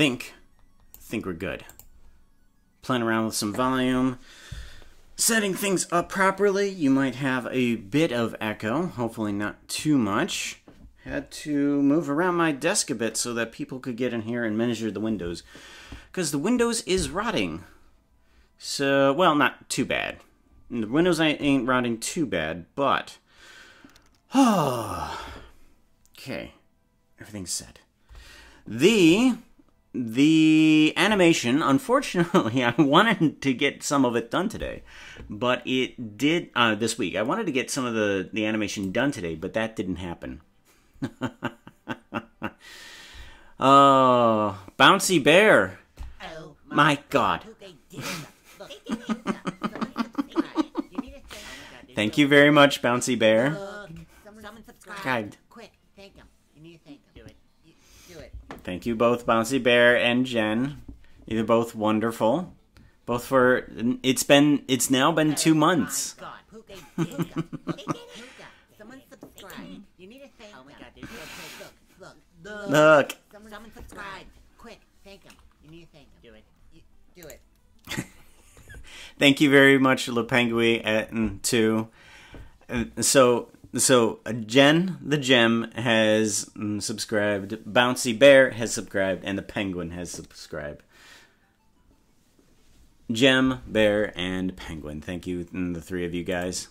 think, think we're good. Playing around with some volume. Setting things up properly, you might have a bit of echo, hopefully not too much. Had to move around my desk a bit so that people could get in here and measure the windows. Because the windows is rotting. So, well, not too bad. The windows ain't rotting too bad, but... Okay, everything's set. The the animation, unfortunately, I wanted to get some of it done today, but it did uh, this week. I wanted to get some of the the animation done today, but that didn't happen. oh, bouncy bear! Oh My God! Thank you very much, bouncy bear. Someone subscribe. Subscribed. Quick, thank him. You need to thank him. Do it. You, do it. Thank you both, Bouncy Bear and Jen. You're both wonderful. Both for it's been it's now been two months. My God, they did? they did it. Someone subscribe. You need to thank Oh my God, dude. Look, look, look. Look, Someone, Someone subscribe. Quick, thank him. You need to thank him. Do it. You, do it. thank you very much, Le Penguin and two. Uh, So so uh, Jen the Gem has mm, subscribed. Bouncy Bear has subscribed, and the Penguin has subscribed. Gem, Bear, and Penguin. Thank you, mm, the three of you guys.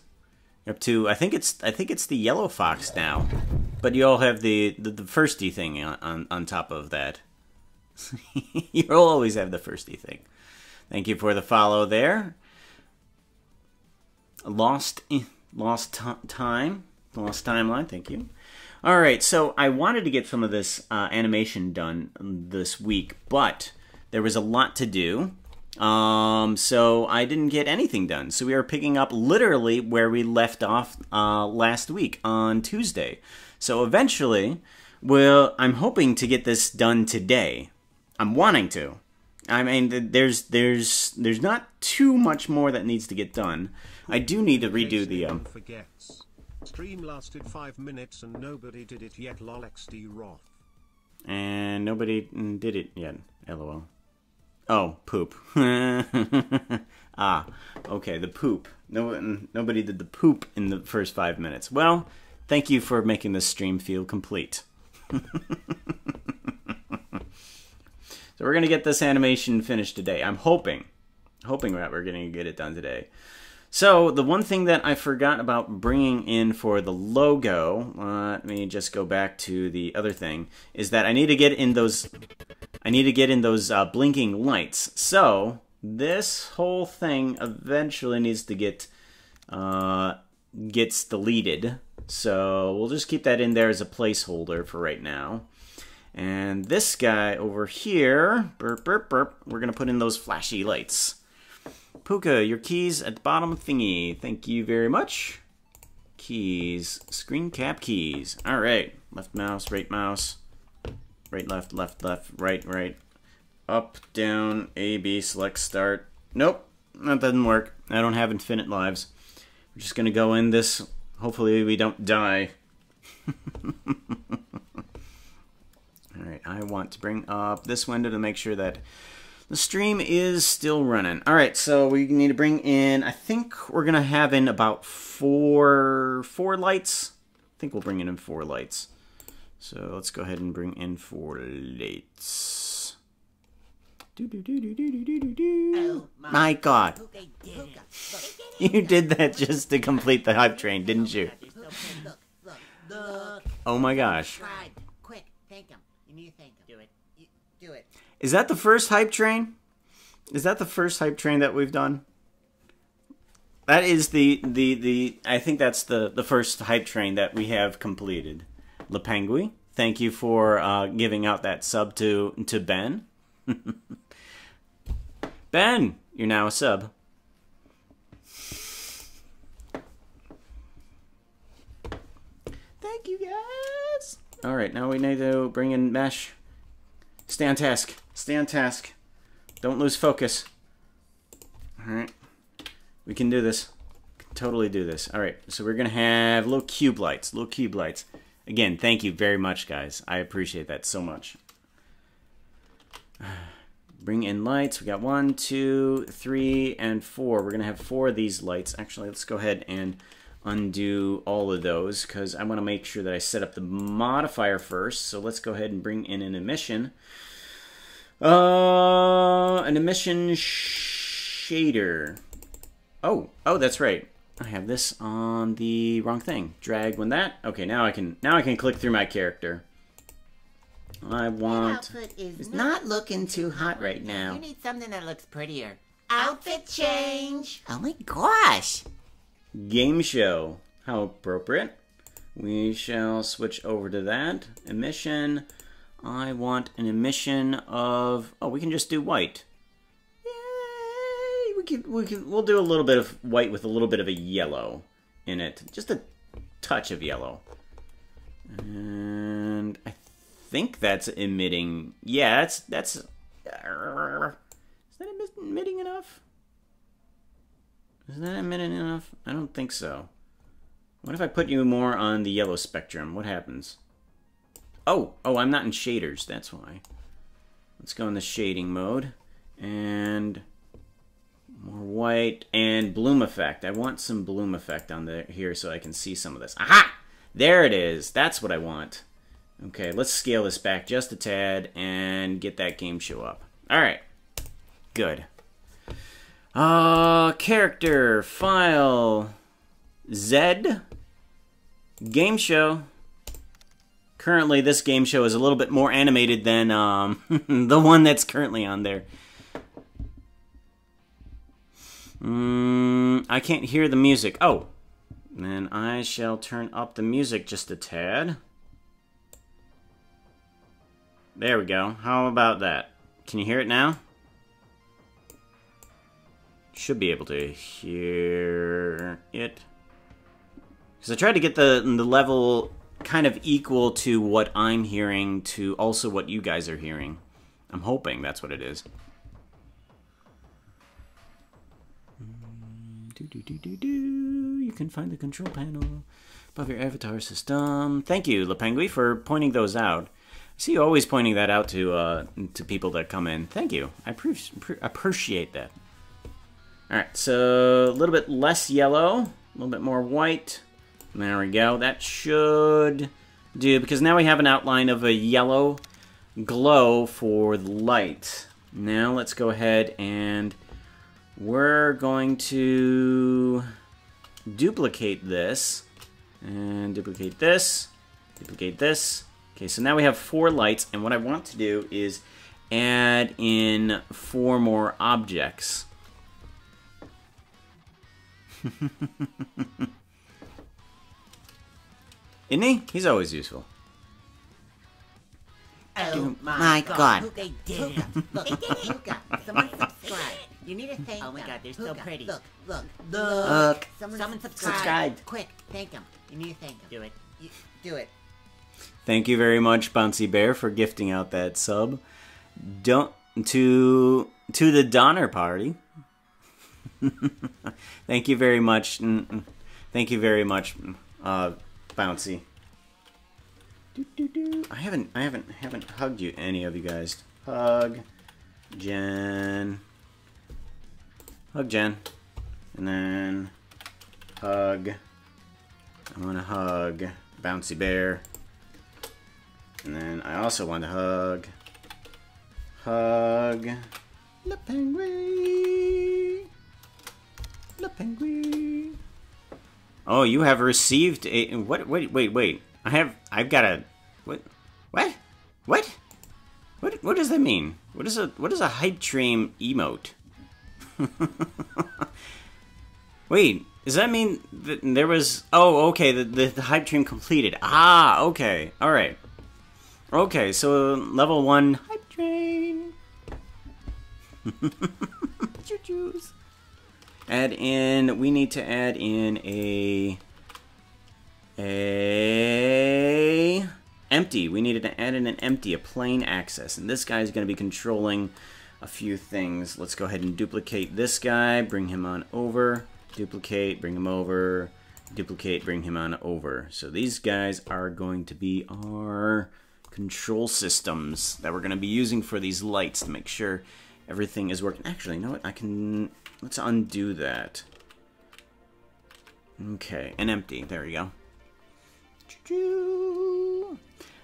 Up to I think it's I think it's the yellow fox now, but you all have the the, the firsty thing on, on on top of that. You'll always have the firsty thing. Thank you for the follow there. Lost lost t- lost timeline. Thank you. All right, so I wanted to get some of this uh, animation done this week, but there was a lot to do. Um, so I didn't get anything done. So we are picking up literally where we left off uh, last week on Tuesday. So eventually, well, I'm hoping to get this done today. I'm wanting to. I mean, there's there's there's not too much more that needs to get done. I do need to redo the um. Stream lasted 5 minutes and nobody did it yet lol xd Roth. And nobody did it yet. LOL. Oh, poop. ah, okay, the poop. No, nobody did the poop in the first five minutes. Well, thank you for making this stream feel complete. so we're gonna get this animation finished today. I'm hoping, hoping that we're gonna get it done today. So the one thing that I forgot about bringing in for the logo, uh, let me just go back to the other thing, is that I need to get in those, I need to get in those uh, blinking lights. So this whole thing eventually needs to get, uh, gets deleted. So we'll just keep that in there as a placeholder for right now. And this guy over here, burp, burp, burp, we're gonna put in those flashy lights. Pooka, your keys at the bottom thingy. Thank you very much. Keys. Screen cap keys. Alright. Left mouse, right mouse. Right, left, left, left, right, right. Up, down, A, B, select, start. Nope. That doesn't work. I don't have infinite lives. We're just gonna go in this. Hopefully we don't die. Alright, I want to bring up this window to make sure that the stream is still running. All right, so we need to bring in. I think we're gonna have in about four four lights. I think we'll bring in four lights. So let's go ahead and bring in four lights. Do, do, do, do, do, do, do, do. Oh My God, Who they did? Look, you did that just to complete the hype train, didn't you? Oh my gosh, Quick, thank him. You need to thank him. Do it. Do it. Is that the first hype train? Is that the first hype train that we've done? That is the the the. I think that's the the first hype train that we have completed. Le Lepangui, thank you for uh, giving out that sub to to Ben. ben, you're now a sub. Thank you guys. All right, now we need to bring in mesh. Stay on task. Stay on task. Don't lose focus. All right. We can do this. Can totally do this. All right. So we're going to have little cube lights. Little cube lights. Again, thank you very much, guys. I appreciate that so much. bring in lights. We got one, two, three, and four. We're going to have four of these lights. Actually, let's go ahead and undo all of those because I want to make sure that I set up the modifier first. So let's go ahead and bring in an emission. Uh, an emission shader. Oh, oh, that's right. I have this on the wrong thing. Drag when that. Okay, now I can now I can click through my character. I want. outfit is It's not. not looking too hot right now. You need something that looks prettier. Outfit change. Oh my gosh. Game show. How appropriate. We shall switch over to that. Emission. I want an emission of. Oh, we can just do white. Yay! We can. We can. We'll do a little bit of white with a little bit of a yellow in it. Just a touch of yellow. And I think that's emitting. Yeah, that's that's. Is that emitting enough? Is that emitting enough? I don't think so. What if I put you more on the yellow spectrum? What happens? Oh, oh, I'm not in shaders. That's why. Let's go in the shading mode. And more white and bloom effect. I want some bloom effect on the here so I can see some of this. Aha! There it is. That's what I want. Okay, let's scale this back just a tad and get that game show up. All right. Good. Uh, character, file, Z, game show. Currently, this game show is a little bit more animated than um, the one that's currently on there. Mm, I can't hear the music. Oh, then I shall turn up the music just a tad. There we go. How about that? Can you hear it now? Should be able to hear it. Because I tried to get the the level kind of equal to what I'm hearing to also what you guys are hearing. I'm hoping that's what it is. Do, do, do, do, do. You can find the control panel above your avatar system. Thank you, Lepengui, for pointing those out. I see you always pointing that out to uh, to people that come in. Thank you. I pre- pre- appreciate that. All right, so a little bit less yellow, a little bit more white. There we go. That should do because now we have an outline of a yellow glow for the light. Now let's go ahead and we're going to duplicate this and duplicate this, duplicate this. Okay, so now we have four lights, and what I want to do is add in four more objects. Isn't he? He's always useful. Oh my my God. god. Who they did it. Look, they did it. Hookah. Someone subscribe. You need to thank Oh my god, they're so pretty. Look, look, Look. Someone, Someone subscribe. subscribed. Quick, thank them. You need to thank them. Do it. You, do it. Thank you very much, Bouncy Bear, for gifting out that sub. Don't to to the Donner Party. Thank you very much. Thank you very much, uh, Bouncy. Doo, doo, doo. I haven't I haven't haven't hugged you any of you guys. Hug, Jen. Hug Jen, and then hug. I want to hug Bouncy Bear. And then I also want to hug. Hug. Le Penguin. Le Penguin. Oh, you have received a. What? Wait, wait, wait. I have. I've got a. What? What? What? What? What does that mean? What is a? What is a hype train emote? Wait, does that mean that there was? Oh, okay. The, the the hype train completed. Ah, okay. All right. Okay, so level one hype train. Choo-choos. Add in. We need to add in a a empty. We needed to add in an empty, a plain axes, and this guy is going to be controlling a few things. Let's go ahead and duplicate this guy. Bring him on over. Duplicate. Bring him over. Duplicate. Bring him on over. So these guys are going to be our control systems that we're going to be using for these lights to make sure everything is working. Actually, you know what? I can... Let's undo that. Okay, and empty. There we go.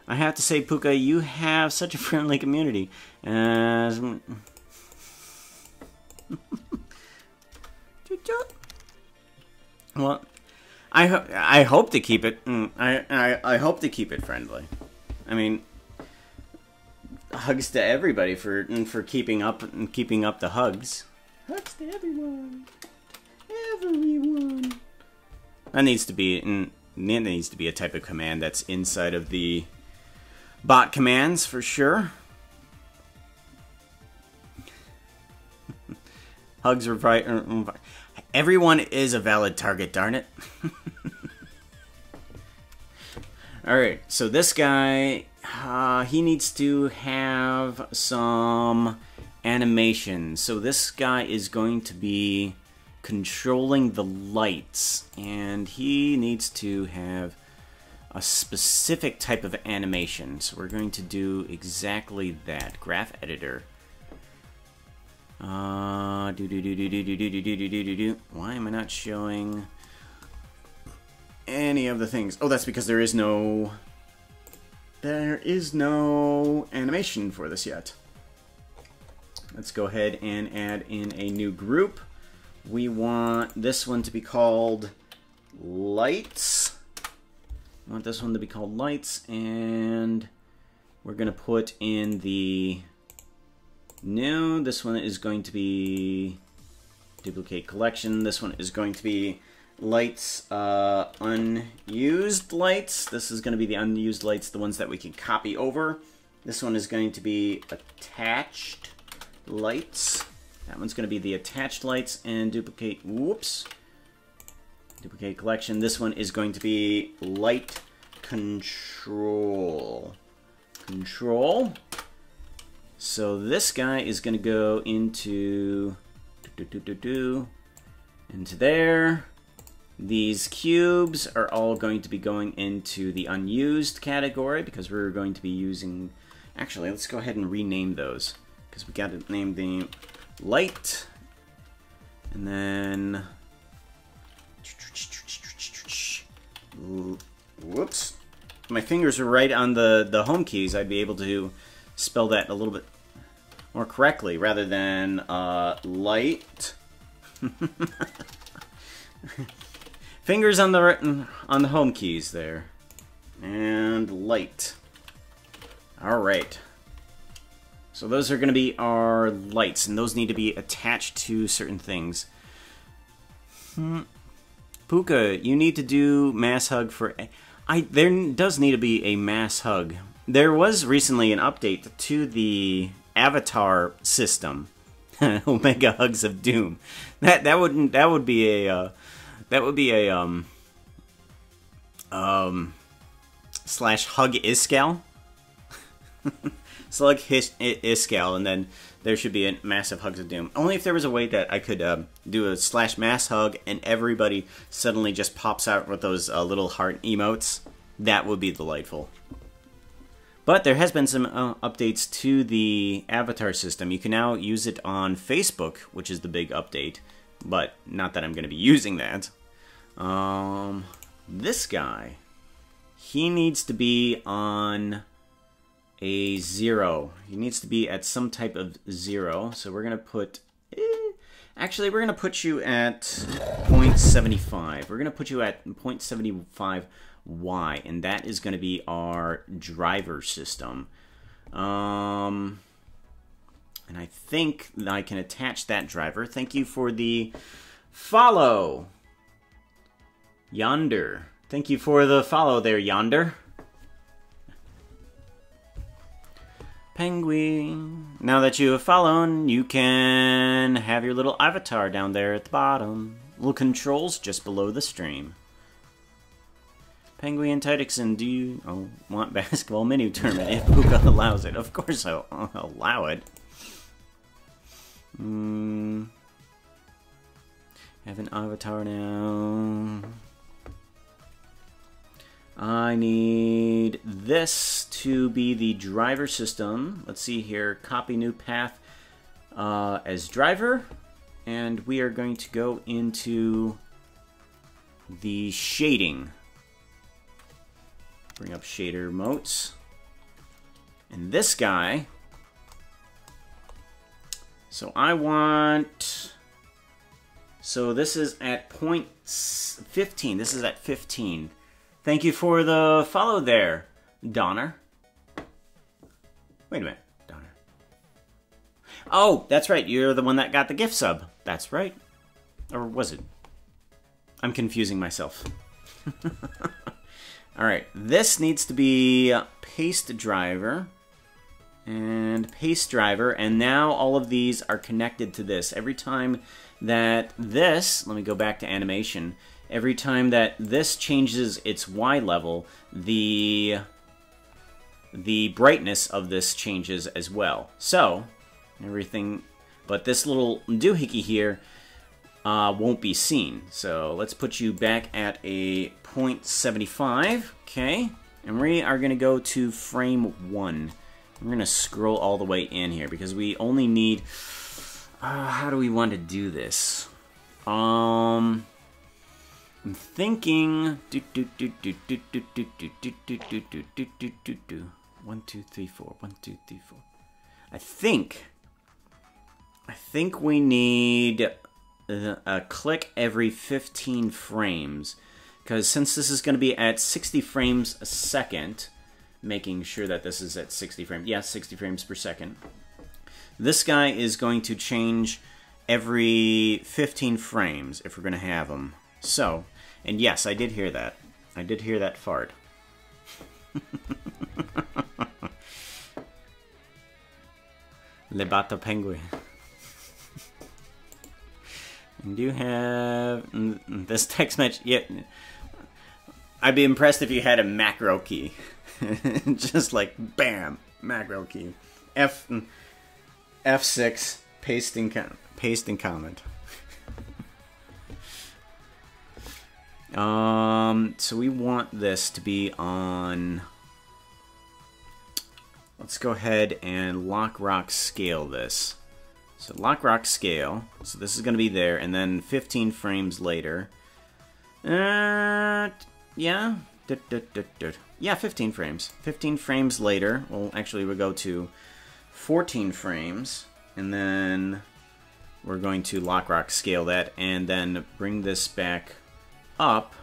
I have to say, Pooka, you have such a friendly community. As... well, I, ho I hope to keep it... mm, I, I, I hope to keep it friendly. I mean, hugs to everybody for mm, for keeping up and keeping up the hugs. Hugs to everyone, everyone. That needs to be mm, that needs to be a type of command that's inside of the bot commands for sure. Hugs are right. Everyone is a valid target. Darn it. All right, so this guy, uh, he needs to have some animation. So this guy is going to be controlling the lights, and he needs to have a specific type of animation. So we're going to do exactly that. Graph editor. Uh. Why am I not showing? any of the things. Oh, that's because there is no... There is no animation for this yet. Let's go ahead and add in a new group. We want this one to be called Lights. I want this one to be called Lights, and we're going to put in the new. This one is going to be duplicate collection. This one is going to be lights, uh, unused lights. This is going to be the unused lights, the ones that we can copy over. This one is going to be attached lights. That one's going to be the attached lights and duplicate, whoops, duplicate collection. This one is going to be light control. Control. So this guy is going to go into, do, do, do, do, into there. These cubes are all going to be going into the unused category because we're going to be using... Actually, let's go ahead and rename those because we got to name the light and then... Whoops. My fingers are right on the, the home keys. I'd be able to spell that a little bit more correctly rather than uh, light. Fingers on the on the home keys there. And light. Alright. So those are going to be our lights, and those need to be attached to certain things. Hmm. Pooka, you need to do mass hug for... I There does need to be a mass hug. There was recently an update to the Avatar system. Omega Hugs of Doom. That that wouldn't that would be a uh, that would be a um um slash hug Iscal. Slug his Iscal, and then there should be a massive hugs of doom. Only if there was a way that I could uh, do a slash mass hug and everybody suddenly just pops out with those uh, little heart emotes. That would be delightful. But there has been some uh, updates to the avatar system. You can now use it on Facebook, which is the big update but not that I'm going to be using that. Um, this guy, he needs to be on a zero. He needs to be at some type of zero. So we're going to put, eh, actually, we're going to put you at 0.75. We're going to put you at 0.75 Y, and that is going to be our driver system. Um, and I think I can attach that driver. Thank you for the follow. Yonder. Thank you for the follow there, Yonder. Penguin. Now that you have followed, you can have your little avatar down there at the bottom. Little controls just below the stream. Penguin Tydixon, do you oh, want basketball mini tournament if Pooka allows it? Of course I'll, I'll allow it. Mm. Have an avatar now. I need this to be the driver system. Let's see here. Copy new path. uh, as driver, and we are going to go into the shading. Bring up shader nodes. And this guy, so I want, so this is at point 15. This is at 15. Thank you for the follow there, Donner. Wait a minute, Donner. Oh, that's right. You're the one that got the gift sub. That's right. Or was it? I'm confusing myself. All right, this needs to be paste driver and paste driver, and now all of these are connected to this. Every time that this, let me go back to animation, every time that this changes its Y level, the the brightness of this changes as well. So, everything, but this little doohickey here uh, won't be seen. So let's put you back at a 0.75, okay? And we are gonna go to frame one. We're gonna scroll all the way in here because we only need, uh, how do we want to do this? Um, I'm thinking, do do do do do do do do do do do do do do do do. One, two, three, four. One, two, three, four. I think, I think we need a click every 15 frames because since this is going to be at 60 frames a second, making sure that this is at 60 frames, yes, yeah, 60 frames per second, this guy is going to change every 15 frames if we're going to have them. So, and yes, I did hear that. I did hear that fart. Le Bato Penguin. Do you have mm, mm, this text match? Yeah, I'd be impressed if you had a macro key, just like bam, macro key, F mm, F six paste and paste and comment. Um, so we want this to be on. Let's go ahead and lock rock scale this. So lock rock scale. So this is going to be there, and then 15 frames later. Uh, yeah. Yeah, 15 frames. 15 frames later, well, actually, we'll go to 14 frames, and then we're going to lock rock scale that, and then bring this back up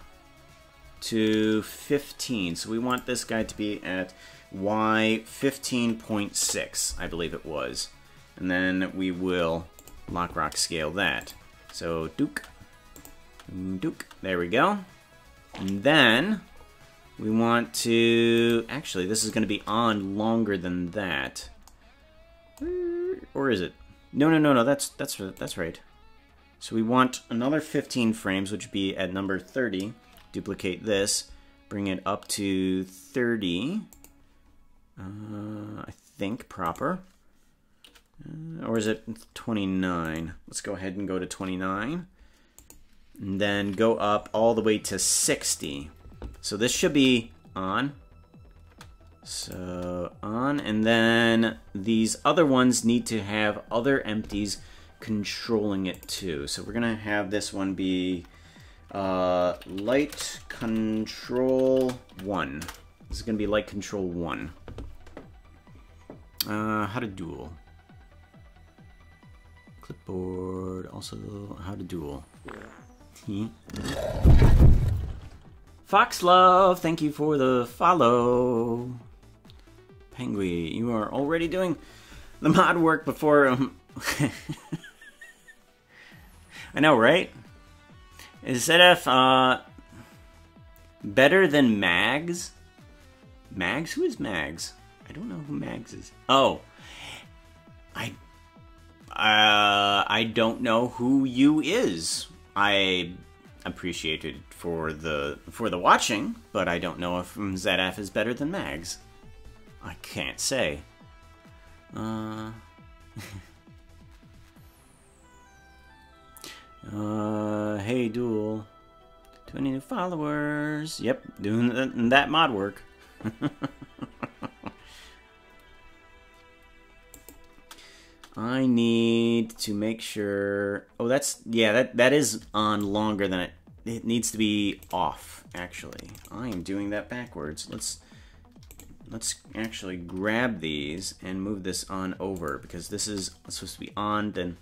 to 15. So we want this guy to be at Y 15.6, I believe it was and then we will lock rock scale that. So Duke, Duke, there we go. And then we want to, actually this is going to be on longer than that. Or is it? No, no, no, no, that's, that's, that's right. So we want another 15 frames, which would be at number 30. Duplicate this, bring it up to 30. Uh, I think proper. Uh, or is it 29? Let's go ahead and go to 29. And then go up all the way to 60. So this should be on. So on, and then these other ones need to have other empties controlling it too. So we're gonna have this one be uh, light control one. This is gonna be light control one. Uh, how to dual clipboard, also how to duel. Fox Love, thank you for the follow. Penguin, you are already doing the mod work before. Um, I know, right? Is ZF uh, better than Mags? Mags? Who is Mags? I don't know who Mags is. Oh, I uh, I don't know who you is. I appreciate it for the for the watching, but I don't know if ZF is better than Mags. I can't say. Uh, uh, hey, Duel. 20 new followers. Yep, doing that, mod work. I need to make sure. Oh, that's yeah. That that is on longer than it. It needs to be off. Actually, I am doing that backwards. Let's let's actually grab these and move this on over because this is supposed to be on then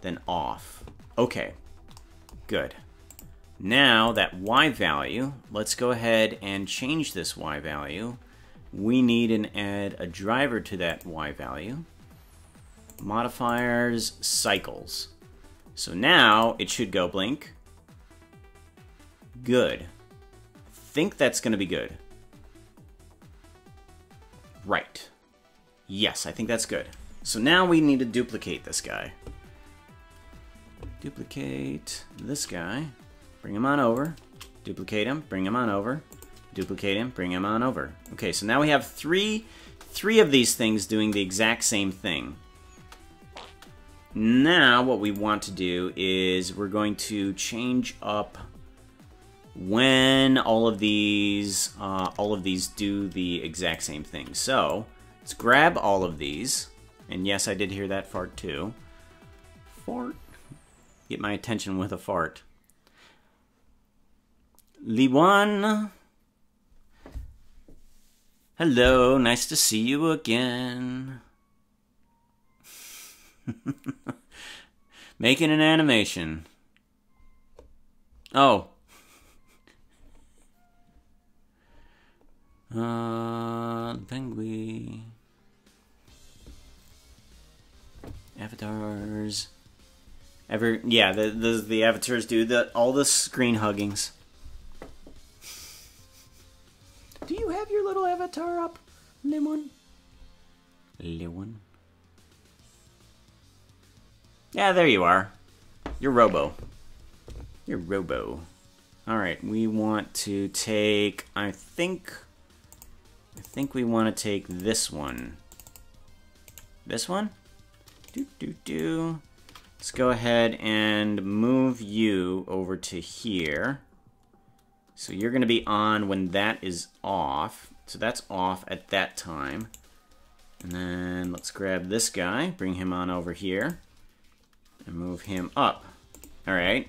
then off. Okay, good. Now that y value, let's go ahead and change this y value. We need and add a driver to that y value. Modifiers, cycles. So now it should go blink. Good. Think that's going to be good. Right. Yes, I think that's good. So now we need to duplicate this guy. Duplicate this guy. Bring him on over. Duplicate him. Bring him on over. Duplicate him. Bring him on over. Okay, so now we have three, three of these things doing the exact same thing. Now what we want to do is we're going to change up when all of these uh, all of these do the exact same thing. So let's grab all of these. And yes, I did hear that fart too. Fart. Get my attention with a fart. Liwan. Hello, nice to see you again. Making an animation. Oh. Uh, Penguin. Avatars. Ever, yeah, the, the the avatars do the all the screen huggings. Do you have your little avatar up, Lemon? Lemon. Yeah, there you are. You're Robo. You're Robo. Alright, we want to take, I think, I think we want to take this one. This one? Do, do, do. Let's go ahead and move you over to here. So you're going to be on when that is off. So that's off at that time. And then let's grab this guy, bring him on over here and move him up. All right.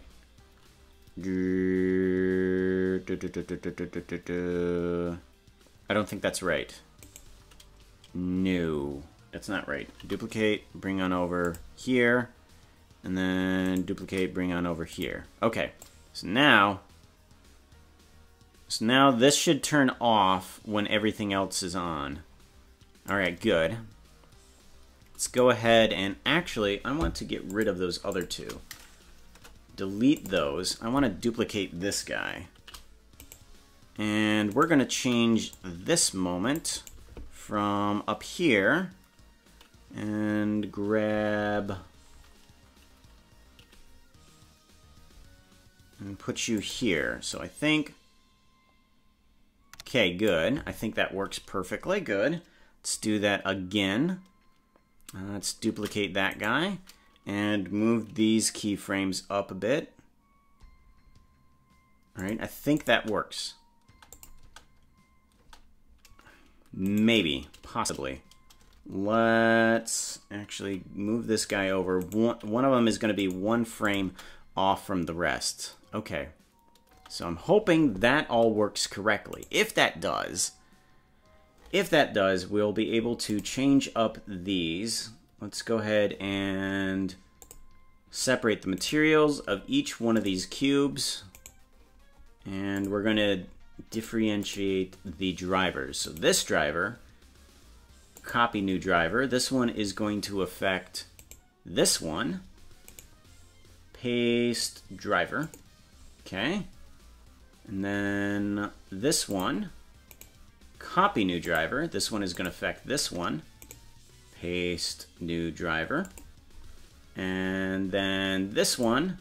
I don't think that's right. No, that's not right. Duplicate, bring on over here, and then duplicate, bring on over here. Okay, so now, so now this should turn off when everything else is on. All right, good. Let's go ahead and actually, I want to get rid of those other two. Delete those. I want to duplicate this guy. And we're going to change this moment from up here and grab and put you here. So I think, okay, good. I think that works perfectly. Good. Let's do that again. Uh, let's duplicate that guy and move these keyframes up a bit. All right, I think that works. Maybe, possibly. Let's actually move this guy over. One, one of them is going to be one frame off from the rest. Okay. So I'm hoping that all works correctly. If that does, if that does, we'll be able to change up these. Let's go ahead and separate the materials of each one of these cubes. And we're going to differentiate the drivers. So this driver, copy new driver. This one is going to affect this one. Paste driver. Okay. And then this one copy new driver. This one is going to affect this one. Paste new driver. And then this one,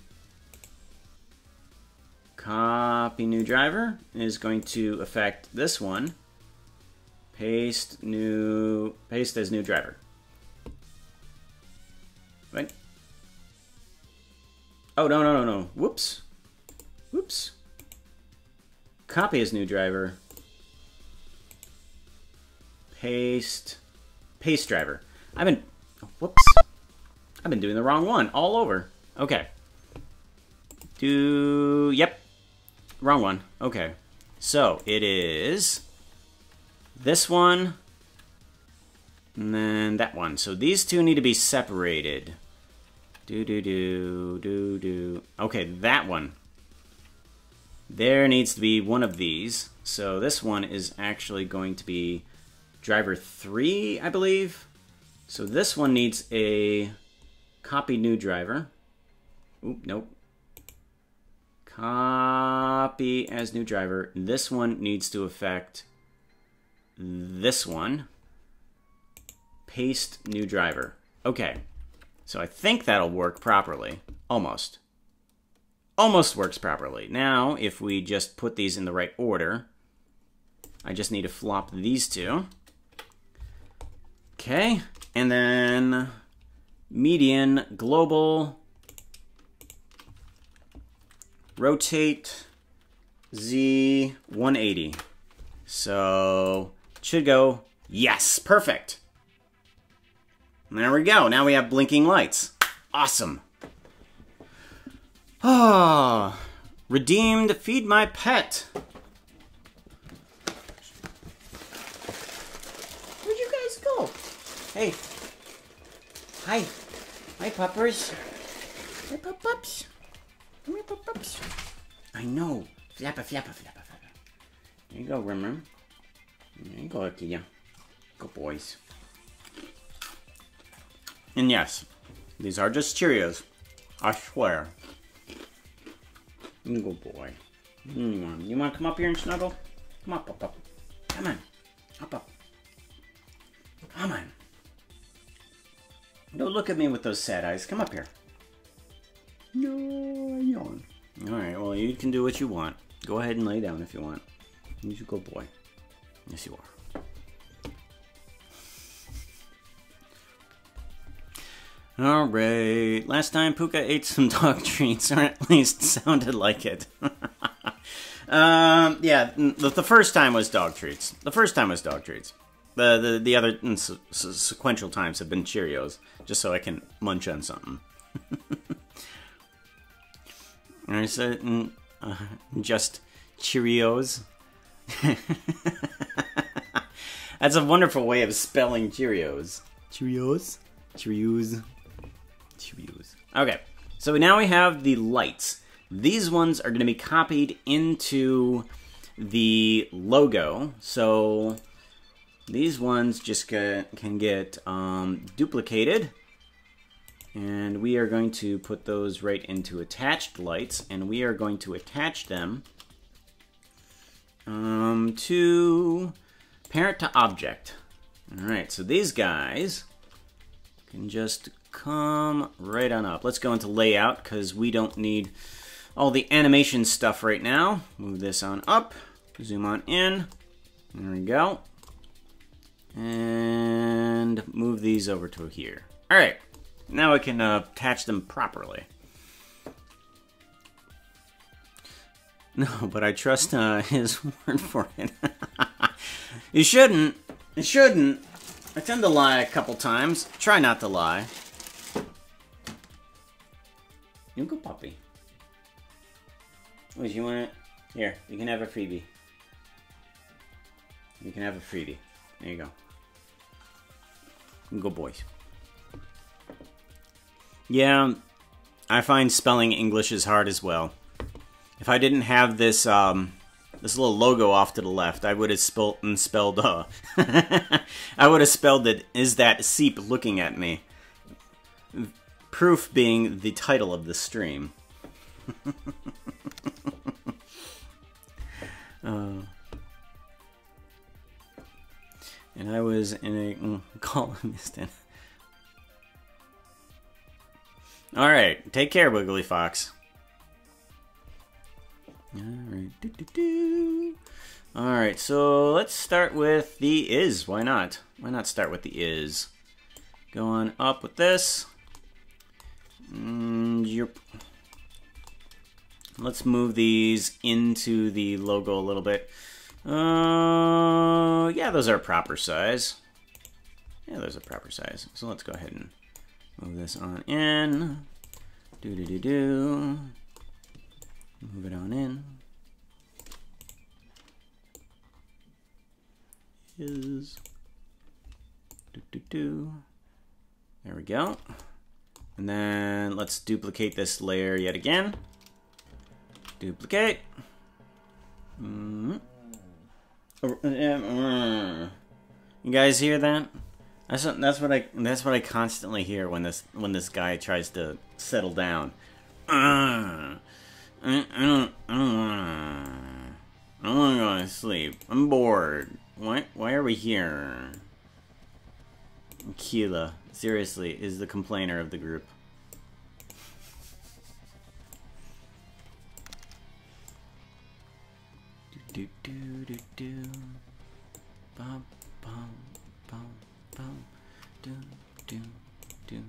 copy new driver, is going to affect this one. Paste new, paste as new driver. Right? Oh, no, no, no, no. Whoops. Whoops. Copy as new driver paste, paste driver. I've been, whoops. I've been doing the wrong one all over. Okay. Do, yep. Wrong one. Okay. So, it is this one, and then that one. So these two need to be separated. Do, do, do, do, do. Okay, that one. There needs to be one of these. So this one is actually going to be driver 3, I believe. So this one needs a copy new driver. Oop, nope. Copy as new driver. This one needs to affect this one. Paste new driver. Okay. So I think that'll work properly. Almost. Almost works properly. Now, if we just put these in the right order, I just need to flop these two. Okay. And then median global rotate Z 180. So should go yes, perfect. There we go. Now we have blinking lights. Awesome. Ah, oh, redeemed feed my pet. Where'd you guys go? Hey. Hi. Hi, puppers. Hi, pup pups. Come here, pup pups. I know. Flappa, flappa, flappa, flappa. There you go, Rim Rim. There you go, Akia. Good boys. And yes, these are just Cheerios. I swear. Good boy. Mm, you want to come up here and snuggle? Come up, up, up. Come on. Up, up. Come on. Don't look at me with those sad eyes. Come up here. No, I don't. Alright, well, you can do what you want. Go ahead and lay down if you want. You're a good boy. Yes, you are. Alright, last time Pooka ate some dog treats, or at least sounded like it. um, yeah, the, the, first time was dog treats. The first time was dog treats. The, the, the other sequential times have been Cheerios, just so I can munch on something. I said, uh, just Cheerios. That's a wonderful way of spelling Cheerios. Cheerios? Cheerios. Okay, so now we have the lights. These ones are going to be copied into the logo. So these ones just get, can get um, duplicated. And we are going to put those right into attached lights. And we are going to attach them um, to parent to object. All right, so these guys can just come right on up. Let's go into layout because we don't need all the animation stuff right now. Move this on up, zoom on in. There we go. And move these over to here. All right, now I can uh, attach them properly. No, but I trust uh, his word for it. you shouldn't. You shouldn't. I tend to lie a couple times. Try not to lie. Go, puppy. Would you want it? Here, you can have a freebie. You can have a freebie. There you go. Go, boys. Yeah, I find spelling English is hard as well. If I didn't have this um, this little logo off to the left, I would have spelled and spelled uh. I would have spelled it. Is that Seep looking at me? Proof being the title of the stream. uh, and I was in a mm, columnist. All right, take care, Wiggly Fox. Alright. Alright, so let's start with the is. Why not? Why not start with the is? Go on up with this. Mm, yep. Let's move these into the logo a little bit. Uh, yeah, those are proper size. Yeah, those are proper size. So let's go ahead and Move this on in. Do do do do. Move it on in. Is do do do. There we go. And then let's duplicate this layer yet again. Duplicate. Mm -hmm. You guys hear that? That's what, that's what I that's what I constantly hear when this when this guy tries to settle down. Uh, I, I don't I don't wanna I don't wanna go to sleep. I'm bored. Why why are we here? Keela, seriously, is the complainer of the group. Do do do do. Bum bum bum bum. Do do do.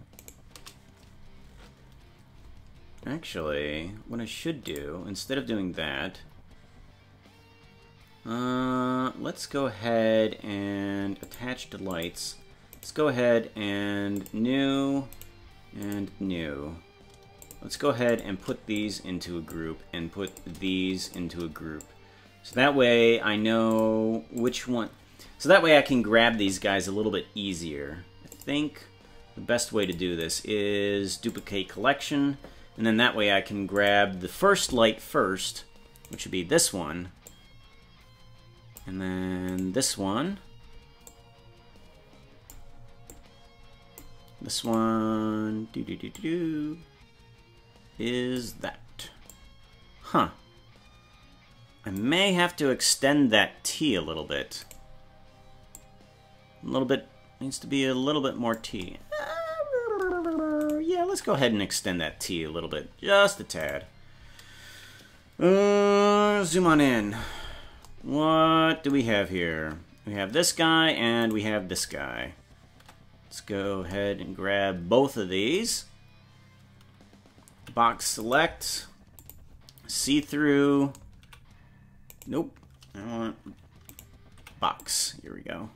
Actually, what I should do, instead of doing that, uh, let's go ahead and attach the lights. Let's go ahead and new and new. Let's go ahead and put these into a group and put these into a group. So that way I know which one. So that way I can grab these guys a little bit easier. I think the best way to do this is duplicate collection. And then that way I can grab the first light first, which would be this one. And then this one. This one do do do do, do is that. Huh. I may have to extend that T a little bit. A little bit, needs to be a little bit more T. Yeah, let's go ahead and extend that T a little bit, just a tad. Uh, zoom on in. What do we have here? We have this guy and we have this guy. Let's go ahead and grab both of these. Box select. See-through. Nope. I want box. Here we go.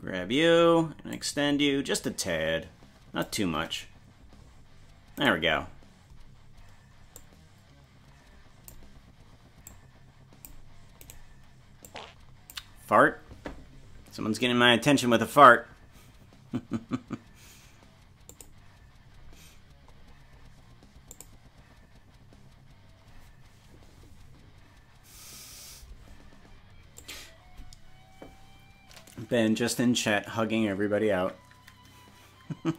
Grab you and extend you just a tad. Not too much. There we go. Fart. Someone's getting my attention with a fart. Ben just in chat hugging everybody out.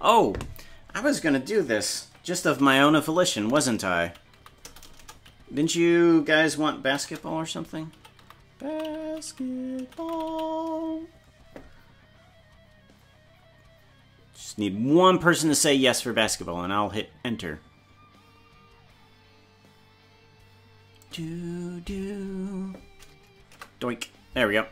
oh, I was gonna do this just of my own volition, wasn't I? Didn't you guys want basketball or something? Basketball. Just need one person to say yes for basketball, and I'll hit enter. Do do. Doink. There we go.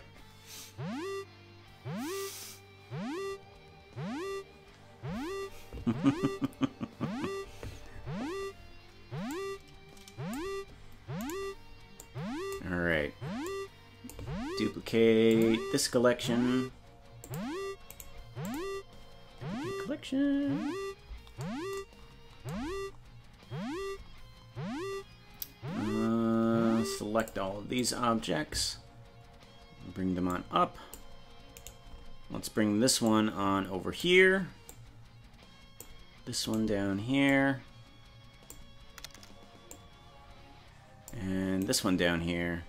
Alright. Duplicate this collection. Collection. Uh, select all of these objects. Bring them on up. Let's bring this one on over here. This one down here. And this one down here.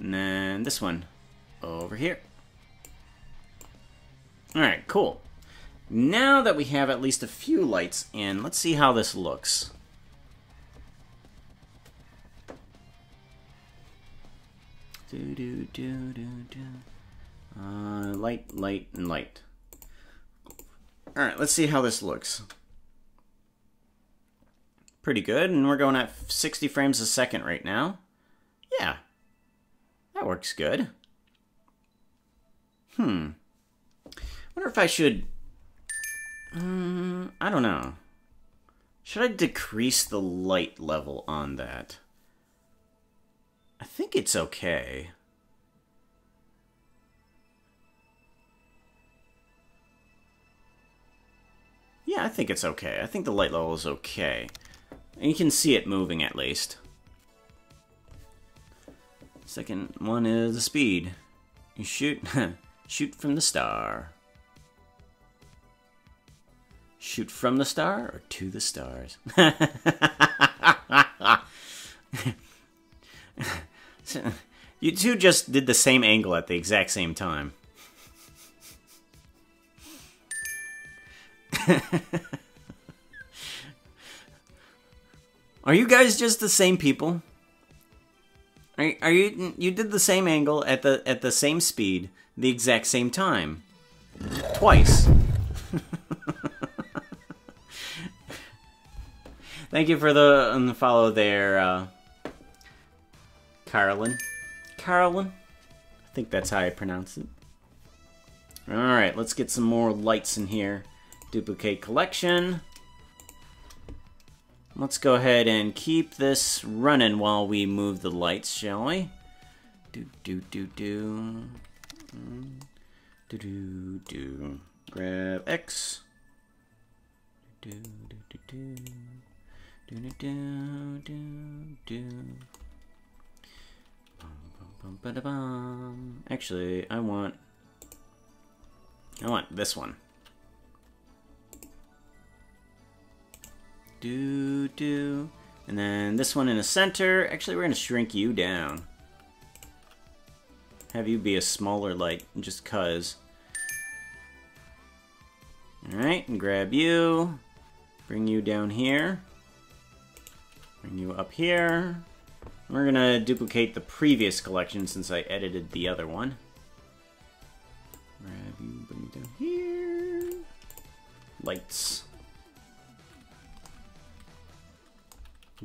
And then this one over here. Alright, cool. Now that we have at least a few lights in, let's see how this looks. Do do do do do. Uh, light, light, and light. All right, let's see how this looks. Pretty good, and we're going at 60 frames a second right now. Yeah, that works good. Hmm wonder if I should... Um, I don't know. Should I decrease the light level on that? I think it's okay. Yeah, I think it's okay. I think the light level is okay. And you can see it moving at least. Second one is the speed. You shoot, shoot from the star. Shoot from the star or to the stars? you two just did the same angle at the exact same time. Are you guys just the same people? Are, are you you did the same angle at the at the same speed, the exact same time, twice? Thank you for the, um, follow there, uh, Carolyn. Carolyn? I think that's how I pronounce it. Alright, let's get some more lights in here. Duplicate collection. Let's go ahead and keep this running while we move the lights, shall we? Do do do do. Do do do. Grab X. Do do do do. Do do do do do. Actually, I want I want this one. Do, do. And then this one in the center. Actually, we're going to shrink you down. Have you be a smaller light, just cuz. Alright, and grab you. Bring you down here. Bring you up here. We're to duplicate the previous collection since I edited the other one. Grab you, bring you down here. Lights.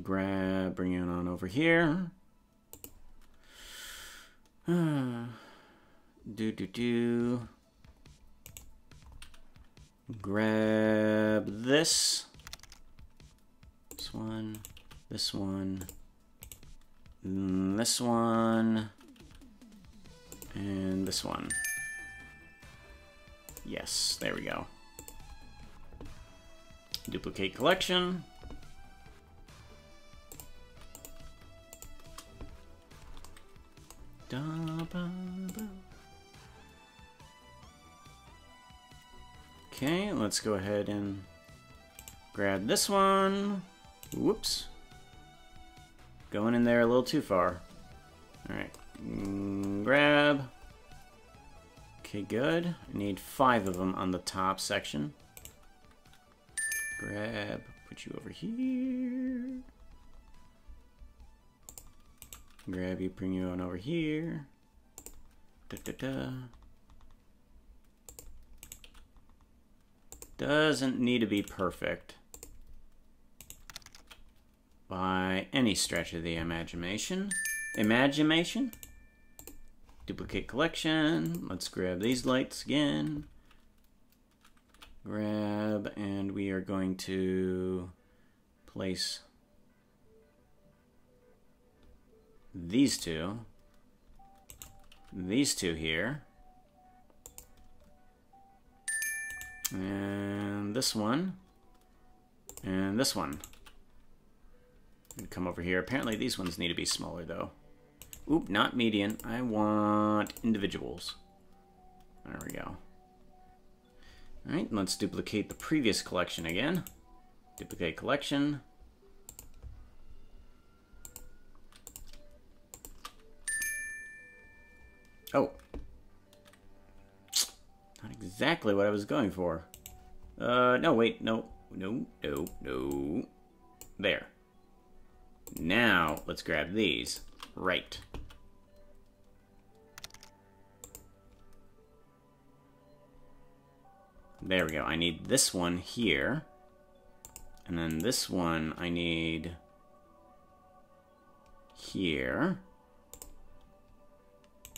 Grab, bring it on over here. do do do. Grab this. This one. This one. This one. And this one. Yes, there we go. Duplicate collection. Okay, let's go ahead and grab this one. Whoops. Going in there a little too far. Alright. Mm, grab. Okay, good. I need five of them on the top section. Grab. Put you over here. Grab you, bring you on over here. Da da da. Doesn't need to be perfect by any stretch of the imagination. Imagination. Duplicate collection. Let's grab these lights again. Grab, and we are going to place these two, these two here, and this one, and this one. Come over here. Apparently these ones need to be smaller though. Oop, not median. I want individuals. There we go. Alright, let's duplicate the previous collection again. Duplicate collection. Oh. Not exactly what I was going for. Uh, no, wait, no, no, no, no. There. Now, let's grab these. Right. There we go. I need this one here. And then this one I need here.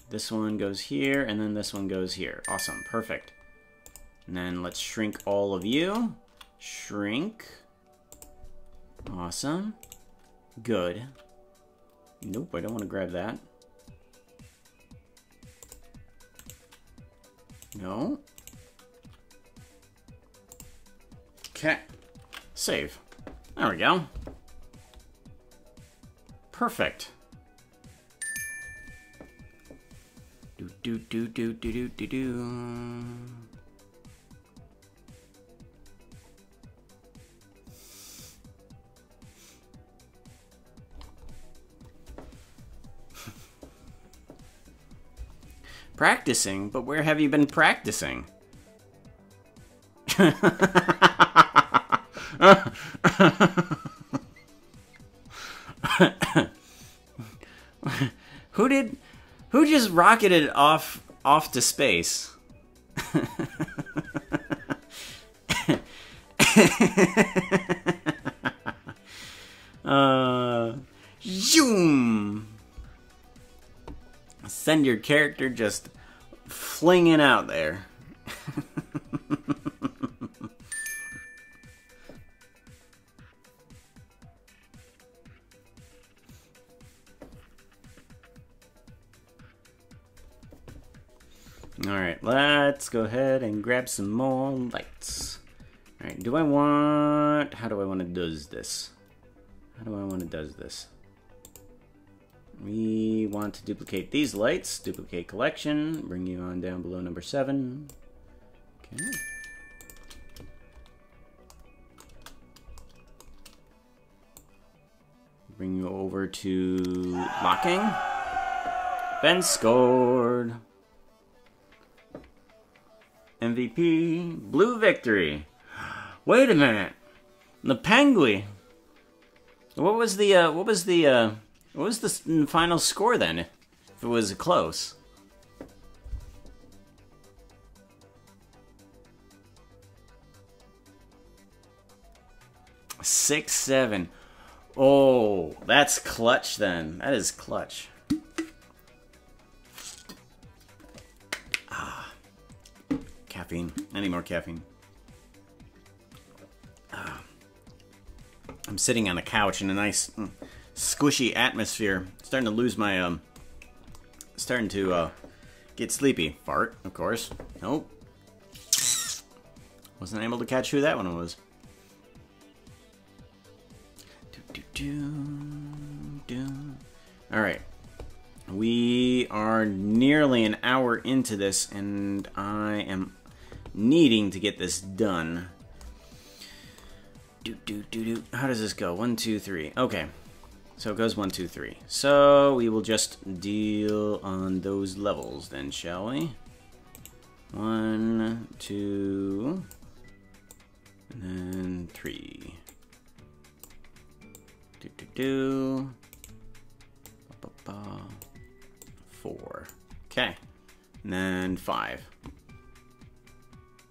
This one goes here, and then this one goes here. Awesome, perfect. And then let's shrink all of you. Shrink. Awesome. Good. Nope, I don't want to grab that. No. Okay. Save. There we go. Perfect. Do do do do do do do do. Practicing? But where have you been practicing? who did who just rocketed off off to space? send your character just flinging out there. Alright, let's go ahead and grab some more lights. Alright, do I want... How do I want to does this? How do I want to does this? We want to duplicate these lights. Duplicate collection. Bring you on down below number 7. Okay. Bring you over to locking. Ben scored. MVP. Blue victory. Wait a minute. The Penguin. What was the, uh, what was the, uh, what was the final score then? If it was close. Six, seven. Oh, that's clutch then. That is clutch. Ah. Caffeine. I need more caffeine. Ah. I'm sitting on a couch in a nice mm, squishy atmosphere. Starting to lose my, um, starting to, uh, get sleepy. Fart, of course. Nope. Wasn't able to catch who that one was. Do, do, do, All right. We are nearly an hour into this, and I am needing to get this done. Do, do, do, do. How does this go? One, two, three. Okay. So it goes one, two, three. So we will just deal on those levels then, shall we? One, two, and then three. Do, do, do. Ba, ba, ba. Four. Okay. And then five.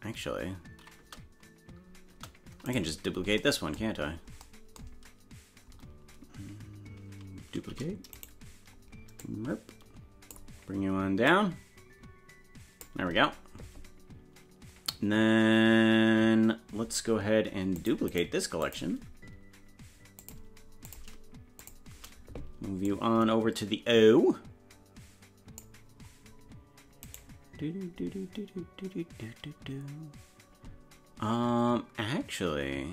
Actually, I can just duplicate this one, can't I? Duplicate. Bring you on down. There we go. And then let's go ahead and duplicate this collection. Move you on over to the O. Um, actually,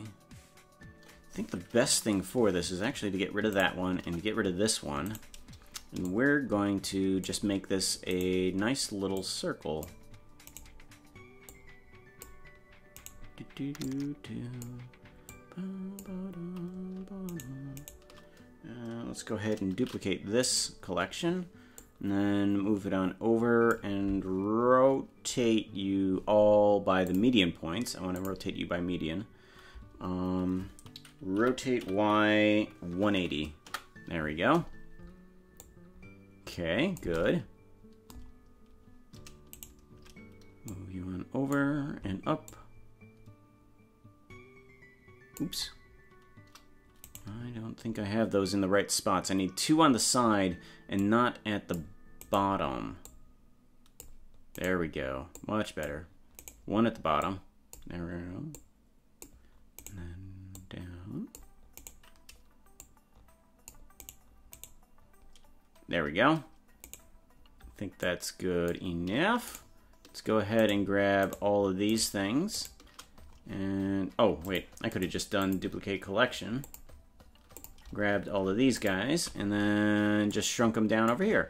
I think the best thing for this is actually to get rid of that one and get rid of this one. And we're going to just make this a nice little circle. Uh, let's go ahead and duplicate this collection. And then move it on over and rotate you all by the median points. I want to rotate you by median. Um, rotate Y 180. There we go. Okay, good. Move you on over and up. Oops. I don't think I have those in the right spots. I need two on the side and not at the bottom. There we go. Much better. One at the bottom. There we go. There we go. I think that's good enough. Let's go ahead and grab all of these things. And, oh, wait, I could have just done duplicate collection. Grabbed all of these guys, and then just shrunk them down over here.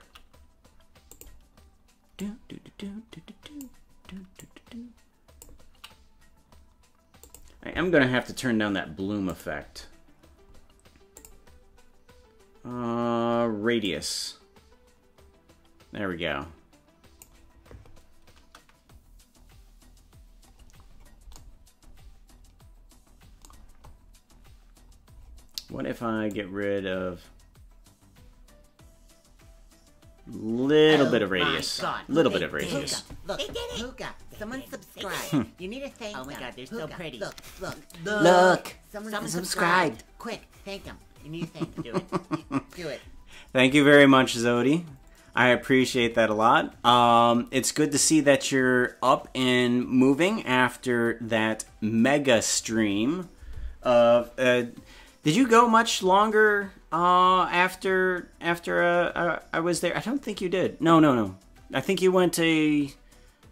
I am going to have to turn down that bloom effect. Uh, radius. There we go. What if I get rid of little Oh bit of radius? God. Little Hey, bit of radius. Look, They did it. Pooka, someone subscribe. you need to thank Oh my them. God, they're so Pooka, pretty. Look, look, Look, Someone, someone subscribed. subscribed. Quick, thank them. You need to thank them. Do it. Do it. Thank you very much, Zodi. I appreciate that a lot. Um, it's good to see that you're up and moving after that mega stream. Of uh, did you go much longer uh, after after uh, uh, I was there? I don't think you did. No, no, no. I think you went a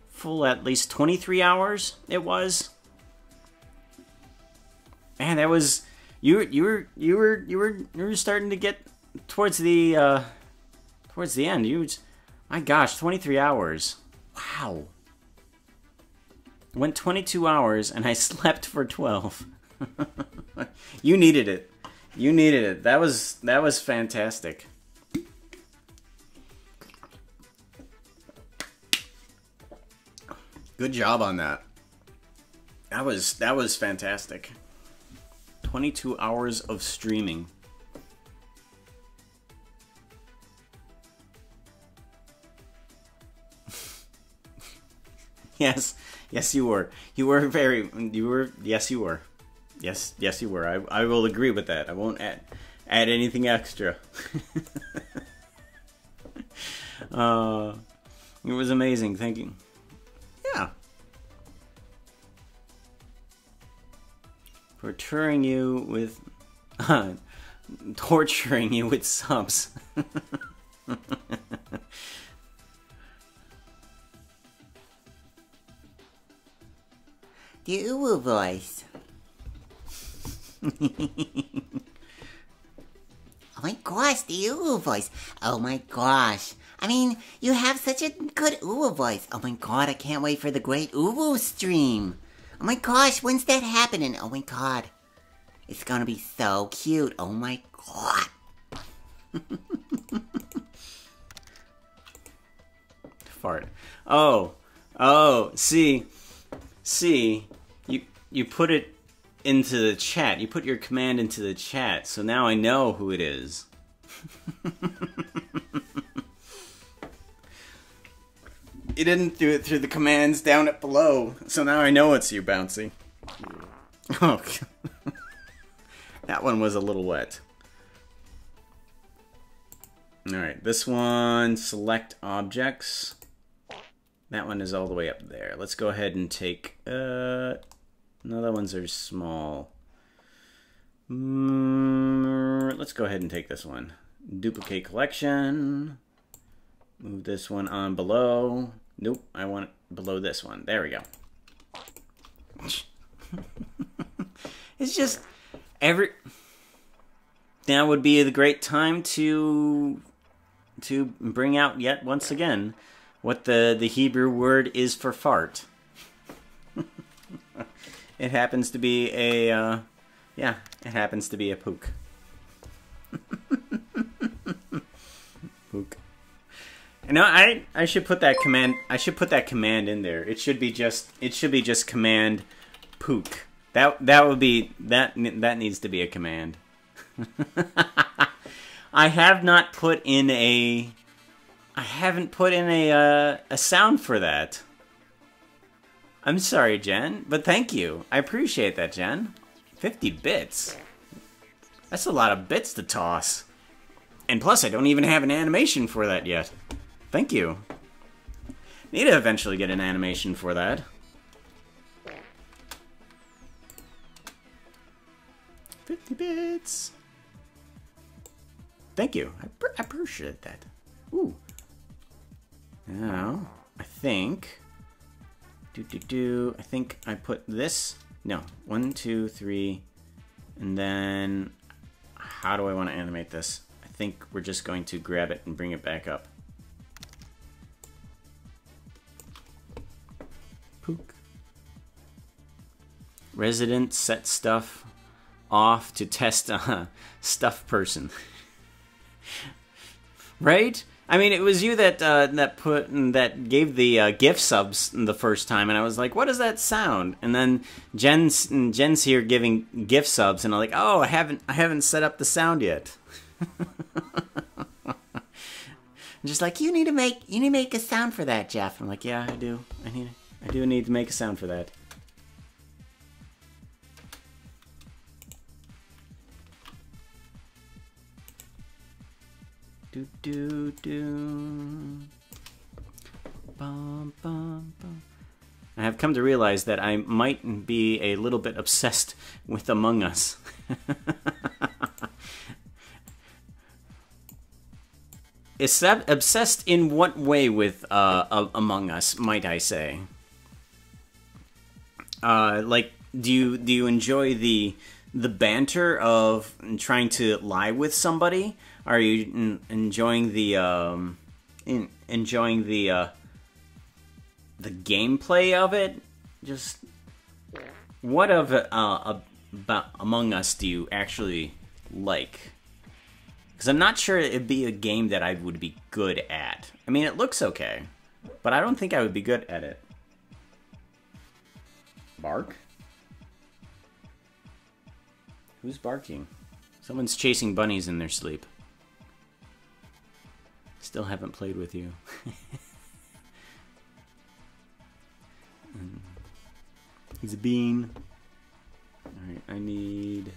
full at least twenty three hours. It was. Man, that was you. You were you were you were you were starting to get towards the uh towards the end. You, was- my gosh, twenty three hours. Wow. Went twenty two hours and I slept for twelve. you needed it. You needed it. That was that was fantastic. Good job on that. That was that was fantastic. 22 hours of streaming. yes, yes, you were. You were very. You were. Yes, you were. Yes, yes, you were. I, I will agree with that. I won't add add anything extra. uh, it was amazing. Thank you. Torturing you with. torturing you with subs. The Uwu voice. oh my gosh, the Uwu voice. Oh my gosh. I mean, you have such a good Uwu voice. Oh my god, I can't wait for the great Uwu stream. Oh my gosh, when's that happening? Oh my god. It's gonna be so cute. Oh my god. Fart. Oh, oh. See, see. You you put it into the chat. You put your command into the chat. So now I know who it is. you didn't do it through the commands down at below. So now I know it's you, Bouncy. Oh, that one was a little wet. Alright, this one, select objects. That one is all the way up there. Let's go ahead and take, uh, no, that ones are small. Mm, let's go ahead and take this one. Duplicate collection. Move this one on below. Nope, I want it below this one. There we go. it's just every now would be the great time to to bring out yet once again what the the Hebrew word is for fart. it happens to be a uh, yeah, it happens to be a pook. pook. No, I I should put that command. I should put that command in there. It should be just. It should be just command, pook. That that would be that that needs to be a command. I have not put in a. I haven't put in a uh, a sound for that. I'm sorry, Jen, but thank you. I appreciate that, Jen. Fifty bits. That's a lot of bits to toss. And plus, I don't even have an animation for that yet. Thank you. Need to eventually get an animation for that. Fifty bits. Thank you. I, I appreciate that. Ooh. Now, I think. Do do do. I think I put this No, one, two, three, and then how do I want to animate this? I think we're just going to grab it and bring it back up. Pook. Resident set stuff off to test a stuff person. right? I mean, it was you that uh, that put that gave the uh, gift subs the first time, and I was like, "What does that sound?" And then Jen's Jen's here giving gift subs, and I'm like, "Oh, I haven't I haven't set up the sound yet." just like you need to make you need to make a sound for that, Jeff. I'm like, "Yeah, I do. I need I do need to make a sound for that." Do do do. Bum, bum, bum. I have come to realize that I might be a little bit obsessed with Among Us. Is that obsessed in what way with uh, Among Us, might I say? Uh, like, do you do you enjoy the the banter of trying to lie with somebody? Are you enjoying the um, in, enjoying the uh, the gameplay of it? Just what of uh, about Among Us do you actually like? Because I'm not sure it'd be a game that I would be good at. I mean, it looks okay, but I don't think I would be good at it. Bark? Who's barking? Someone's chasing bunnies in their sleep. Still haven't played with you. He's a bean. Alright, I need...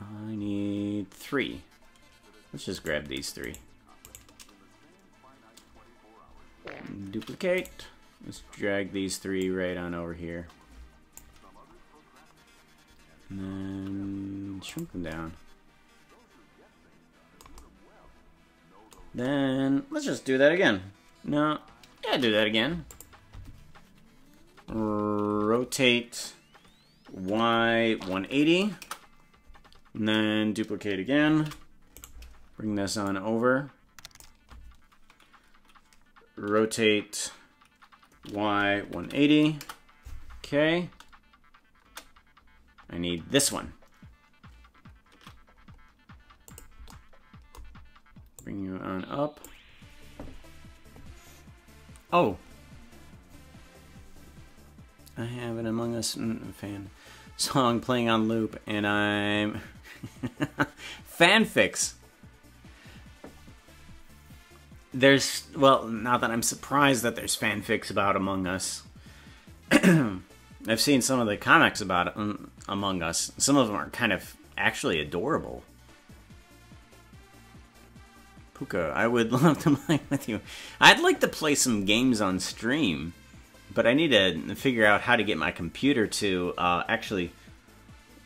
I need three. Let's just grab these three. Duplicate. Let's drag these three right on over here. And then shrink them down. Then let's just do that again. No, yeah, do that again. Rotate Y 180. And then duplicate again. Bring this on over. Rotate Y 180. Okay. I need this one. Bring you on up. Oh. I have an Among Us mm, fan song playing on loop, and I'm fanfics. There's well, not that I'm surprised that there's fanfics about Among Us. I've seen some of the comics about um, Among Us. Some of them are kind of actually adorable. Pooka, I would love to play with you. I'd like to play some games on stream, but I need to figure out how to get my computer to uh, actually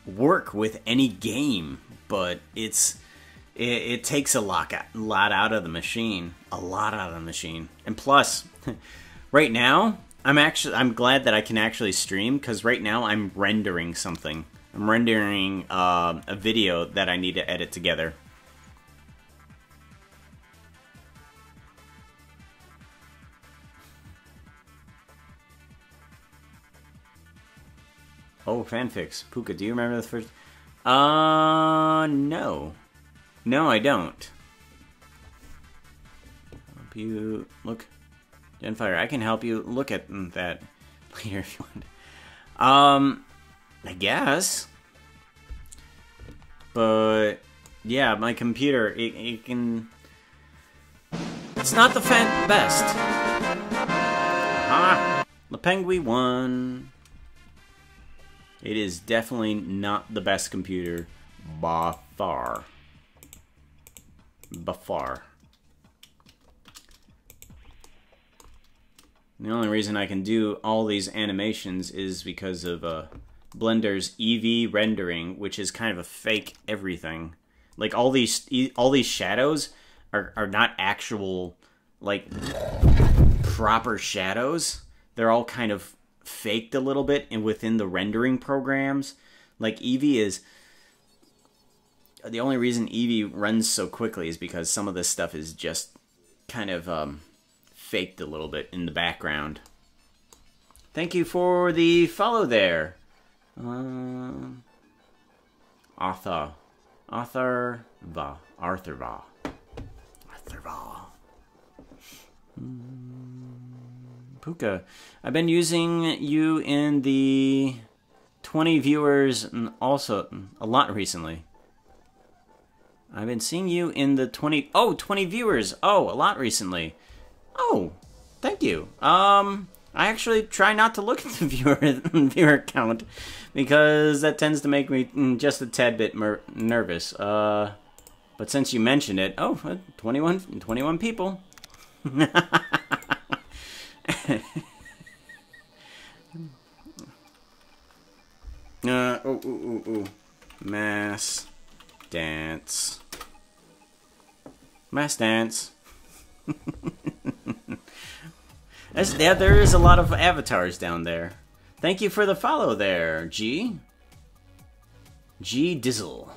work with any game. But it's it, it takes a lot, a lot out of the machine, a lot out of the machine, and plus, right now I'm actually I'm glad that I can actually stream because right now I'm rendering something. I'm rendering uh, a video that I need to edit together. Oh, fanfics. Pooka, do you remember the first... Uh, no. No, I don't. You look. Genfire, I can help you look at that later if you want. Um, I guess. But, yeah, my computer, it, it can... It's not the best. The Penguin won. It is definitely not the best computer by far. By far. The only reason I can do all these animations is because of uh, Blender's Eevee rendering, which is kind of a fake everything. Like all these all these shadows are, are not actual like proper shadows. They're all kind of faked a little bit and within the rendering programs. Like Eevee is the only reason Eevee runs so quickly is because some of this stuff is just kind of um, faked a little bit in the background. Thank you for the follow there. Uh, Arthur. Arthur Va. Arthur Va. Arthur Va. Pooka. I've been using you in the 20 viewers and also a lot recently. I've been seeing you in the 20 oh 20 viewers. Oh, a lot recently. Oh, thank you. Um I actually try not to look at the viewer viewer count because that tends to make me just a tad bit nervous. Uh but since you mentioned it, oh, uh, 21 21 people. Uh, ooh, ooh, ooh, ooh. Mass dance. Mass dance. yeah, there is a lot of avatars down there. Thank you for the follow there, G. G Dizzle.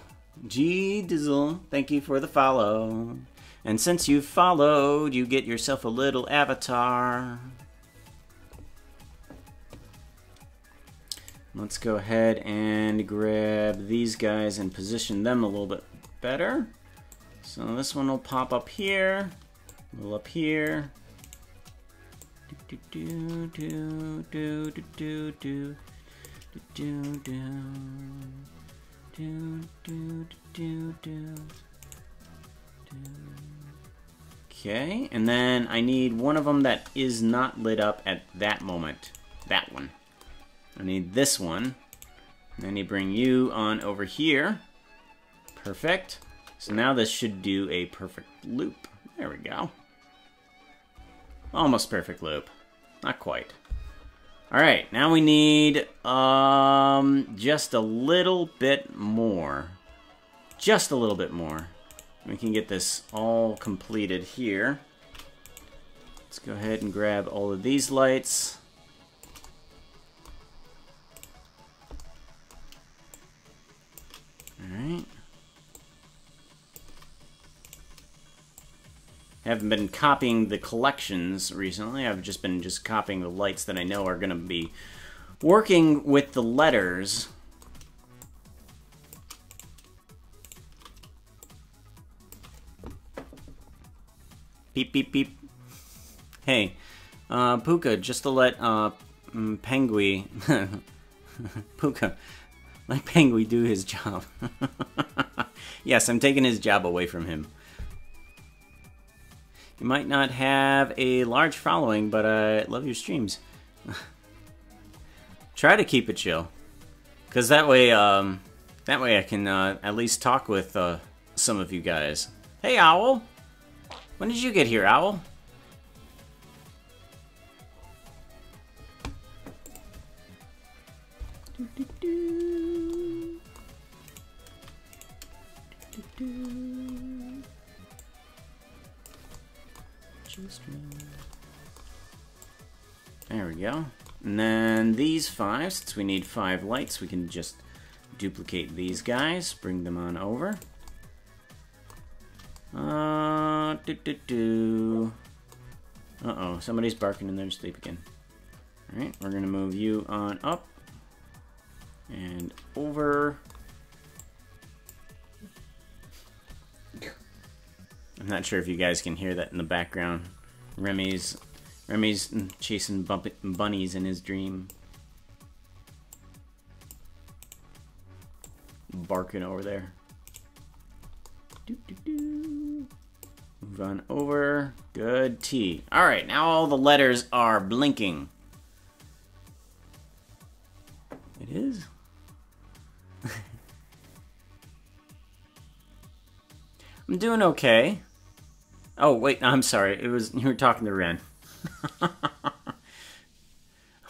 G Dizzle, thank you for the follow. And since you've followed, you get yourself a little avatar. Let's go ahead and grab these guys and position them a little bit better. So this one will pop up here, little up here. Okay, and then I need one of them that is not lit up at that moment. That one. I need this one. And then you bring you on over here. Perfect. So now this should do a perfect loop. There we go. Almost perfect loop. Not quite. Alright, now we need um, just a little bit more. Just a little bit more. We can get this all completed here. Let's go ahead and grab all of these lights. Alright. haven't been copying the collections recently. I've just been just copying the lights that I know are going to be working with the letters. Beep, beep, beep. Hey, uh, Pooka, just to let uh, mm, Pengui... Pooka, let Penguin do his job. yes, I'm taking his job away from him. You might not have a large following, but I love your streams. Try to keep it chill. Because that way, um, that way I can uh, at least talk with uh, some of you guys. Hey, Owl! When did you get here, Owl? There we go. And then these five, since we need five lights, we can just duplicate these guys, bring them on over. Uh, do do do. Uh oh, somebody's barking in their sleep again. Alright, we're gonna move you on up and over. I'm not sure if you guys can hear that in the background. Remy's Remy's chasing bunnies in his dream. Barking over there. Doo -doo -doo. Move on over. Good T. Alright, now all the letters are blinking. It is? I'm doing okay. Oh, wait, I'm sorry. It was you were talking to Ren. I'm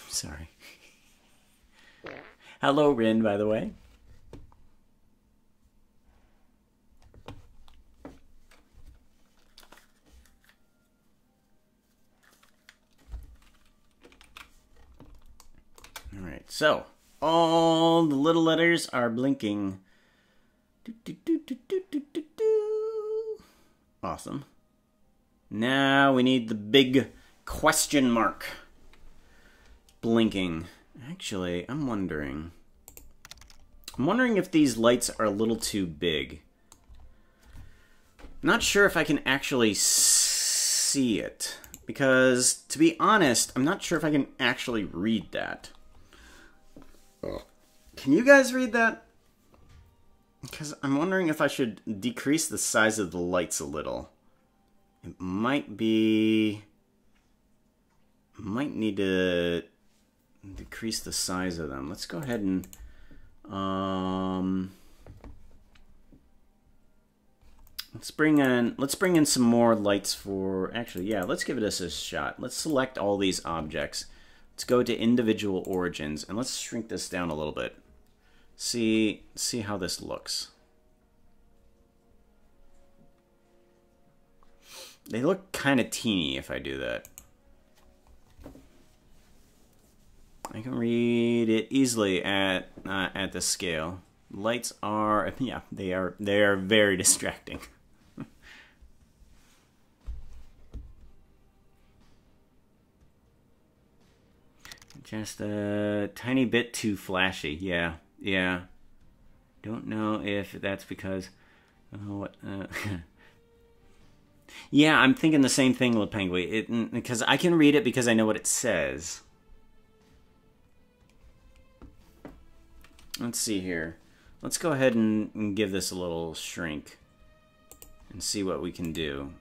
sorry. Hello, Rin, by the way. All right, so all the little letters are blinking. Awesome. Now we need the big question mark blinking. Actually, I'm wondering. I'm wondering if these lights are a little too big. Not sure if I can actually see it. Because, to be honest, I'm not sure if I can actually read that. Can you guys read that? Because I'm wondering if I should decrease the size of the lights a little. It might be... Might need to decrease the size of them. Let's go ahead and... Um... Let's bring in let's bring in some more lights for actually yeah let's give this a shot. Let's select all these objects. Let's go to individual origins and let's shrink this down a little bit. See see how this looks. They look kind of teeny if I do that. I can read it easily at uh, at the scale. Lights are yeah they are they are very distracting. Just a tiny bit too flashy. Yeah, yeah. Don't know if that's because. Uh, what? Uh, yeah, I'm thinking the same thing with Penguin. Because I can read it because I know what it says. Let's see here. Let's go ahead and, and give this a little shrink and see what we can do.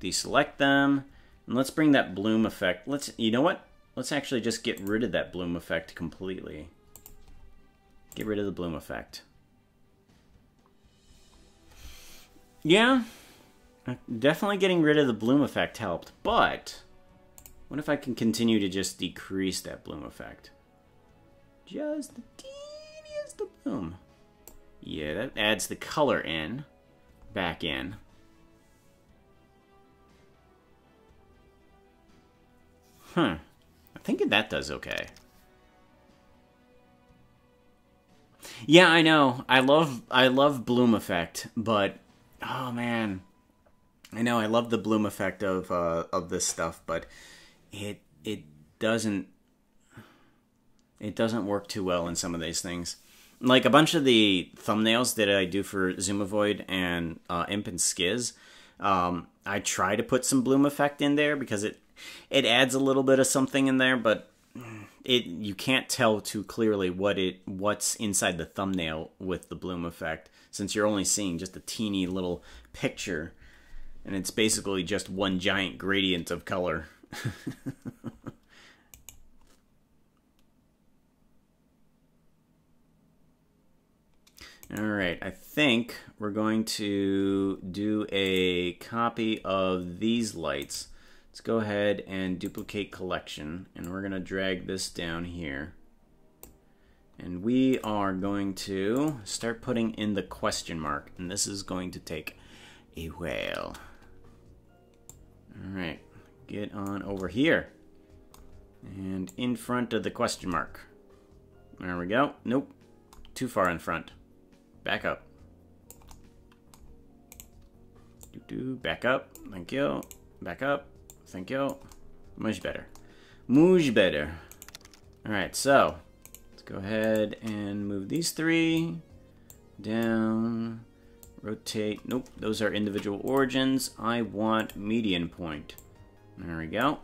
Deselect them and let's bring that bloom effect. Let's. You know what? Let's actually just get rid of that bloom effect completely. Get rid of the bloom effect. Yeah, definitely getting rid of the bloom effect helped, but what if I can continue to just decrease that bloom effect? Just the teeniest of bloom. Yeah, that adds the color in, back in. Huh think that does okay. Yeah, I know. I love I love bloom effect, but oh man. I know I love the bloom effect of uh, of this stuff, but it it doesn't it doesn't work too well in some of these things. Like a bunch of the thumbnails that I do for Zoomovoid and uh, Imp and Skizz, um, I try to put some bloom effect in there because it it adds a little bit of something in there, but it you can't tell too clearly what it what's inside the thumbnail with the bloom effect since you're only seeing just a teeny little picture and it's basically just one giant gradient of color. All right, I think we're going to do a copy of these lights Let's go ahead and duplicate collection and we're going to drag this down here. And we are going to start putting in the question mark and this is going to take a while. Alright, get on over here. And in front of the question mark. There we go. Nope. Too far in front. Back up. Do do. Back up. Thank you. Back up. Thank you. Much better. Much better. Alright, so let's go ahead and move these three down. Rotate. Nope, those are individual origins. I want median point. There we go.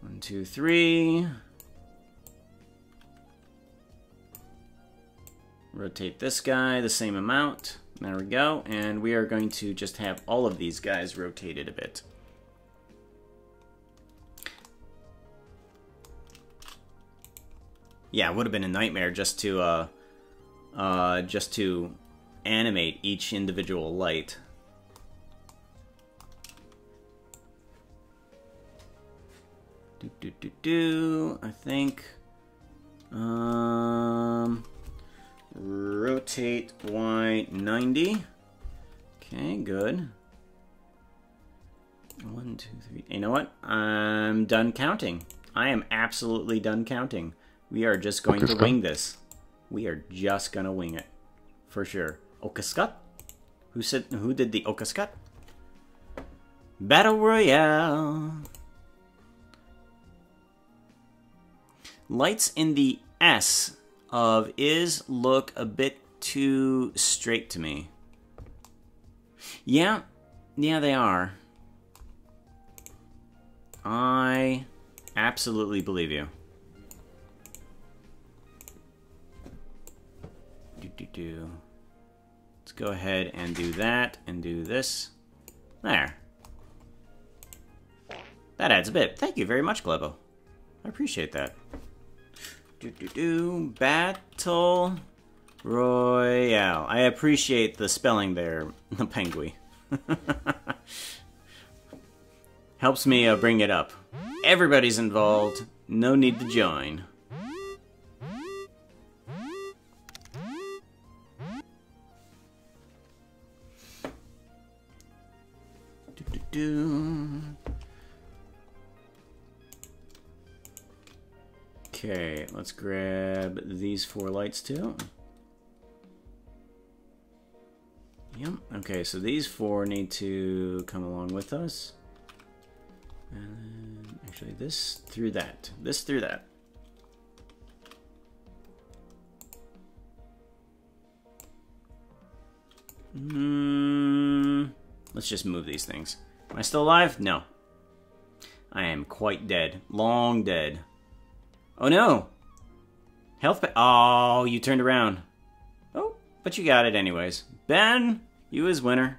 One, two, three. Rotate this guy the same amount. There we go. And we are going to just have all of these guys rotated a bit. Yeah, it would have been a nightmare just to, uh, uh, just to animate each individual light. Do, do, do, do. I think, um rotate Y 90. Okay, good. One, two, three. You know what? I'm done counting. I am absolutely done counting. We are just going to wing this. We are just gonna wing it. For sure. Okascut? Who said who did the Okascut? Battle Royale. Lights in the S of is look a bit too straight to me. Yeah, yeah, they are. I absolutely believe you. Do, do, do. Let's go ahead and do that and do this. There. That adds a bit. Thank you very much, Glebo. I appreciate that. Do do do. Battle Royale. I appreciate the spelling there, the penguin. Helps me uh, bring it up. Everybody's involved. No need to join. Do. Okay, let's grab these four lights too. Yep, okay, so these four need to come along with us. And actually, this through that. This through that. Mm, let's just move these things. Am I still alive? No. I am quite dead. Long dead. Oh no! Health Oh, you turned around. Oh, but you got it anyways. Ben, you is winner.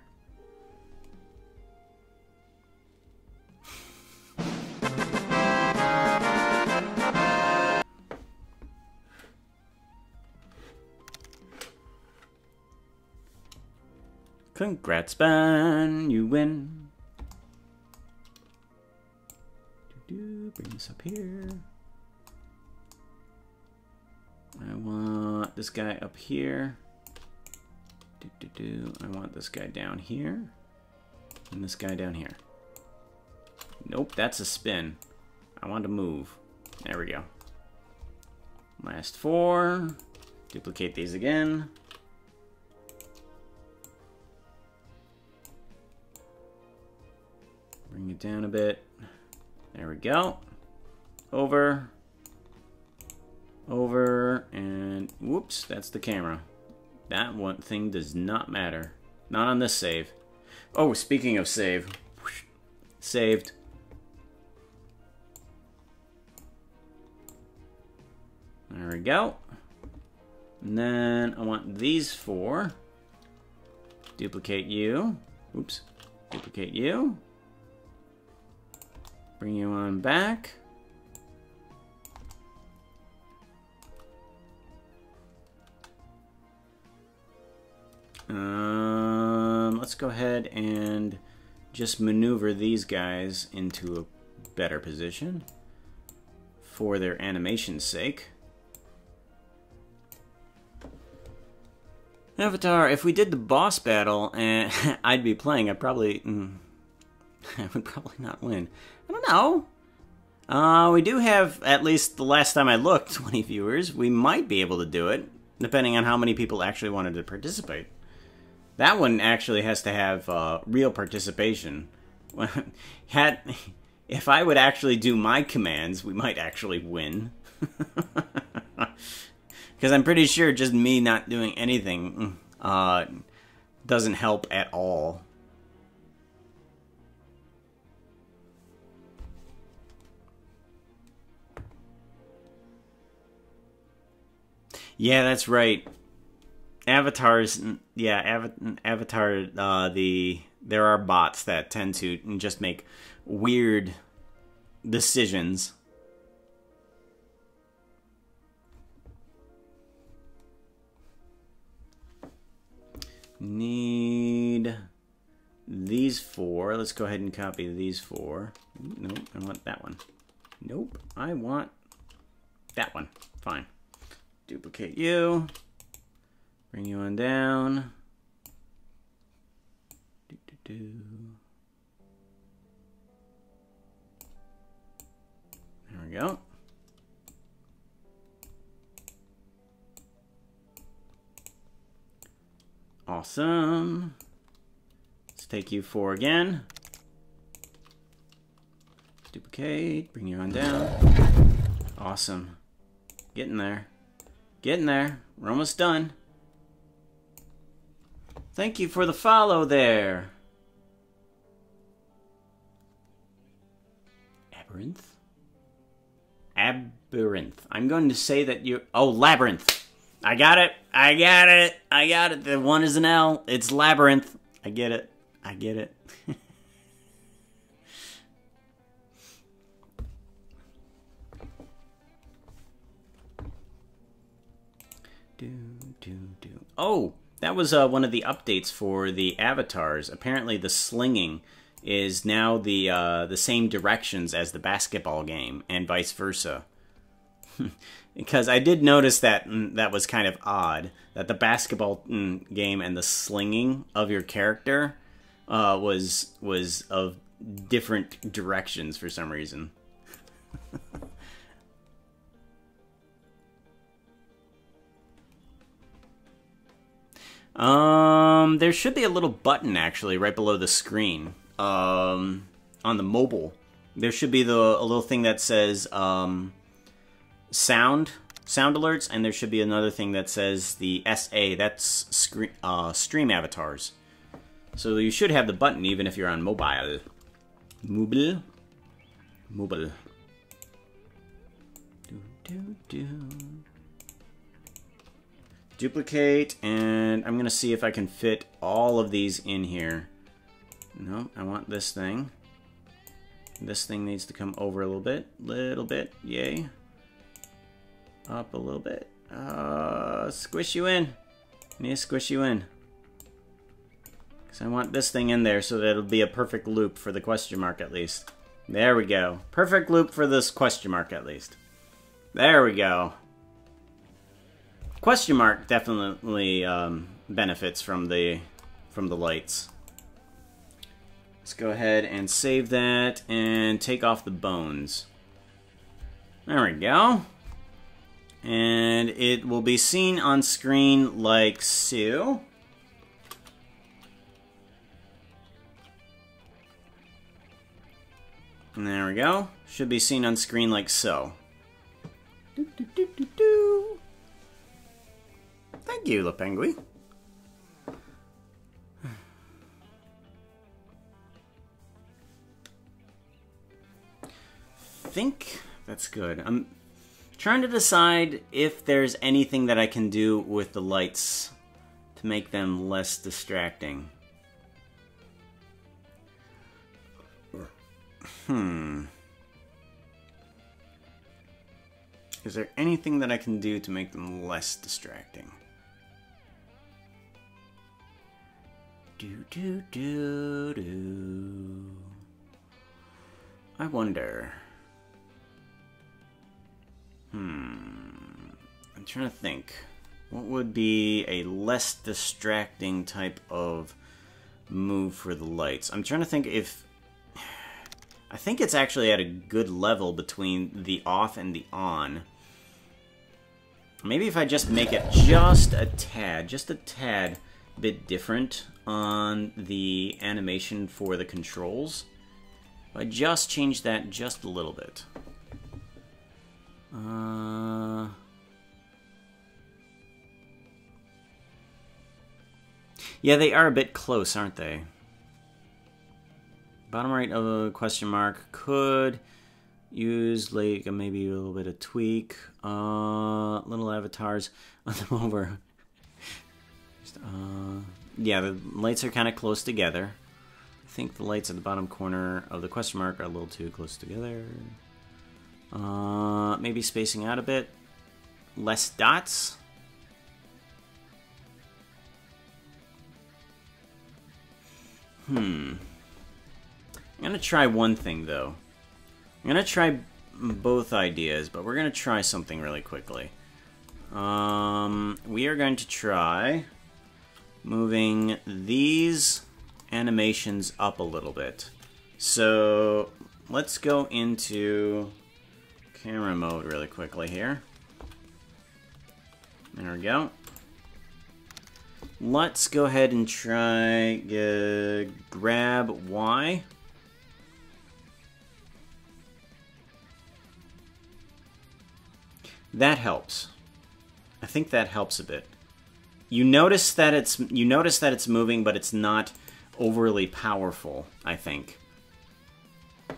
Congrats, Ben, you win. Bring this up here. I want this guy up here. Do, do, do. I want this guy down here. And this guy down here. Nope, that's a spin. I want to move. There we go. Last four. Duplicate these again. Bring it down a bit. There we go. Over. Over. And whoops, that's the camera. That one thing does not matter. Not on this save. Oh, speaking of save. Saved. There we go. And then I want these four. Duplicate you. Oops. Duplicate you. Bring you on back. Um, let's go ahead and just maneuver these guys into a better position for their animation's sake. Avatar, if we did the boss battle and I'd be playing, I'd probably mm, I would probably not win. I don't know. Uh, we do have, at least the last time I looked, 20 viewers. We might be able to do it, depending on how many people actually wanted to participate. That one actually has to have uh, real participation. Had if I would actually do my commands, we might actually win. Because I'm pretty sure just me not doing anything uh, doesn't help at all. Yeah, that's right. Avatars, yeah, Avatar. Uh, the there are bots that tend to just make weird decisions. Need these four. Let's go ahead and copy these four. Nope, I want that one. Nope, I want that one. Fine duplicate you, bring you on down. Do, do, do. There we go. Awesome. Let's take you four again. Duplicate, bring you on down. Awesome. Getting there. Getting there. We're almost done. Thank you for the follow there. Aberynth? Aberynth. I'm going to say that you. Oh, Labyrinth. I got it. I got it. I got it. The one is an L. It's Labyrinth. I get it. I get it. Oh, that was uh, one of the updates for the avatars. Apparently, the slinging is now the uh, the same directions as the basketball game, and vice versa. because I did notice that mm, that was kind of odd that the basketball mm, game and the slinging of your character uh, was was of different directions for some reason. um, there should be a little button actually right below the screen. Um, on the mobile, there should be the a little thing that says um sound sound alerts, and there should be another thing that says the SA. That's screen, uh, stream avatars. So you should have the button even if you're on mobile. Mobile. Mobile. Do, do, do. Duplicate, and I'm to see if I can fit all of these in here. No, I want this thing. This thing needs to come over a little bit. Little bit. Yay. Up a little bit. Uh, squish you in. I need to squish you in. Because I want this thing in there so that it'll be a perfect loop for the question mark at least. There we go. Perfect loop for this question mark at least. There we go. Question mark definitely um, benefits from the from the lights. Let's go ahead and save that and take off the bones. There we go. And it will be seen on screen like so. There we go. Should be seen on screen like so. Do, do, do, Thank you, Lapengui. think that's good. I'm trying to decide if there's anything that I can do with the lights to make them less distracting. Hmm. Is there anything that I can do to make them less distracting? Do do do do. I wonder. Hmm. I'm trying to think. What would be a less distracting type of move for the lights? I'm trying to think if... I think it's actually at a good level between the off and the on. Maybe if I just make it just a tad, just a tad bit different on the animation for the controls. I just changed that just a little bit. Uh... Yeah, they are a bit close, aren't they? Bottom right of a question mark could use like maybe a little bit of tweak. Uh, little avatars on them over. Just, uh, yeah, the lights are kind of close together. I think the lights at the bottom corner of the question mark are a little too close together. Uh, maybe spacing out a bit. Less dots. Hmm. I'm going to try one thing, though. I'm going to try both ideas, but we're going to try something really quickly. Um, we are going to try moving these animations up a little bit. So let's go into camera mode really quickly here. There we go. Let's go ahead and try uh, grab Y. That helps. I think that helps a bit. You notice that it's you notice that it's moving, but it's not overly powerful, I think. I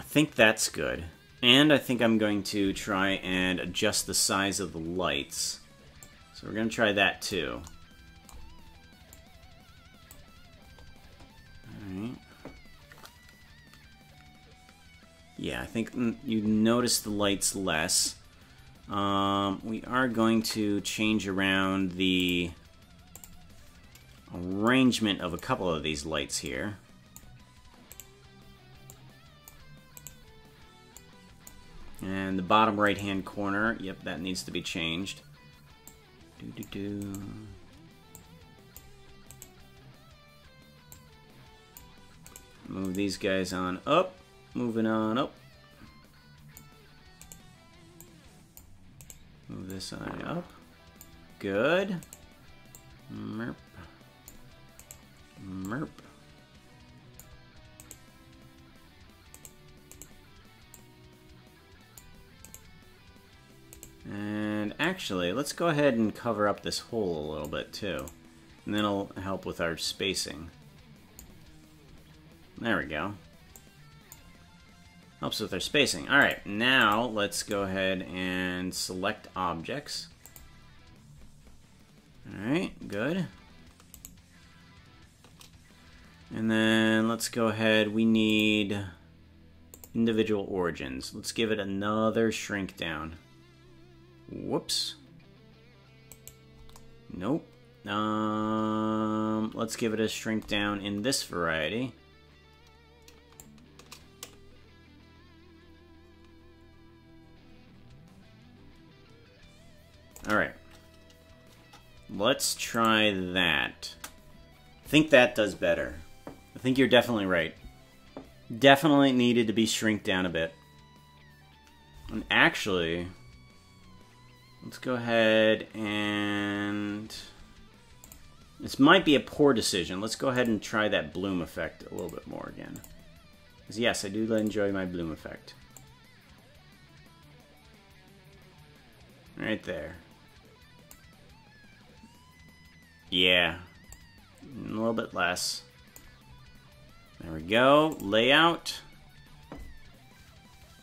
think that's good. And I think I'm going to try and adjust the size of the lights. So we're going to try that too. Alright. Yeah, I think mm, you notice the lights less. Um, we are going to change around the arrangement of a couple of these lights here. And the bottom right hand corner, yep, that needs to be changed. Do do do. Move these guys on up. Moving on up. Move this side up. Good. Merp. Merp. And actually, let's go ahead and cover up this hole a little bit too. And then it'll help with our spacing. There we go. Helps with our spacing. Alright, now let's go ahead and select objects. Alright, good. And then let's go ahead, we need individual origins. Let's give it another shrink down. Whoops. Nope. Um, let's give it a shrink down in this variety. Alright. Let's try that. I think that does better. I think you're definitely right. Definitely needed to be shrink down a bit. And actually, let's go ahead and... This might be a poor decision. Let's go ahead and try that bloom effect a little bit more again. Because yes, I do enjoy my bloom effect. Right there. Yeah. A little bit less. There we go. Layout.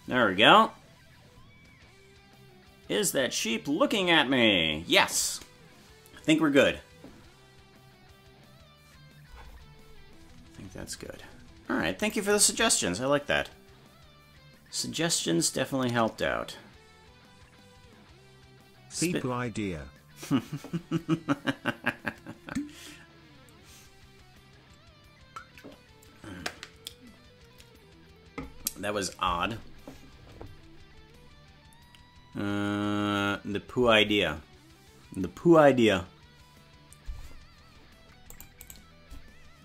There we go. Is that sheep looking at me? Yes. I think we're good. I think that's good. Alright, thank you for the suggestions. I like that. Suggestions definitely helped out. People idea. That was odd. Uh, the poo idea. The poo idea.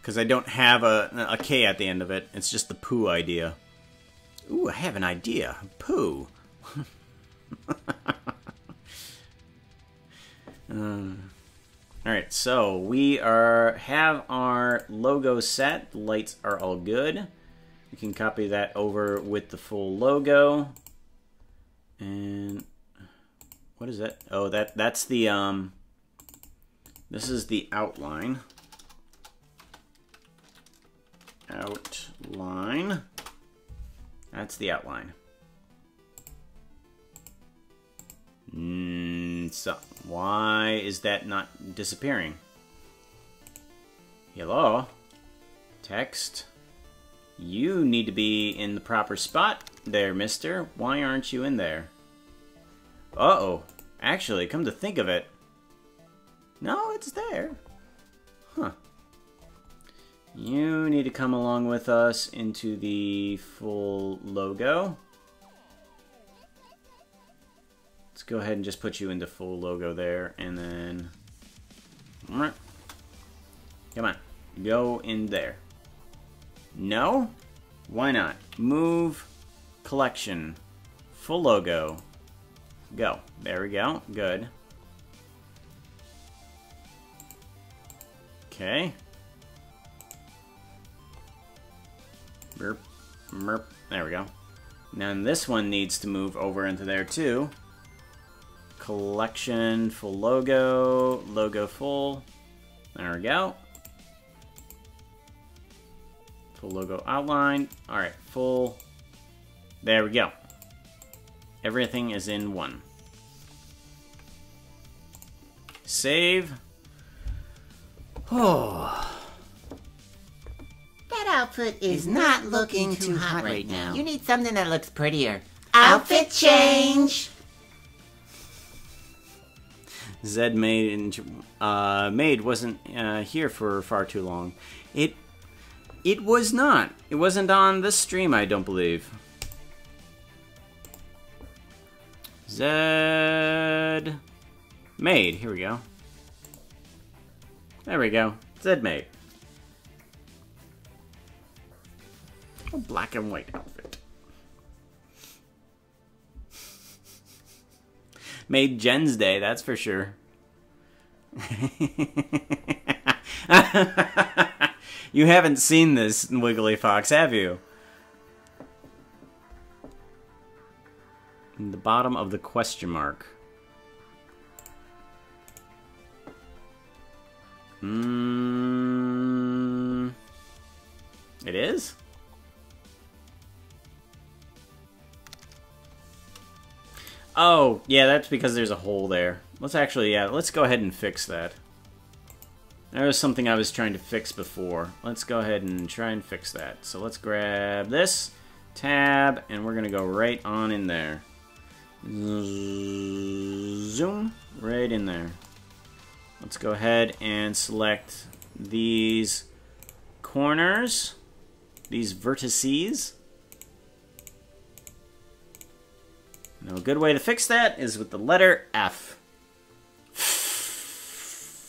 Because I don't have a, a K at the end of it. It's just the poo idea. Ooh, I have an idea. Poo. uh, Alright, so we are have our logo set. The lights are all good. We can copy that over with the full logo. And what is that? Oh, that that's the um this is the outline. Outline. That's the outline. Mm, so why is that not disappearing? Hello? Text. You need to be in the proper spot there, mister. Why aren't you in there? Uh-oh. Actually, come to think of it. No, it's there. Huh. You need to come along with us into the full logo. Let's go ahead and just put you into full logo there, and then... Come on. Go in there. No? Why not? Move, collection. Full logo. Go. There we go. Good. Okay. Burp. Merp. There we go. Now this one needs to move over into there too. Collection, full logo, logo full. There we go. Full logo outline. Alright, full. There we go. Everything is in one. Save. Oh. That outfit is not looking too hot right now. You need something that looks prettier. Outfit change! Zed made uh, Maid wasn't uh, here for far too long. It it was not. It wasn't on this stream, I don't believe. Zed made. Here we go. There we go. Zed made. A black and white outfit. Made Jen's day, that's for sure. you haven't seen this, Wiggly Fox, have you? In the bottom of the question mark. Hmm. It is? Oh, yeah, that's because there's a hole there. Let's actually, yeah, let's go ahead and fix that. There was something I was trying to fix before. Let's go ahead and try and fix that. So let's grab this, tab, and we're going to go right on in there. Zoom, right in there. Let's go ahead and select these corners, these vertices. Now, a good way to fix that is with the letter F.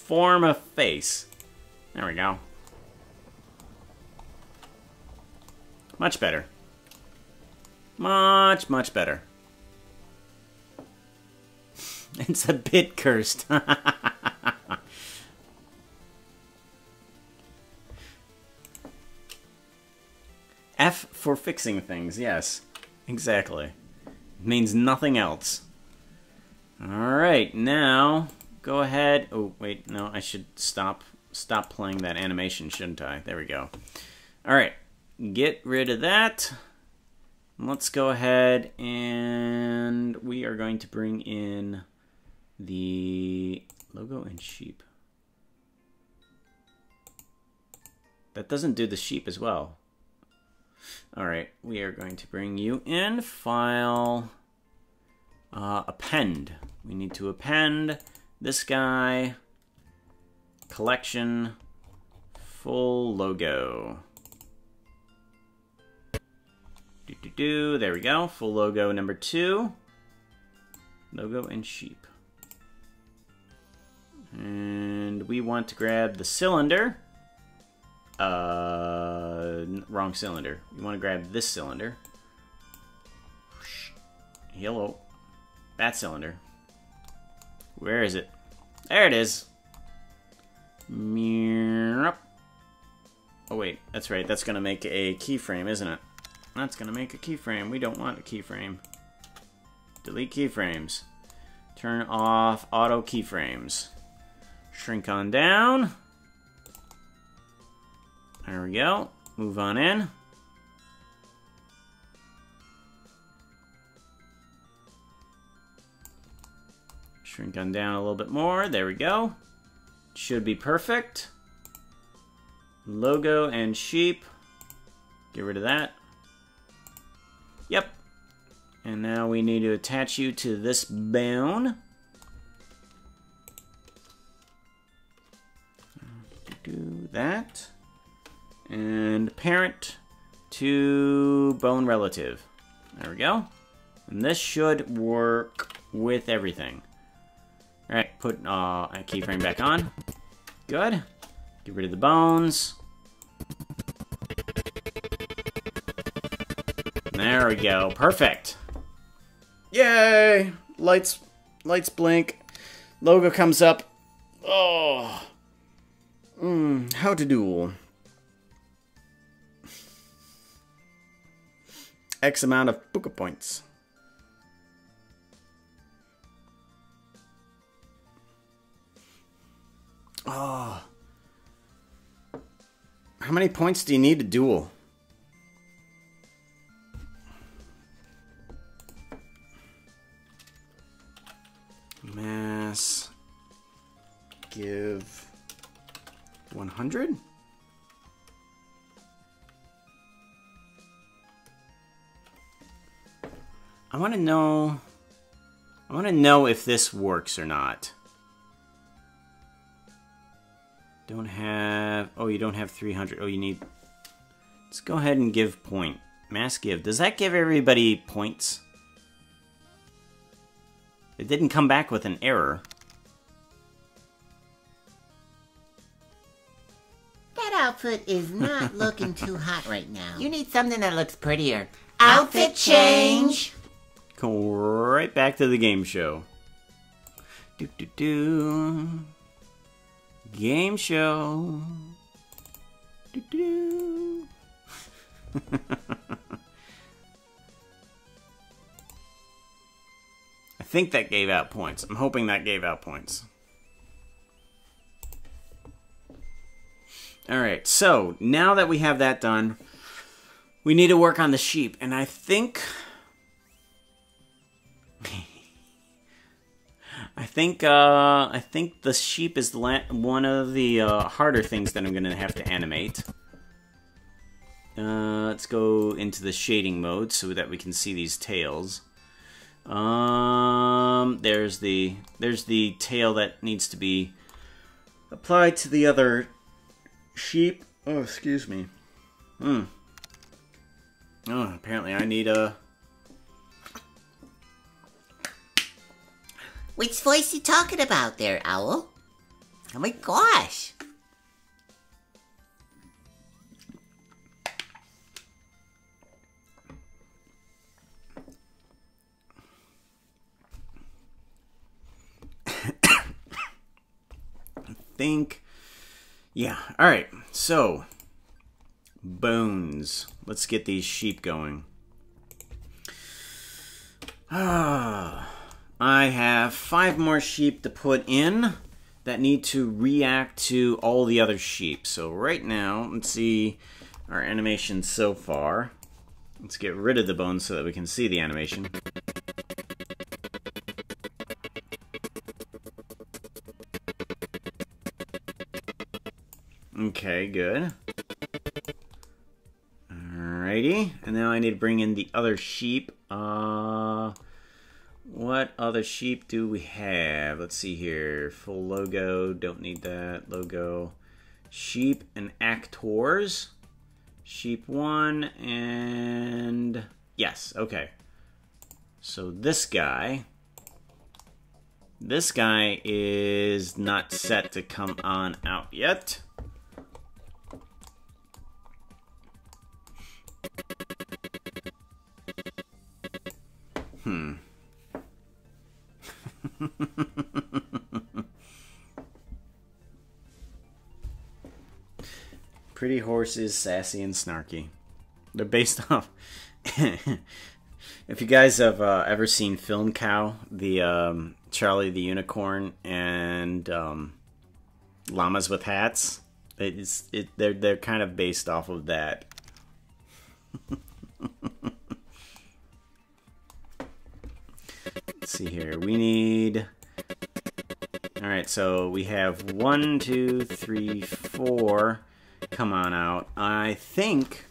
Form a face. There we go. Much better. Much, much better. It's a bit cursed. F for fixing things, yes. Exactly means nothing else. Alright, now go ahead. Oh, wait, no, I should stop stop playing that animation, shouldn't I? There we go. Alright, get rid of that. Let's go ahead and we are going to bring in the logo and sheep. That doesn't do the sheep as well. All right, we are going to bring you in. File, uh, append. We need to append this guy, collection, full logo. Do, do, do. There we go. Full logo number two. Logo and sheep. And we want to grab the cylinder. Uh, wrong cylinder. You want to grab this cylinder. Hello. That cylinder. Where is it? There it is. Oh wait, that's right. That's gonna make a keyframe, isn't it? That's gonna make a keyframe. We don't want a keyframe. Delete keyframes. Turn off auto keyframes. Shrink on down. There we go. Move on in. Shrink on down a little bit more. There we go. Should be perfect. Logo and sheep. Get rid of that. Yep. And now we need to attach you to this bone. Do that and parent to bone relative. There we go. And this should work with everything. All right, put uh, a keyframe back on. Good. Get rid of the bones. There we go. Perfect. Yay! Lights, lights blink. Logo comes up. Oh. Mm, how to duel. X amount of Pooka points. Oh. How many points do you need to duel? Mass. Give 100? I want to know... I want to know if this works or not. Don't have... Oh, you don't have 300. Oh, you need... Let's go ahead and give point. Mass give. Does that give everybody points? It didn't come back with an error. That outfit is not looking too hot right now. You need something that looks prettier. Outfit change. Go right back to the game show. Do do do. Game show. Do do. I think that gave out points. I'm hoping that gave out points. Alright, so now that we have that done, we need to work on the sheep. And I think I think uh, I think the sheep is one of the uh, harder things that I'm going to have to animate. Uh, let's go into the shading mode so that we can see these tails. Um, there's the there's the tail that needs to be applied to the other sheep. Oh, excuse me. Hmm. Oh, apparently I need a Which voice you talking about there, Owl? Oh my gosh. I think yeah all right so bones let's get these sheep going ah I have five more sheep to put in that need to react to all the other sheep. So right now, let's see our animation so far. Let's get rid of the bones so that we can see the animation. Okay, good. Alrighty, and now I need to bring in the other sheep. Uh, what other sheep do we have? Let's see here. Full logo. Don't need that. Logo. Sheep and actors. Sheep 1 and... Yes, okay. So this guy... This guy is not set to come on out yet. Pretty horses, sassy and snarky. They're based off. if you guys have uh, ever seen FilmCow, the um, Charlie the Unicorn and um, Llamas with Hats, it's it they're they're kind of based off of that. Let's see here. We need... Alright, so we have one, two, three, four. Come on out. I think...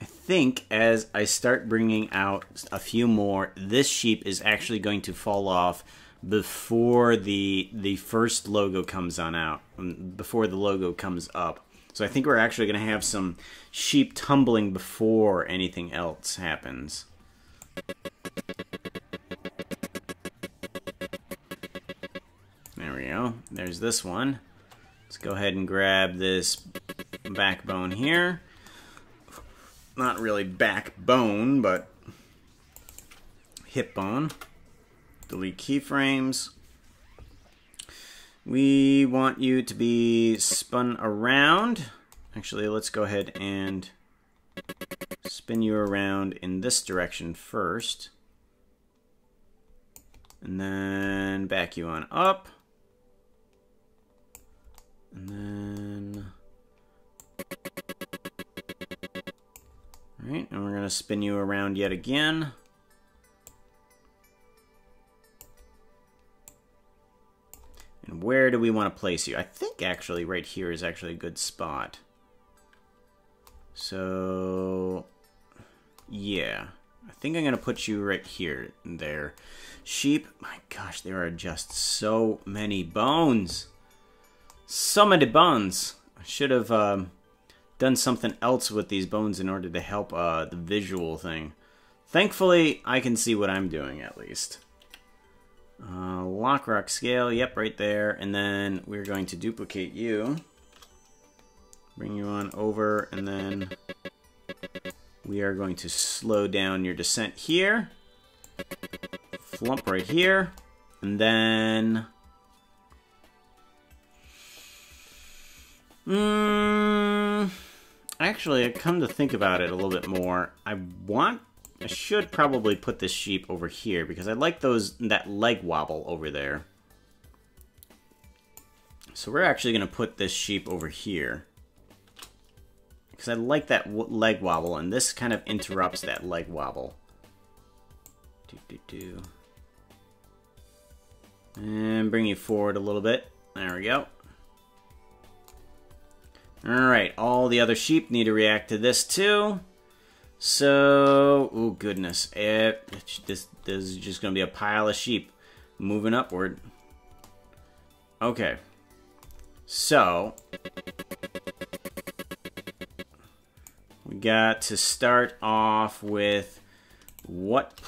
I think as I start bringing out a few more, this sheep is actually going to fall off before the the first logo comes on out, um, before the logo comes up. So I think we're actually going to have some sheep tumbling before anything else happens. There's this one. Let's go ahead and grab this backbone here. not really backbone, but hip bone. Delete keyframes. We want you to be spun around. Actually, let's go ahead and spin you around in this direction first. And then back you on up. And then... Alright, and we're going to spin you around yet again. And where do we want to place you? I think actually right here is actually a good spot. So, yeah. I think I'm going to put you right here there. Sheep, my gosh, there are just so many bones. So many bones. I should have um, done something else with these bones in order to help uh, the visual thing. Thankfully, I can see what I'm doing at least. Uh, lock rock scale, yep, right there. And then we're going to duplicate you. Bring you on over, and then we are going to slow down your descent here. Flump right here. And then... Mm, actually, I come to think about it a little bit more. I want I should probably put this sheep over here because I like those that leg wobble over there. So we're actually going to put this sheep over here. Because I like that leg wobble, and this kind of interrupts that leg wobble. Do, do, do. And bring you forward a little bit. There we go. Alright, all the other sheep need to react to this too. So, oh goodness, it, this, this is just going to be a pile of sheep moving upward. Okay. So, we got to start off with what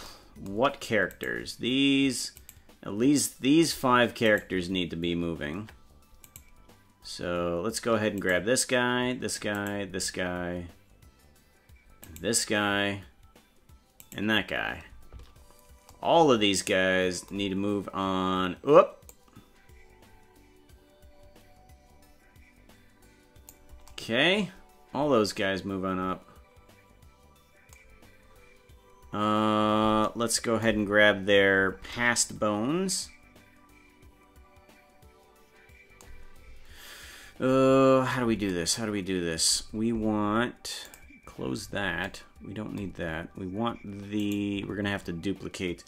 what characters? These at least these five characters need to be moving. So, let's go ahead and grab this guy, this guy, this guy, this guy, and that guy. All of these guys need to move on up. Okay, all those guys move on up. Uh, let's go ahead and grab their past bones. Uh, how do we do this? How do we do this? We want close that. We don't need that. We want the... We're going to have to duplicate...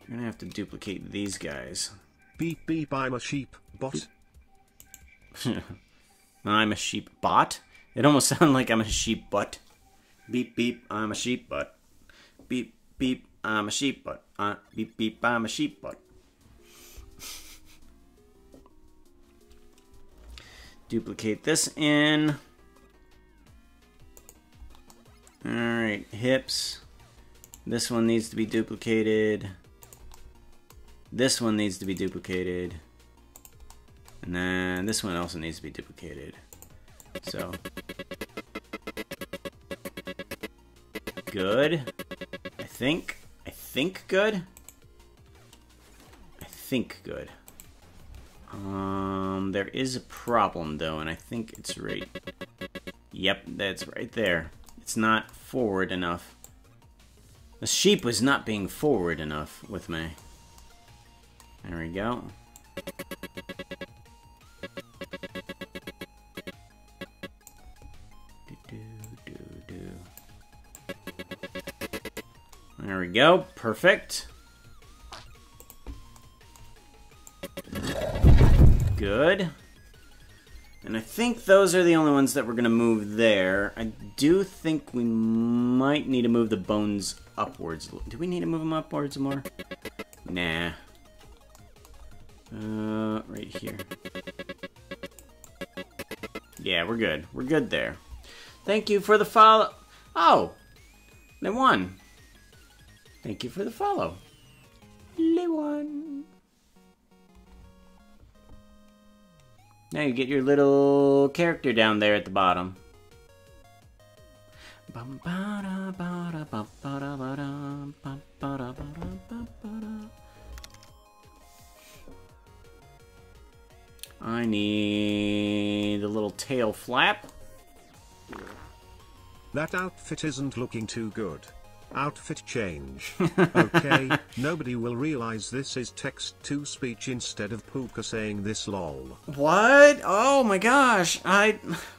We're going to have to duplicate these guys. Beep beep, I'm a sheep bot. I'm a sheep bot? It almost sounds like I'm a sheep butt. Beep beep, I'm a sheep butt. Beep beep, I'm a sheep butt. Uh, beep beep, I'm a sheep butt. Duplicate this in. Alright, hips. This one needs to be duplicated. This one needs to be duplicated. And then this one also needs to be duplicated. So. Good. I think. I think good. I think good. Um, there is a problem though, and I think it's right. Yep, that's right there. It's not forward enough. The sheep was not being forward enough with me. There we go. There we go. Perfect. Good. And I think those are the only ones that we're going to move there. I do think we might need to move the bones upwards. Do we need to move them upwards more? Nah. Uh, right here. Yeah, we're good. We're good there. Thank you for the follow. Oh, they won. Thank you for the follow. They won. Now you get your little character down there at the bottom. I need a little tail flap. That outfit isn't looking too good. Outfit change. okay, nobody will realize this is text to speech instead of Pooka saying this lol. What? Oh my gosh. I.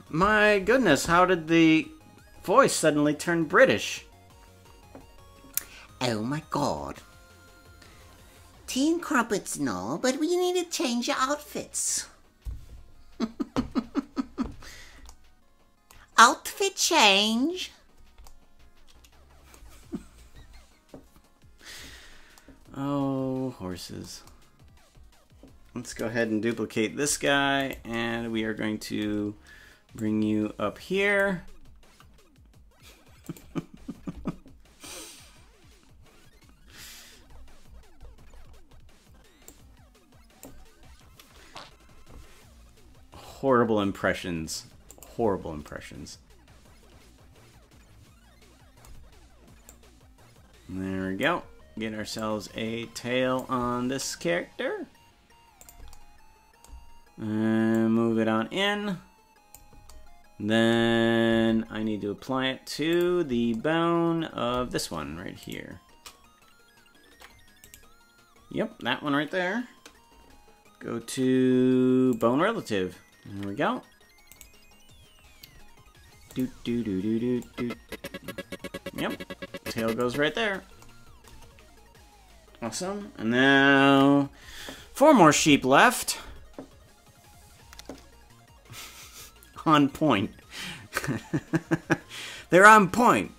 My goodness, how did the voice suddenly turn British? Oh my god. Teen carpets and all, but we need to change your outfits. Outfit change. Oh, horses. Let's go ahead and duplicate this guy, and we are going to bring you up here. Horrible impressions. Horrible impressions. There we go. Get ourselves a tail on this character. And move it on in. Then I need to apply it to the bone of this one right here. Yep, that one right there. Go to bone relative. There we go. Do do do do do do. Yep, tail goes right there. Awesome. And now four more sheep left. on point. they're on point.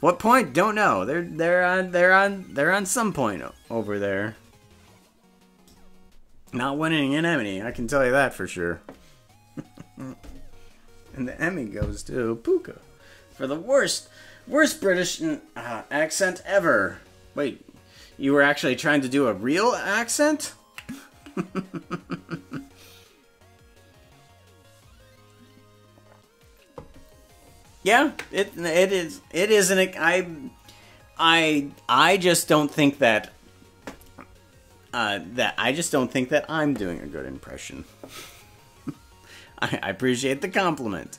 What point? Don't know. They're they're on they're on they're on some point over there. Not winning an Emmy, I can tell you that for sure. and the Emmy goes to Pooka for the worst worst British uh, accent ever. Wait, you were actually trying to do a real accent? yeah, it it is it is an I I I just don't think that uh, that I just don't think that I'm doing a good impression. I, I appreciate the compliment.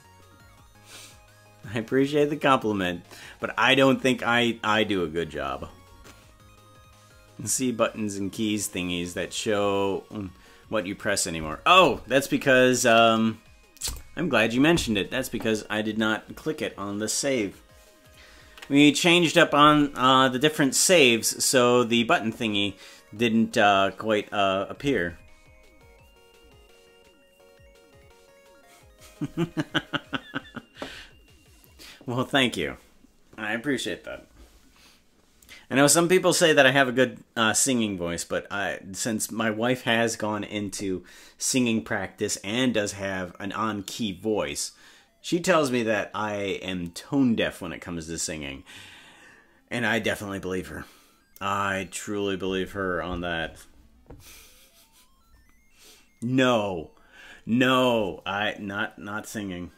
I appreciate the compliment, but I don't think I I do a good job. See buttons and keys thingies that show what you press anymore. Oh, that's because um, I'm glad you mentioned it. That's because I did not click it on the save. We changed up on uh, the different saves, so the button thingy didn't uh, quite uh, appear. well, thank you. I appreciate that. I know some people say that I have a good uh, singing voice, but I, since my wife has gone into singing practice and does have an on key voice, she tells me that I am tone deaf when it comes to singing. And I definitely believe her. I truly believe her on that. No. No, I not not singing.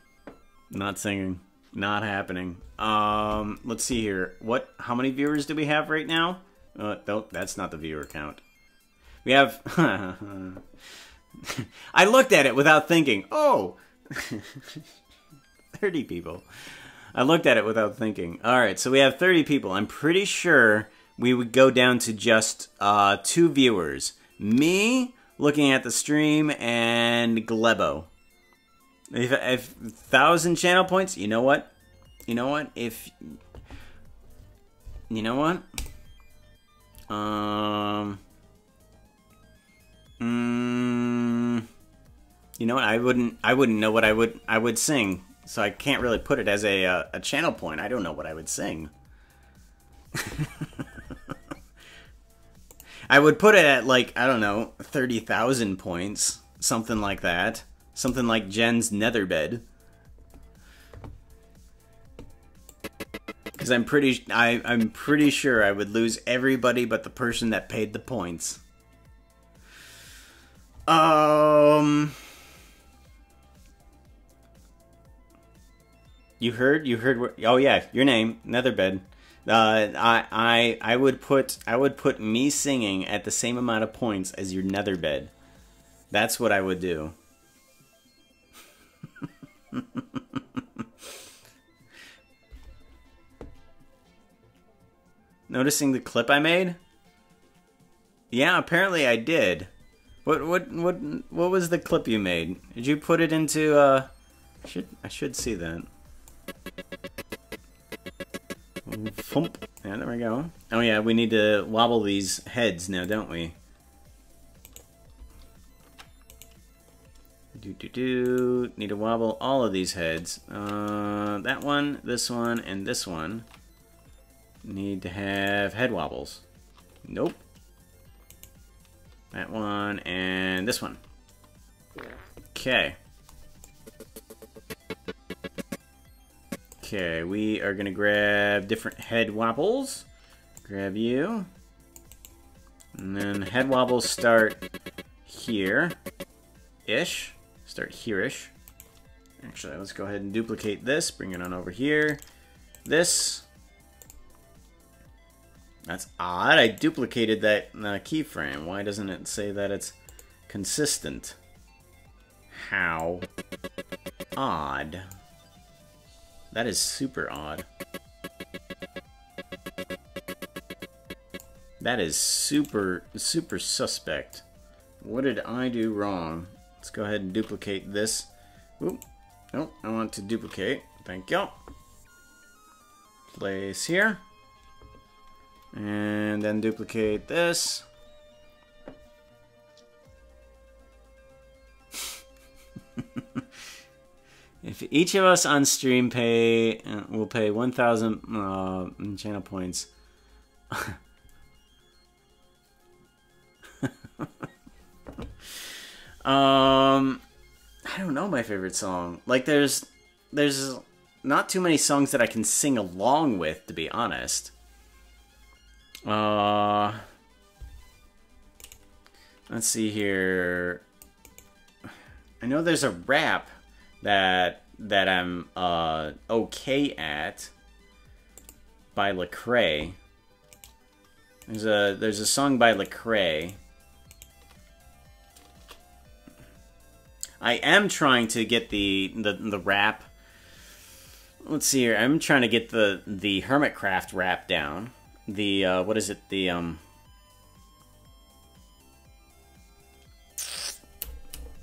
Not singing. Not happening. Um, let's see here. What? How many viewers do we have right now? Uh, that's not the viewer count. We have. I looked at it without thinking. Oh, 30 people. I looked at it without thinking. All right, so we have 30 people. I'm pretty sure we would go down to just uh, two viewers. Me looking at the stream and Glebo. If, if thousand channel points, you know what? You know what? If you know what? Um. Mm, you know what? I wouldn't. I wouldn't know what I would. I would sing. So I can't really put it as a uh, a channel point. I don't know what I would sing. I would put it at like I don't know thirty thousand points, something like that. Something like Jen's Netherbed. Because I'm pretty, I, I'm pretty sure I would lose everybody but the person that paid the points. Um. You heard? You heard? Where, oh yeah, your name, Netherbed. Uh, I I I would put I would put me singing at the same amount of points as your Netherbed. That's what I would do. Noticing the clip I made? Yeah, apparently I did. What what what what was the clip you made? Did you put it into uh I should I should see that. Thump. Yeah, there we go. Oh yeah, we need to wobble these heads now, don't we? Do do do. Need to wobble all of these heads. Uh, that one, this one, and this one need to have head wobbles. Nope. That one and this one. Okay. Okay, we are gonna grab different head wobbles. Grab you. And then head wobbles start here-ish. Start here-ish. Actually, let's go ahead and duplicate this. Bring it on over here. This. That's odd. I duplicated that uh, keyframe. Why doesn't it say that it's consistent? How odd. That is super odd. That is super, super suspect. What did I do wrong? Let's go ahead and duplicate this. Oop. Nope, I want to duplicate. Thank you. Place here. And then duplicate this. if each of us on stream pay, uh, will pay 1,000 uh, channel points. um, I don't know my favorite song. Like, there's, there's not too many songs that I can sing along with, to be honest. Uh, let's see here. I know there's a rap that that I'm uh, okay at by Lecrae. There's a there's a song by Lecrae. I am trying to get the the the rap. Let's see here. I'm trying to get the the Hermitcraft rap down the uh, what is it? The um.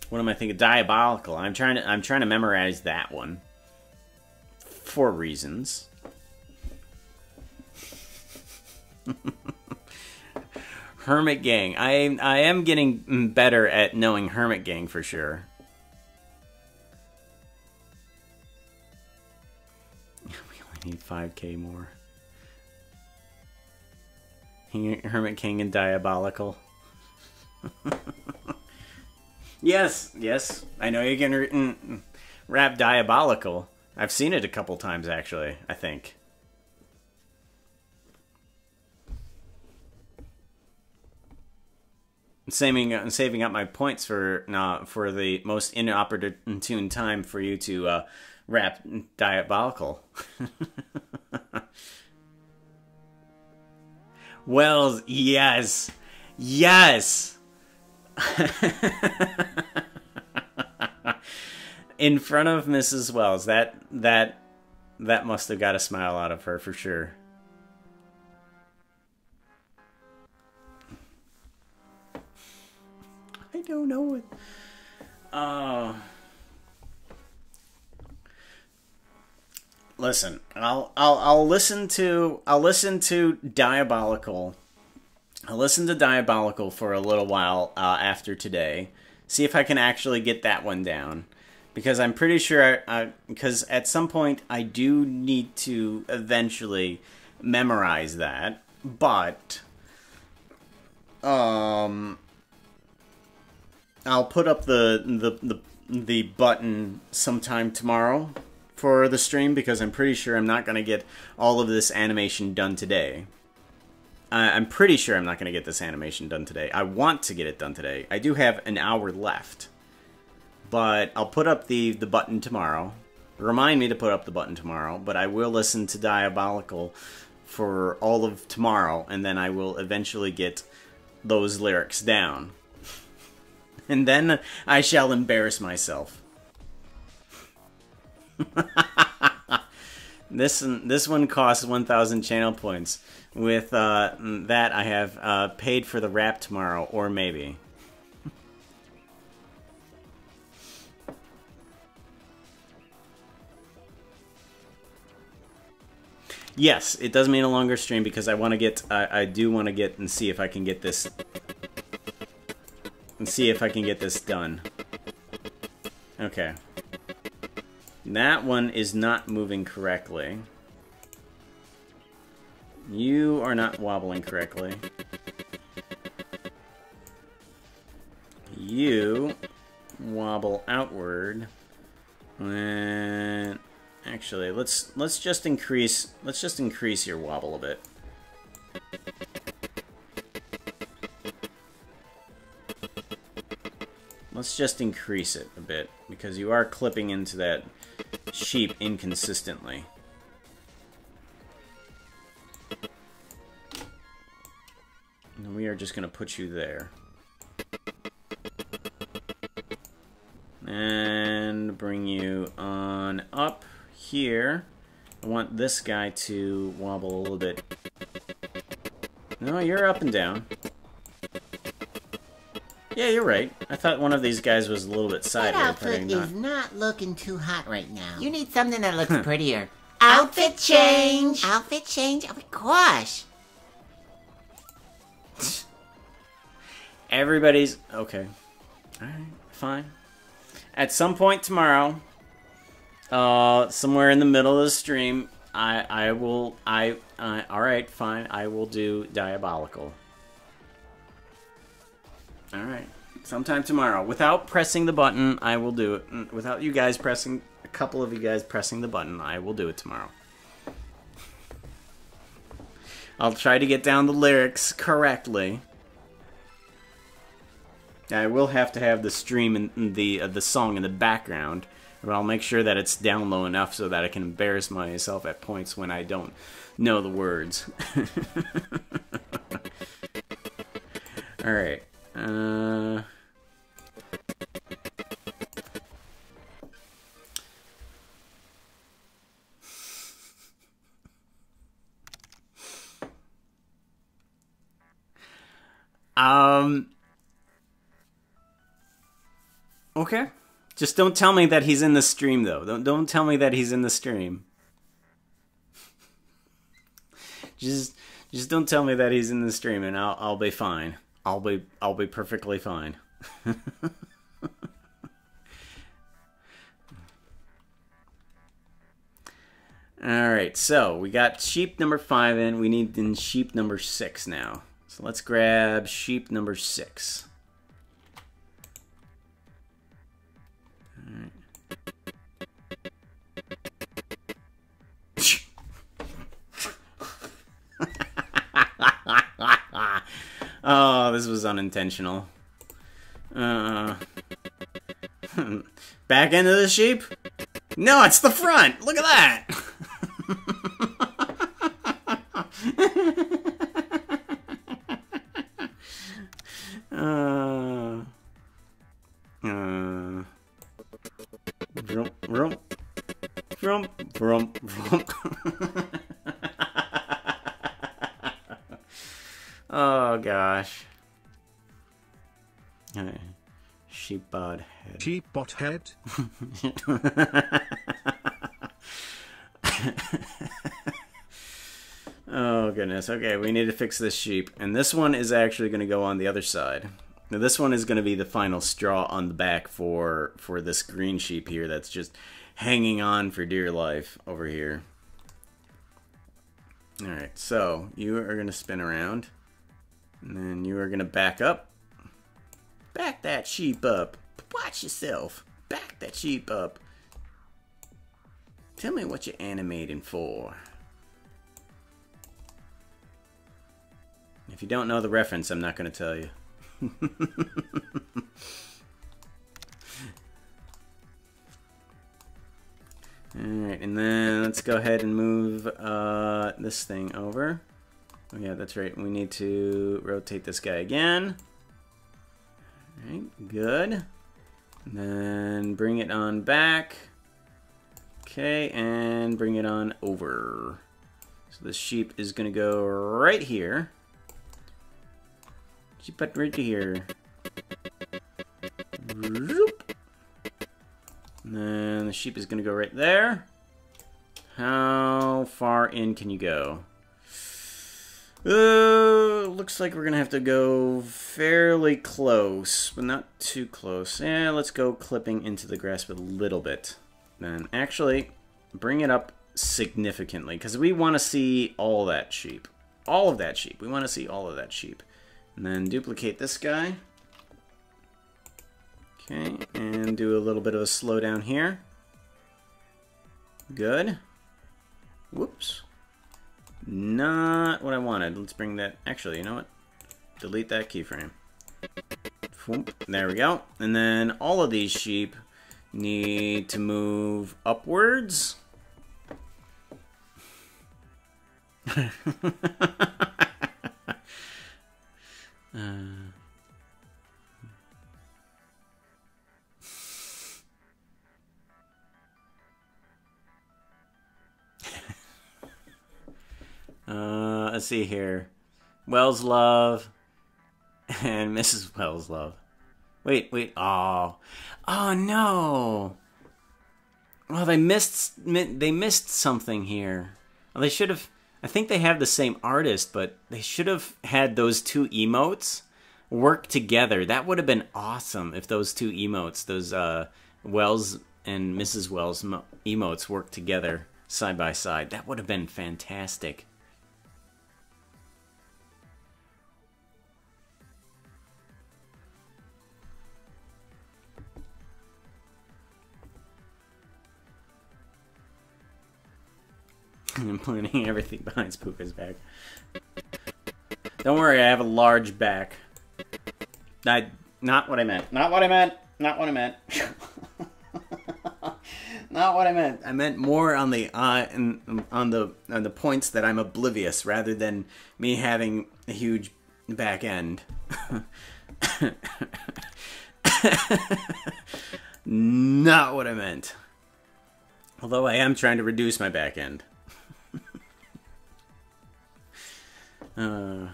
What am I thinking? Diabolical. I'm trying to. I'm trying to memorize that one. For reasons. Hermit Gang. I I am getting better at knowing Hermit Gang for sure. Need 5k more. Hermit King and Diabolical. yes, yes. I know you can rap Diabolical. I've seen it a couple times, actually, I think. saving uh, saving up my points for uh, for the most inopportune time for you to uh, rap diabolical. Wels, yes. Yes. In front of Mrs. Wels. That that that must have got a smile out of her for sure. I don't know what. Oh. Listen, I'll I'll I'll listen to I'll listen to Diabolical. I'll listen to Diabolical for a little while uh, after today. See if I can actually get that one down, because I'm pretty sure I, because at some point I do need to eventually memorize that, but um, I'll put up the the the the button sometime tomorrow for the stream because I'm pretty sure I'm not going to get all of this animation done today. I'm pretty sure I'm not going to get this animation done today. I want to get it done today. I do have an hour left. But I'll put up the, the button tomorrow. remind me to put up the button tomorrow, but I will listen to Diabolical for all of tomorrow, and then I will eventually get those lyrics down. And then I shall embarrass myself. this this one costs 1,000 channel points. With uh, that, I have uh, paid for the wrap tomorrow, or maybe. Yes, it does mean a longer stream because I want to get, I, I do want to get and see if I can get this, and see if I can get this done. Okay. That one is not moving correctly. You are not wobbling correctly. You wobble outward. And actually, let's let's just increase let's just increase your wobble a bit. Let's just increase it a bit because you are clipping into that sheep inconsistently. And we are just going to put you there. And bring you on up here. I want this guy to wobble a little bit. No, you're up and down. Yeah, you're right. I thought one of these guys was a little bit That sideways. outfit but is not looking too hot right now. You need something that looks prettier. Outfit change! Outfit change? Oh my gosh! Everybody's okay. All right, fine. At some point tomorrow, uh, somewhere in the middle of the stream, I I will I uh, all right, fine. I will do diabolical. All right, sometime tomorrow, without pressing the button, I will do it. Mm, Without you guys pressing, a couple of you guys pressing the button, I will do it tomorrow. I'll try to get down the lyrics correctly. I will have to have the stream and the uh, the song in the background, but I'll make sure that it's down low enough so that I can embarrass myself at points when I don't know the words. All right. Uh... Um. Okay. Just don't tell me that he's in the stream though. Don't don't tell me that he's in the stream. just just don't tell me that he's in the stream and I'll I'll be fine. I'll be I'll be perfectly fine. All right. So, we got sheep number 5 in. We need in sheep number 6 now. So, let's grab sheep number 6. Oh, this was unintentional. Uh, back end of the sheep? No, it's the front. Look at that. uh, uh. oh gosh. Sheep bod head. Cheap bot head. Oh goodness. Okay, we need to fix this sheep, and this one is actually going to go on the other side. Now this one is going to be the final straw on the back for for this green sheep here that's just hanging on for dear life over here. All right, so you are going to spin around, and then you are going to back up. Back that sheep up. Watch yourself. Back that sheep up. Tell me what you're animating for. If you don't know the reference, I'm not going to tell you. Alright, and then let's go ahead and move uh, this thing over. Oh yeah, that's right. We need to rotate this guy again. Alright, good. And then bring it on back. Okay, and bring it on over. So the sheep is going to go right here. Sheep right here. Zoop. And then the sheep is going to go right there. How far in can you go? Uh, looks like we're going to have to go fairly close, but not too close. Yeah, let's go clipping into the grass a little bit. Then actually, bring it up significantly, because we want to see all that sheep. All of that sheep. We want to see all of that sheep. And then duplicate this guy. Okay, and do a little bit of a slowdown here. Good. Whoops. Not what I wanted. Let's bring that... Actually, you know what? Delete that keyframe. There we go. And then all of these sheep need to move upwards. uh... Uh, let's see here. Wels Love and Mrs. Wels Love. Wait, wait. Oh, oh no. Well, they missed. They missed something here. Well, they should have. I think they have the same artist, but they should have had those two emotes work together. That would have been awesome if those two emotes, those uh, Wels and Mrs. Wels emotes, worked together side by side. That would have been fantastic. I'm everything behind Spooka's back. Don't worry, I have a large back. I, not what I meant. Not what I meant. Not what I meant. not what I meant. I meant more on the uh, on the on the points that I'm oblivious, rather than me having a huge back end. not what I meant. Although I am trying to reduce my back end. Uh,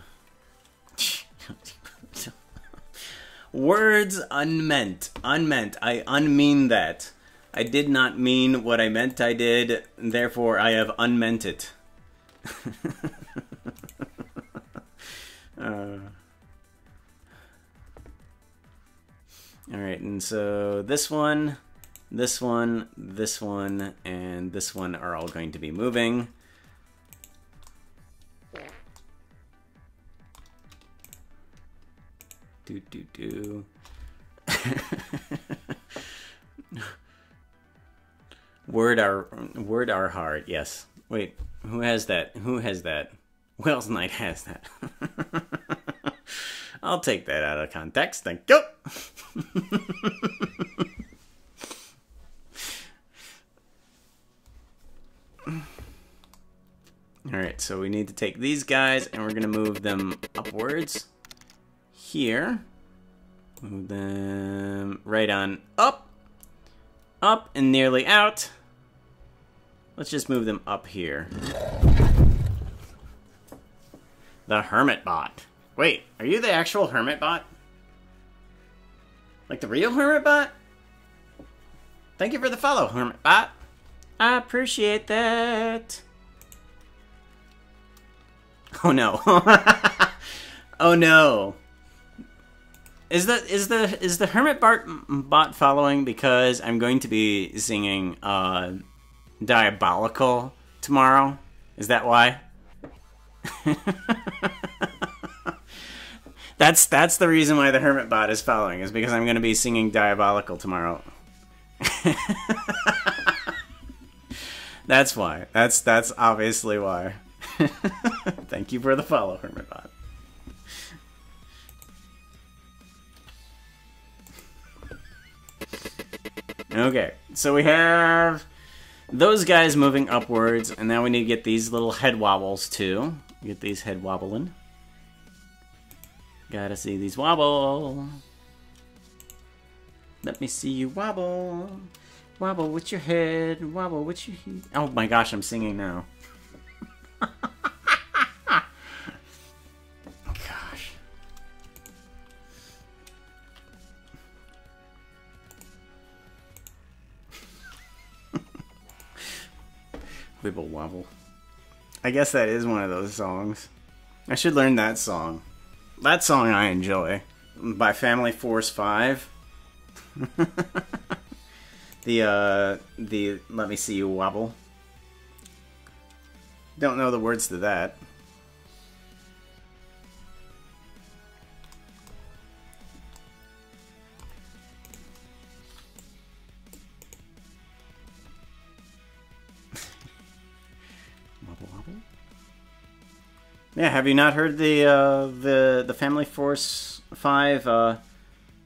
words unmeant. Unmeant. I unmean that. I did not mean what I meant I did, therefore I have unmeant it. uh, Alright, and so this one, this one, this one, and this one are all going to be moving. Do do do. word our word our heart. Yes. Wait. Who has that? Who has that? Welsknight has that. I'll take that out of context. Thank you. All right, so we need to take these guys and we're going to move them upwards here. Move them right on up. Up and nearly out. Let's just move them up here. The Hermit Bot. Wait, are you the actual Hermit Bot? Like the real Hermit Bot? Thank you for the follow, Hermit Bot. I appreciate that. Oh no. oh no. Is the is the is the hermit bot bot following because I'm going to be singing uh, diabolical tomorrow? Is that why? that's that's the reason why the hermit bot is following is because I'm going to be singing diabolical tomorrow. that's why. That's that's obviously why. Thank you for the follow, hermit bot. Okay, so we have those guys moving upwards, and now we need to get these little head wobbles too. Get these head wobbling. Gotta see these wobble. Let me see you wobble. Wobble with your head, wobble with your head. Oh my gosh, I'm singing now. Wibble wobble. I guess that is one of those songs. I should learn that song. That song I enjoy. By Family Force 5. the uh the let me see you wobble. Don't know the words to that. Yeah, have you not heard the uh the the Family Force 5 uh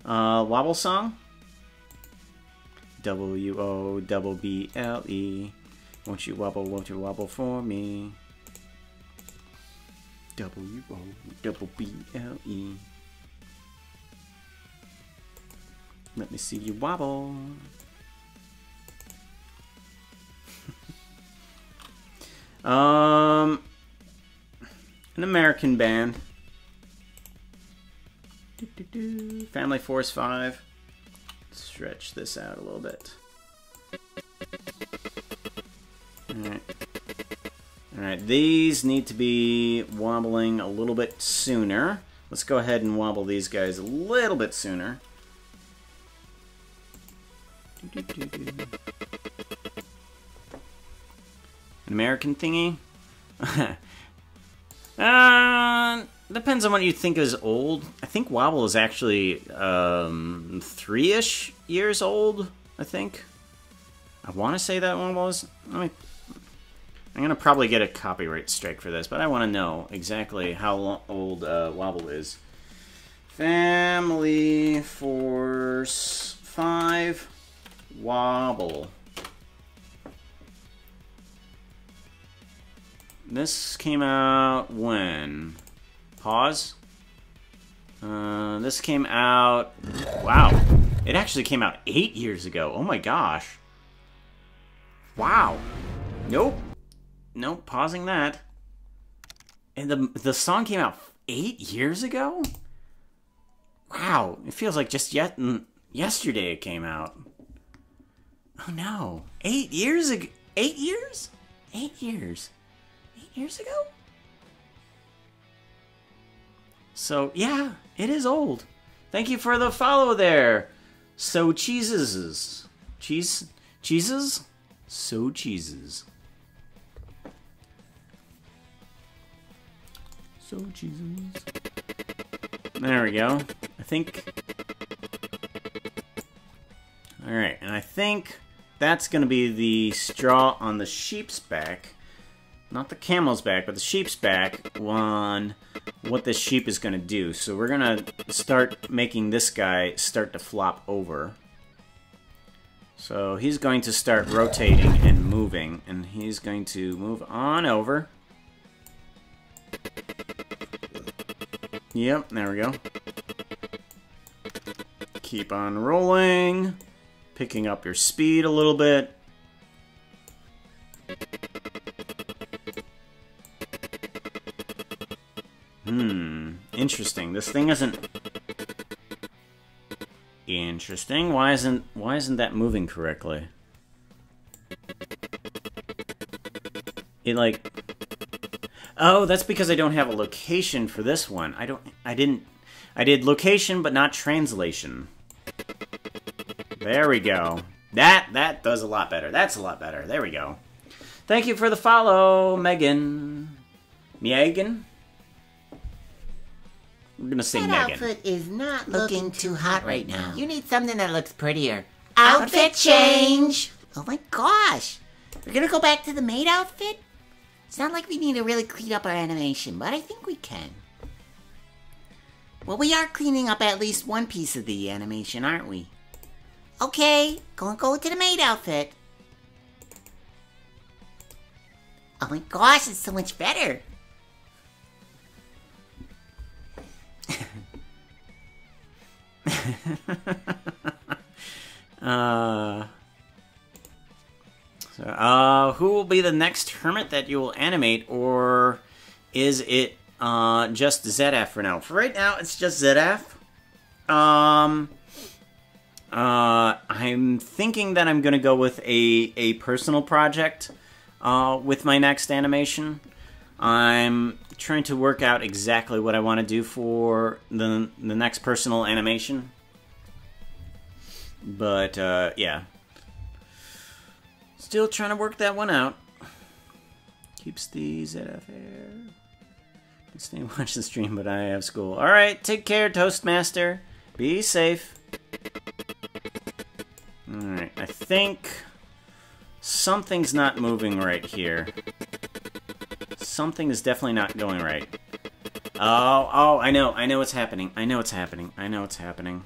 uh wobble song? W O double B L E. Won't you wobble, won't you wobble for me? W O double B L E. Let me see you wobble. um, an American band. Family Force 5 stretch this out a little bit. Alright. Alright, these need to be wobbling a little bit sooner. Let's go ahead and wobble these guys a little bit sooner. An American thingy? uh, depends on what you think is old. I think Wobble is actually um, three-ish years old. I think. I want to say that one was. Let me. I'm gonna probably get a copyright strike for this, but I want to know exactly how lo- old uh, Wobble is. Family Force Five Wobble. This came out when? Pause. Uh, this came out. Wow. It actually came out eight years ago. Oh my gosh. Wow. Nope. Nope. Pausing that. And the the song came out eight years ago. Wow. It feels like just yet and yesterday it came out. Oh no. Eight years ago. Eight years. Eight years. Years ago. So, yeah, it is old. Thank you for the follow there. So cheeses. Cheese cheeses? So cheeses. So cheeses. There we go. I think Alright, and I think that's gonna be the straw on the sheep's back. Not the camel's back, but the sheep's back on what this sheep is going to do. So we're going to start making this guy start to flop over. So he's going to start rotating and moving, and he's going to move on over. Yep, there we go. Keep on rolling, picking up your speed a little bit. Hmm, interesting. This thing isn't interesting. Why isn't why isn't that moving correctly? It like Oh, that's because I don't have a location for this one. I don't I didn't I did location but not translation. There we go. That that does a lot better. That's a lot better. There we go. Thank you for the follow, Megan. Megan? We're gonna say That Megan. outfit is not looking too hot right now. You need something that looks prettier. Outfit change! Oh my gosh! We're gonna go back to the maid outfit? It's not like we need to really clean up our animation, but I think we can. Well, we are cleaning up at least one piece of the animation, aren't we? Okay, go and go to the maid outfit. Oh my gosh, it's so much better. Uh, so, uh, who will be the next hermit that you will animate, or is it uh, just ZF for now? For right now, it's just ZF. Um, uh, I'm thinking that I'm going to go with a, a personal project uh, with my next animation. I'm trying to work out exactly what I want to do for the, the next personal animation. But, uh, yeah. Still trying to work that one out. Keeps these the ZF air. Stay and watch the stream, but I have school. Alright, take care, Toastmaster. Be safe. Alright, I think something's not moving right here. Something is definitely not going right. Oh, oh, I know, I know what's happening. I know what's happening. I know what's happening.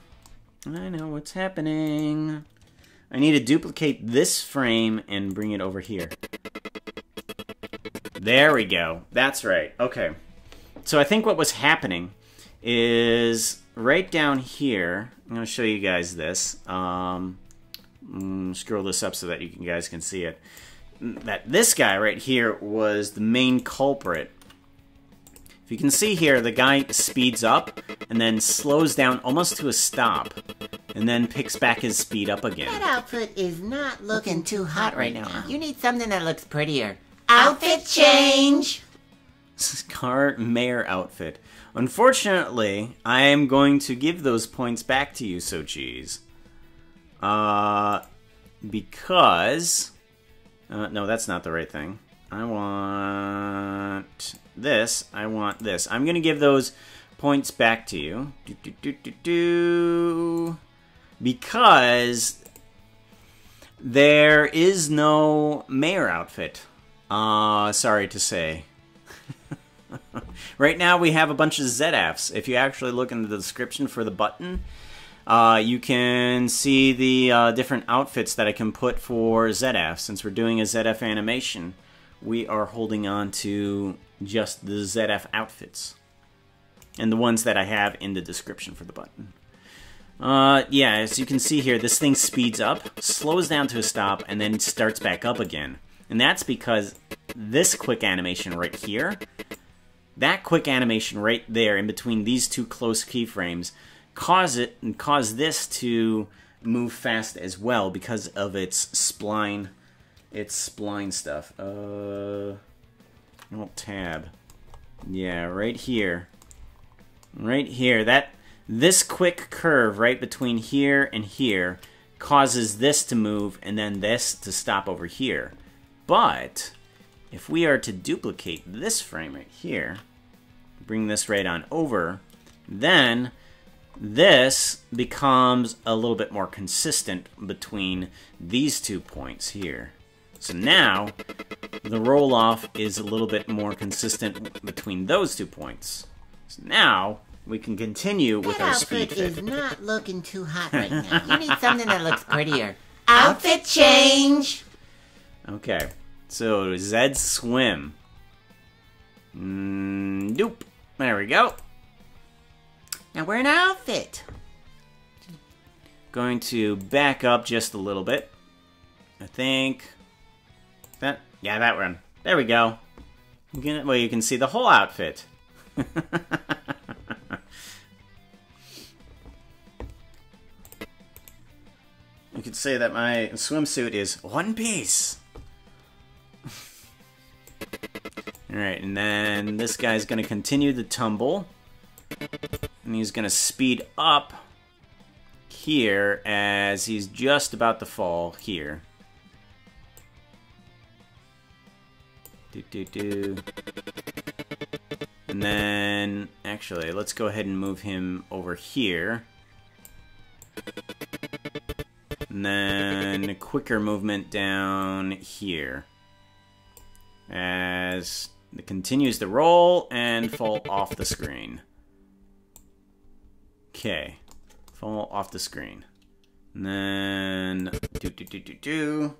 I know what's happening. I need to duplicate this frame and bring it over here. There we go. That's right. Okay. So I think what was happening is right down here. I'm going to show you guys this. Um, mm, scroll this up so that you guys can see it. That this guy right here was the main culprit. If you can see here, the guy speeds up and then slows down almost to a stop and then picks back his speed up again. That outfit is not looking too hot right now. You need something that looks prettier. Outfit change! Scar Mayor outfit. Unfortunately, I am going to give those points back to you, So Cheese. Uh, because... Uh, no, that's not the right thing. I want this. I want this. I'm going to give those points back to you. Do, do, do, do, do. Because there is no mayor outfit. Uh, sorry to say. right now we have a bunch of ZFs. If you actually look in the description for the button, uh, you can see the uh, different outfits that I can put for ZF. Since we're doing a ZF animation, we are holding on to just the ZF outfits. And the ones that I have in the description for the button. Uh, yeah, as you can see here, this thing speeds up, slows down to a stop, and then starts back up again. And that's because this quick animation right here, that quick animation right there in between these two close keyframes, cause it and cause this to move fast as well because of its spline, its spline stuff. Uh, tab. Yeah, right here. Right here. That this quick curve right between here and here causes this to move and then this to stop over here. But if we are to duplicate this frame right here, bring this right on over, then this becomes a little bit more consistent between these two points here. So now, the roll-off is a little bit more consistent between those two points. So now, we can continue with that our speed outfit is not looking too hot right now. You need something that looks prettier. Outfit change! Okay, so Zed Swim. Mm, nope. There we go. Now we're in outfit. Going to back up just a little bit. I think that yeah that one. There we go. Can- Well, you can see the whole outfit. you could say that my swimsuit is one piece. Alright, and then this guy's going to continue the tumble. And he's going to speed up here as he's just about to fall here. Do, do, do. And then, actually, let's go ahead and move him over here. And then a quicker movement down here. As it continues to roll and fall off the screen. Okay. Fall off the screen. And then do do do do do.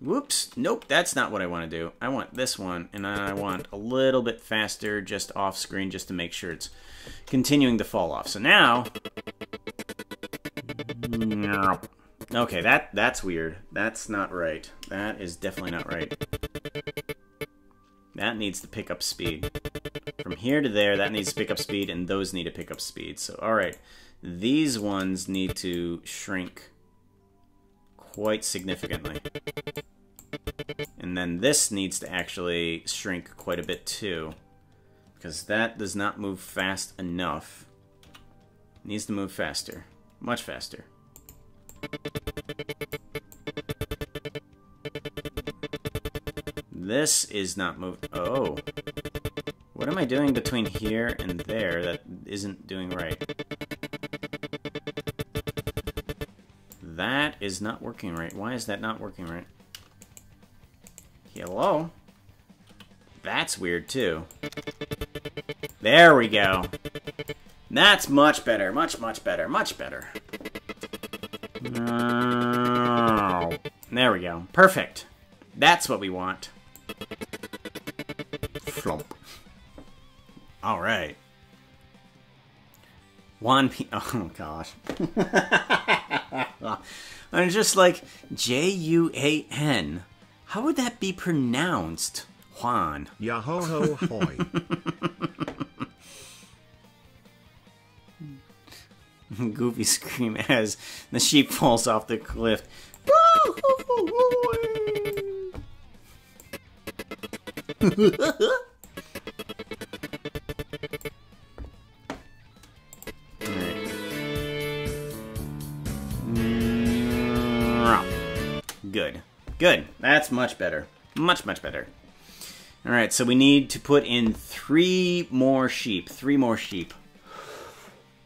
Whoops. Nope, that's not what I want to do. I want this one, and I want a little bit faster just off screen just to make sure it's continuing to fall off. So now... Okay, that that's weird. That's not right. That is definitely not right. That needs to pick up speed. From here to there, that needs to pick up speed, and those need to pick up speed. So, alright. These ones need to shrink quite significantly. And then this needs to actually shrink quite a bit too. Because that does not move fast enough. It needs to move faster. Much faster. This is not moving. Oh. What am I doing between here and there that isn't doing right? That is not working right. Why is that not working right? Hello? That's weird, too. There we go. That's much better. Much, much better. Much better. Oh, there we go. Perfect. That's what we want. Flump. All right. One P. Oh gosh. I'm just like J U A N. How would that be pronounced? Juan. Yaho ho hoy. Goofy scream as the sheep falls off the cliff. Good. Good. That's much better. Much, much better. All right, so we need to put in three more sheep. Three more sheep.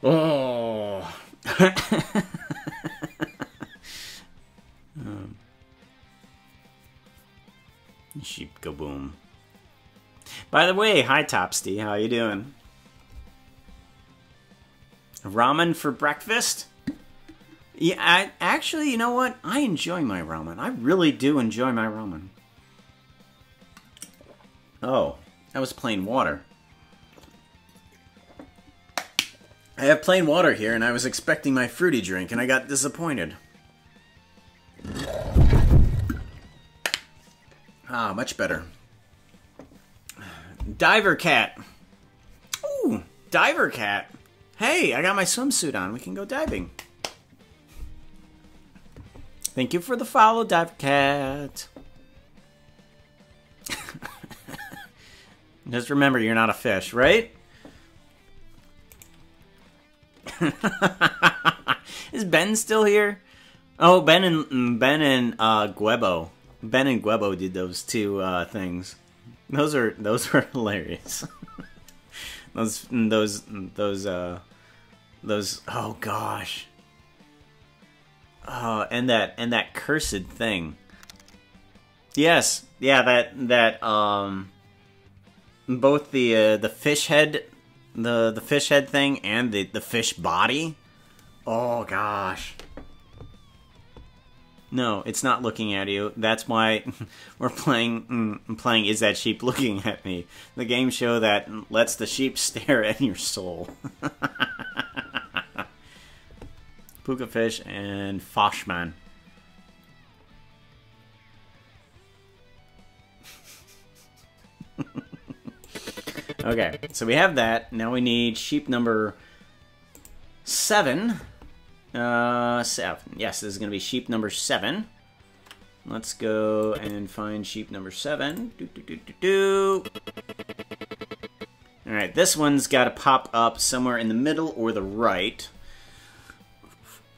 Oh. um. Sheep go boom. By the way, hi Topsty, how you doing? Ramen for breakfast? Yeah, I, actually, you know what? I enjoy my ramen. I really do enjoy my ramen. Oh, that was plain water. I have plain water here, and I was expecting my fruity drink, and I got disappointed. Ah, much better. Diver cat. Ooh, diver cat. Hey, I got my swimsuit on. We can go diving. Thank you for the follow, Diver Cat. Just remember, you're not a fish, right? Is Ben still here? Oh, Ben and Ben and uh, Guebo. Ben and Guebo did those two uh, things. Those are those were hilarious. those those those uh those oh gosh. Oh, and that and that cursed thing. Yes, yeah, that that um both the uh, the fish head the the fish head thing and the the fish body. Oh gosh. No, it's not looking at you. That's why we're playing mm, playing is that sheep looking at me? The game show that lets the sheep stare at your soul. Pooka fish and Foshman. okay, so we have that. Now we need sheep number seven. Uh, seven. Yes, this is going to be sheep number seven. Let's go and find sheep number seven. Do, do, do, do, do. All right, this one's got to pop up somewhere in the middle or the right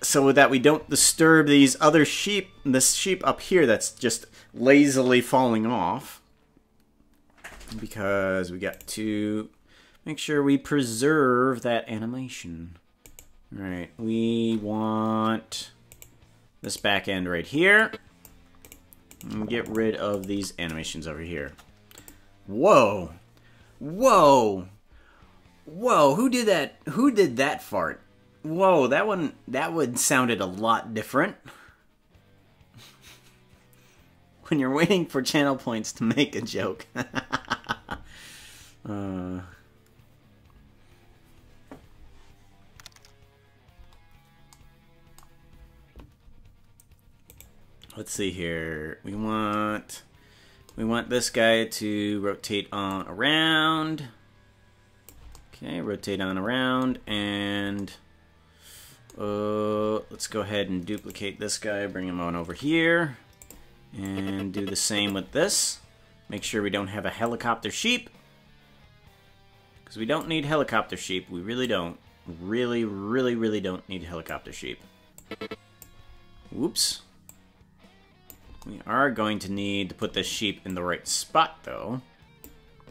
so that we don't disturb these other sheep, this sheep up here that's just lazily falling off. Because we got to make sure we preserve that animation. All right, we want this back end right here. And get rid of these animations over here. Whoa. Whoa. Whoa, who did that? Who did that fart? Whoa, that one that one sounded a lot different. when you're waiting for channel points to make a joke. uh, let's see here. We want we want this guy to rotate on around. Okay, rotate on around and uh, let's go ahead and duplicate this guy, bring him on over here and do the same with this. Make sure we don't have a helicopter sheep because we don't need helicopter sheep. We really don't. Really, really, really don't need helicopter sheep. Whoops. We are going to need to put this sheep in the right spot, though.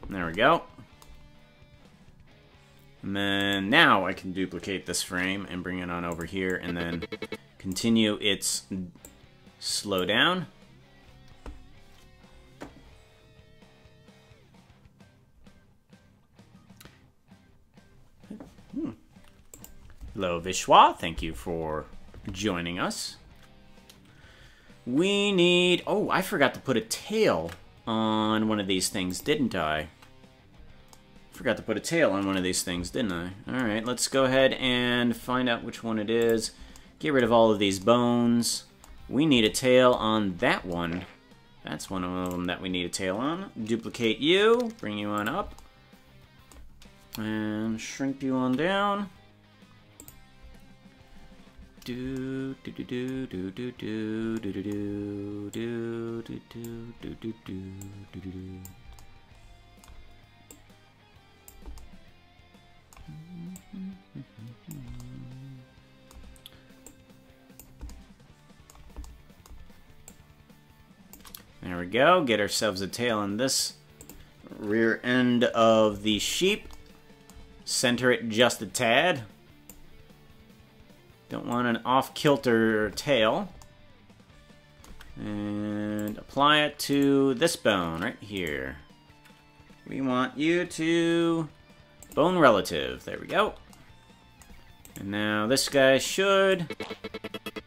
There we go. And then now I can duplicate this frame and bring it on over here and then continue its slow down. Hmm. Hello, Vishwa. Thank you for joining us. We need... Oh, I forgot to put a tail on one of these things, didn't I? Forgot to put a tail on one of these things, didn't I? Alright, let's go ahead and find out which one it is. Get rid of all of these bones. We need a tail on that one. That's one of them that we need a tail on. Duplicate you, bring you on up. And shrink you on down. Do do do do do do do do do do do do do do do do do. There we go. Get ourselves a tail on this rear end of the sheep. Center it just a tad. Don't want an off-kilter tail. And apply it to this bone right here. We want you to bone relative. There we go. And now this guy should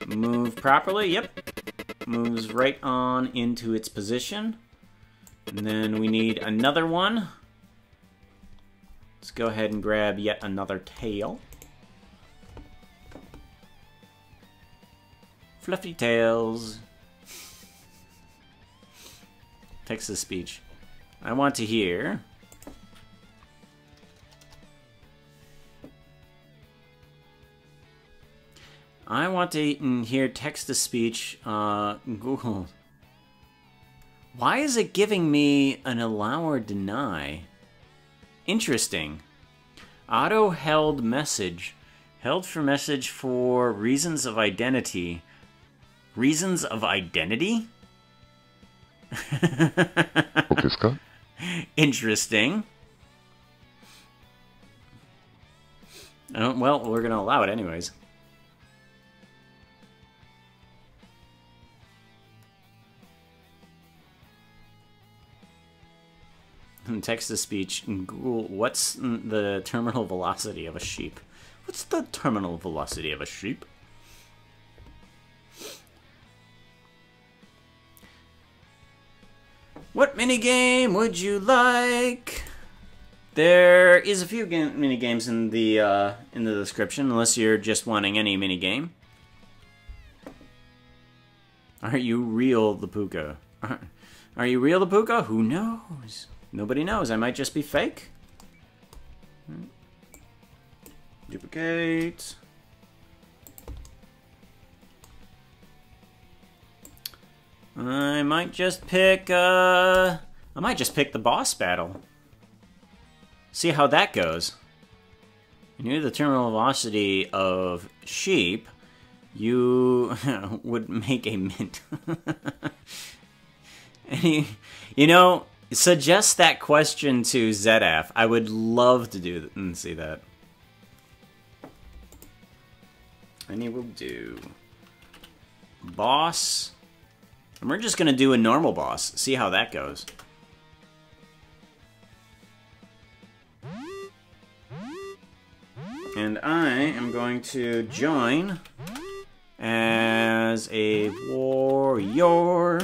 move properly. Yep. Moves right on into its position. And then we need another one. Let's go ahead and grab yet another tail. Fluffy tails. Text-to-speech. I want to hear. I want to hear text-to-speech uh, Google. Why is it giving me an allow or deny? Interesting. Auto held message. Held for message for reasons of identity. Reasons of identity? Interesting. Oh, well, we're going to allow it anyways. Text to speech. Google, what's the terminal velocity of a sheep? What's the terminal velocity of a sheep? What minigame would you like? There is a few mini games in the uh, in the description, unless you're just wanting any mini game. Are you real, the Pooka? Are you real, the Pooka? Who knows? Nobody knows. I might just be fake. Duplicate. I might just pick, uh... I might just pick the boss battle. See how that goes. Near the terminal velocity of sheep, you would make a mint. Any, you know, suggest that question to ZF. I would love to do and see that. And he will do boss. And we're just going to do a normal boss, see how that goes. And I am going to join as a warrior.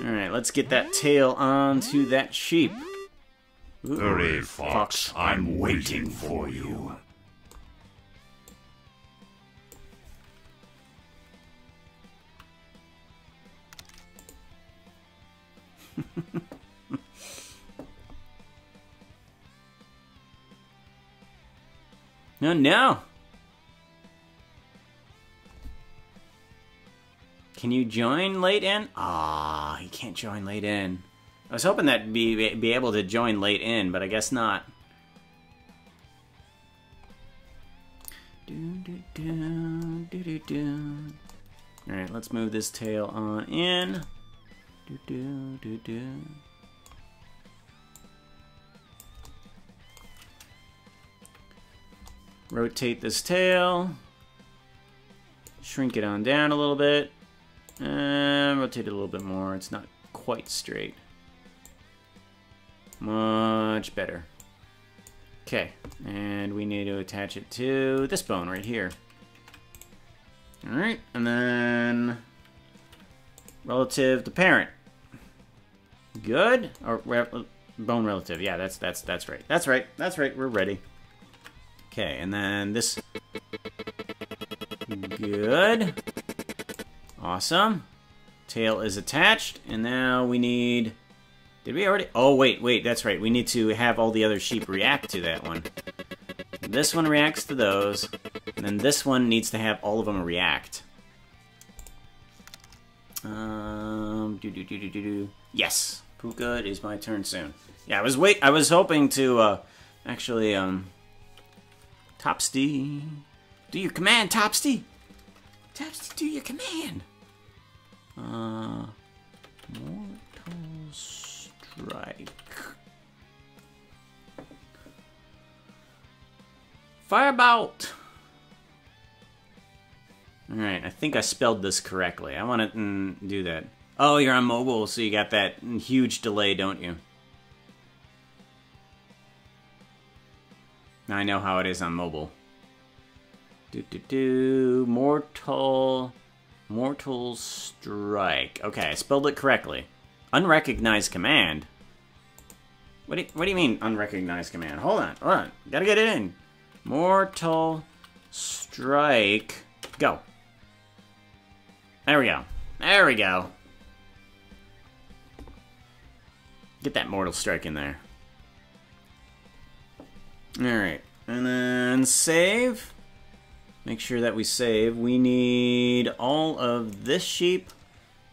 Alright, let's get that tail onto that sheep. Ooh. Hurry, Fox. I'm waiting for you. No, no. Can you join late in? Ah, he can't join late in. I was hoping that be be able to join late in, but I guess not. Do, do, do, do, do, do. All right, let's move this tail on in. Rotate this tail. Shrink it on down a little bit. And rotate it a little bit more. It's not quite straight. Much better. Okay, and we need to attach it to this bone right here. Alright, and then relative to parent. Good? Or re bone relative. Yeah, that's that's that's right. That's right. That's right. We're ready. Okay, and then this. Good. Awesome. Tail is attached, and now we need... Did we already... Oh, wait, wait, that's right. We need to have all the other sheep react to that one. This one reacts to those, and then this one needs to have all of them react. Um, do do do do do do. Yes, Pooka, it is my turn soon. Yeah, I was wait. I was hoping to uh, actually um, Topsty, do your command, Topsty. Topsty, do your command. Uh, mortal strike. Firebolt. All right, I think I spelled this correctly. I want to mm, do that. Oh, you're on mobile, so you got that huge delay, don't you? I know how it is on mobile. Do do do. Mortal. Mortal Strike. Okay, I spelled it correctly. Unrecognized command. What do you, what do you mean unrecognized command? Hold on, hold on. Gotta get it in. Mortal Strike. Go. There we go. There we go. Get that Mortal Strike in there. Alright, and then save. Make sure that we save. We need all of this sheep,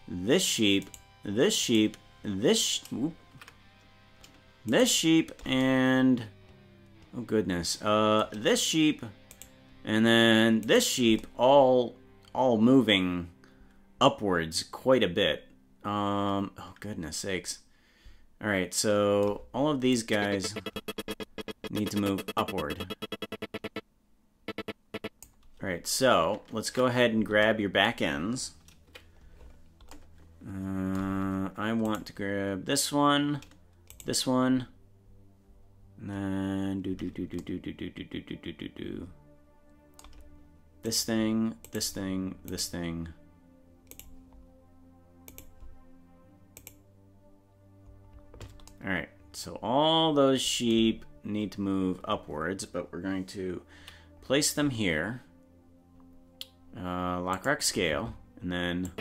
this sheep, this sheep, this sh this sheep, and oh goodness, uh, this sheep, and then this sheep, all all moving upwards quite a bit. Um, oh goodness sakes. All right, so all of these guys need to move upward. Alright, so let's go ahead and grab your back ends. Uh, I want to grab this one, this one, and then do do do do do do do do do do do do do. This thing, this thing, this thing. Alright, so all those sheep need to move upwards, but we're going to place them here. Uh, LocRotScale, and then...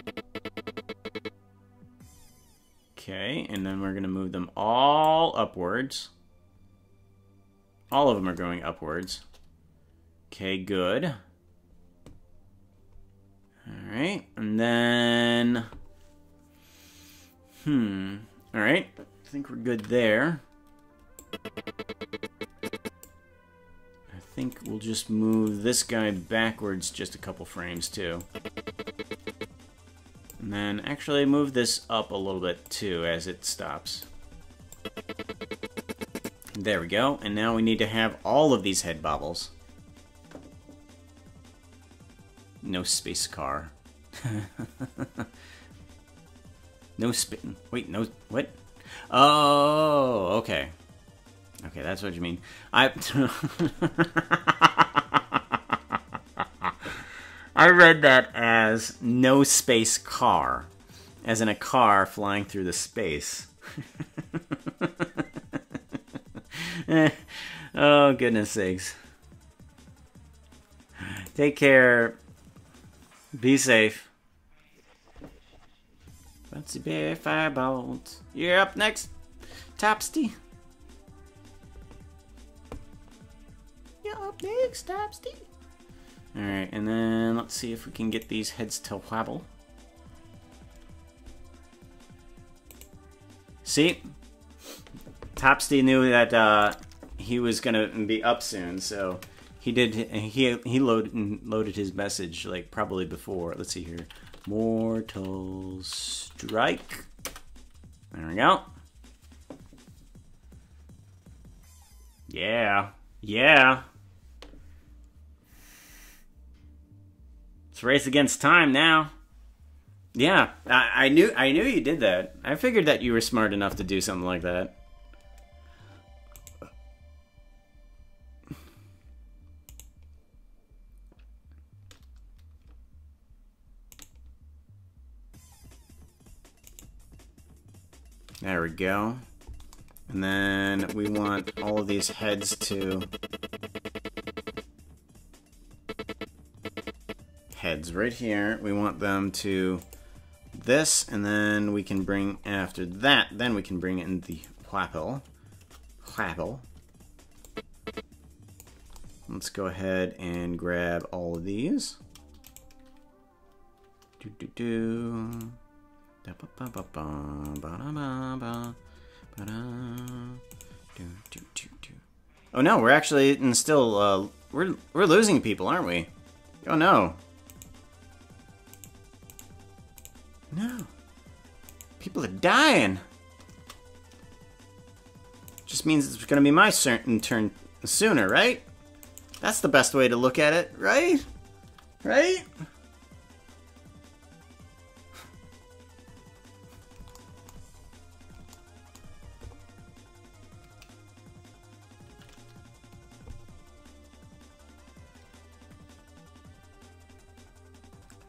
Okay, and then we're going to move them all upwards. All of them are going upwards. Okay, good. Alright, and then... Hmm. Alright, I think we're good there. I think we'll just move this guy backwards just a couple frames too. And then actually move this up a little bit too as it stops. There we go. And now we need to have all of these head bobbles. No space car. no spin. Wait, no. What? Oh, okay. Okay, that's what you mean. I I read that as no space car. as in a car flying through the space. Oh, goodness sakes. Take care. Be safe. Bouncy Bear Firebolt. You're up next, Topsty. You're up next, Topsty. Alright, and then let's see if we can get these heads to wobble. See? Topsty knew that uh, he was gonna be up soon, so he did. He he loaded loaded his message like probably before. Let's see here, Mortal Strike. There we go. Yeah, yeah. It's race against time now. Yeah, I, I knew I knew you did that. I figured that you were smart enough to do something like that. There we go. And then we want all of these heads to... Heads right here. We want them to this, and then we can bring, after that, then we can bring in the Whapple. Whapple. Let's go ahead and grab all of these. Do do do. Oh no, we're actually in still uh, we're we're losing people, aren't we? Oh no. No. People are dying. Just means it's gonna be my certain turn sooner, right? That's the best way to look at it, right? Right?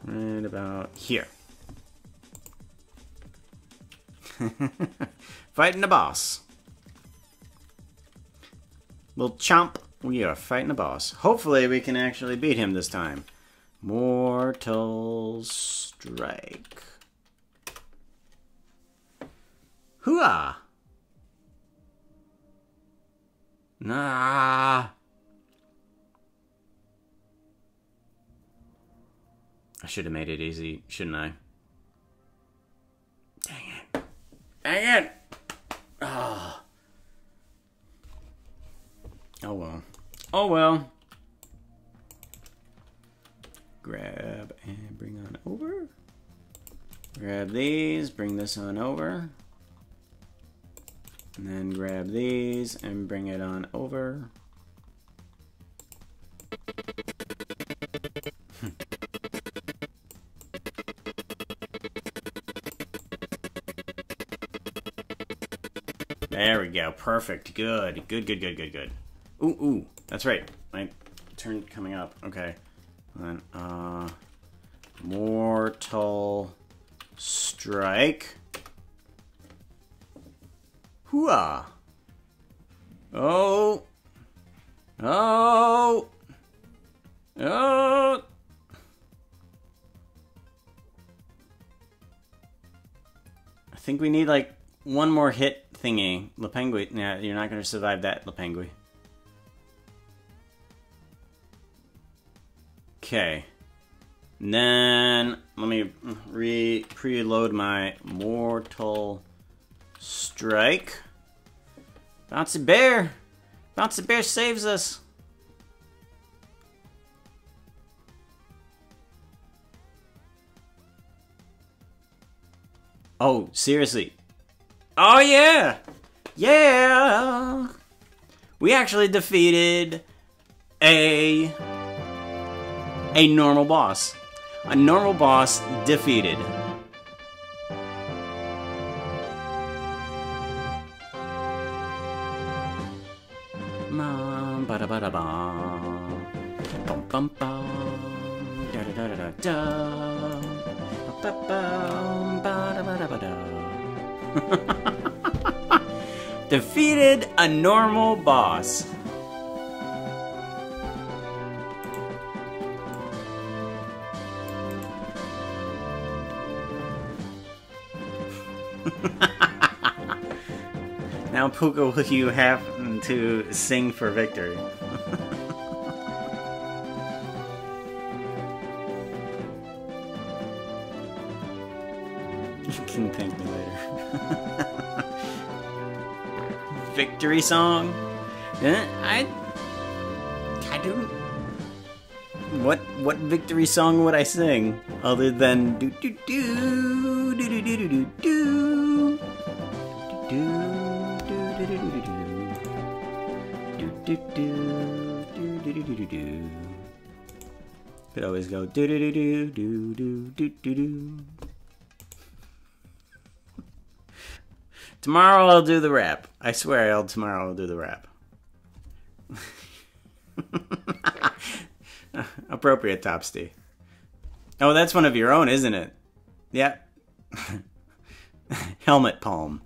Right about here. fighting the boss. Little chomp, we are fighting the boss. Hopefully we can actually beat him this time. Mortal Strike. Hooah! Nah. I should have made it easy, shouldn't I? Dang it. Dang it! Oh. Oh well. Oh well. Grab and bring on over. Grab these, bring this on over. And then grab these and bring it on over. There we go. Perfect. Good. Good, good, good, good, good. Ooh, ooh. That's right. My turn coming up. Okay. Then, uh... Mortal Strike. Hooah! Oh! Oh! Oh! I think we need like one more hit thingy. Lepengui. Yeah, you're not going to survive that, Lepengui. Okay. Then, let me re preload my Mortal Strike. Bouncy Bear! Bouncy Bear saves us! Oh, seriously. Oh, yeah! Yeah! We actually defeated a... a normal boss. A normal boss defeated. A normal boss. now, Pooka, will you have to sing for victory? Song? Eh, I. I don't. What what victory song would I sing other than do do do do do do do do do do do do do do do do do do Could always go do do do do do do do do do. Tomorrow I'll do the rap. I swear I'll tomorrow I'll do the rap. Appropriate Topsty. Oh, that's one of your own, isn't it? Yeah. Helmet palm.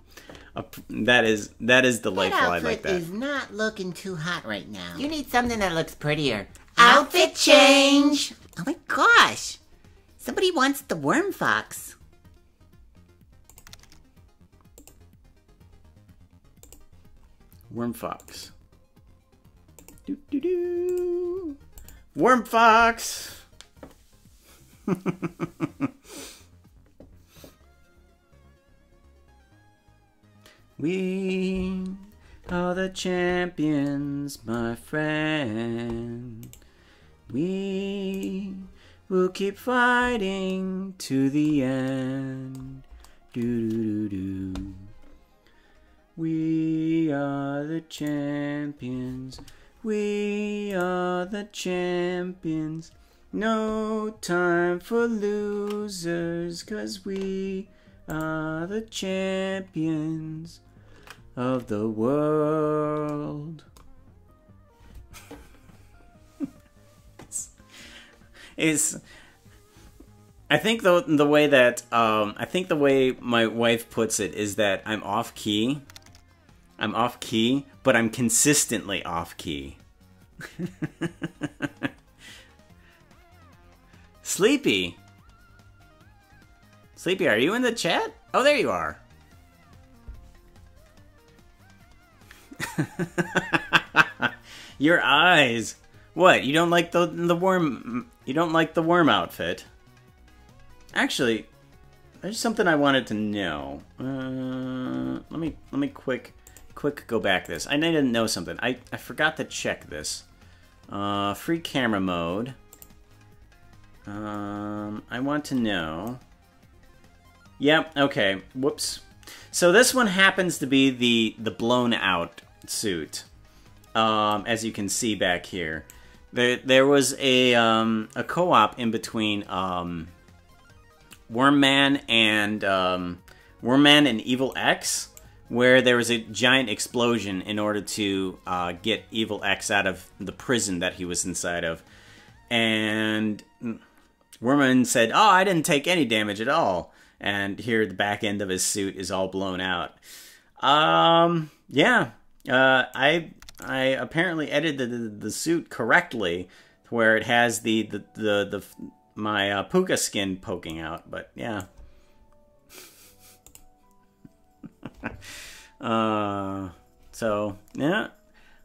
That is that is delightful. That I outfit like that. is not looking too hot right now. You need something that looks prettier. Outfit change! Oh my gosh! Somebody wants the worm fox. Worm fox. Do do do. Worm fox. we are the champions, my friend. We will keep fighting to the end. Do do do do. We are the champions. We are the champions. No time for losers, cause we are the champions of the world. is I think the the way that um, I think the way my wife puts it is that I'm off key. I'm off key, but I'm consistently off key. Sleepy. Sleepy, are you in the chat? Oh, there you are. Your eyes. What? You don't like the the worm? You don't like the worm outfit? Actually, there's something I wanted to know. Uh, let me let me quick quick go back this. I didn't know something. I I forgot to check this. Uh, free camera mode. Um, I want to know. Yep. Okay. Whoops. So this one happens to be the the blown out suit. Um, as you can see back here, there there was a um, a co-op in between um, Wormman and um, Wormman and Evil X, where there was a giant explosion in order to uh, get Evil X out of the prison that he was inside of, and Wormman said, "Oh, I didn't take any damage at all." And here, the back end of his suit is all blown out. Um, yeah, uh, I I apparently edited the, the suit correctly, where it has the the the, the my uh, Pooka skin poking out. But yeah. uh, so yeah,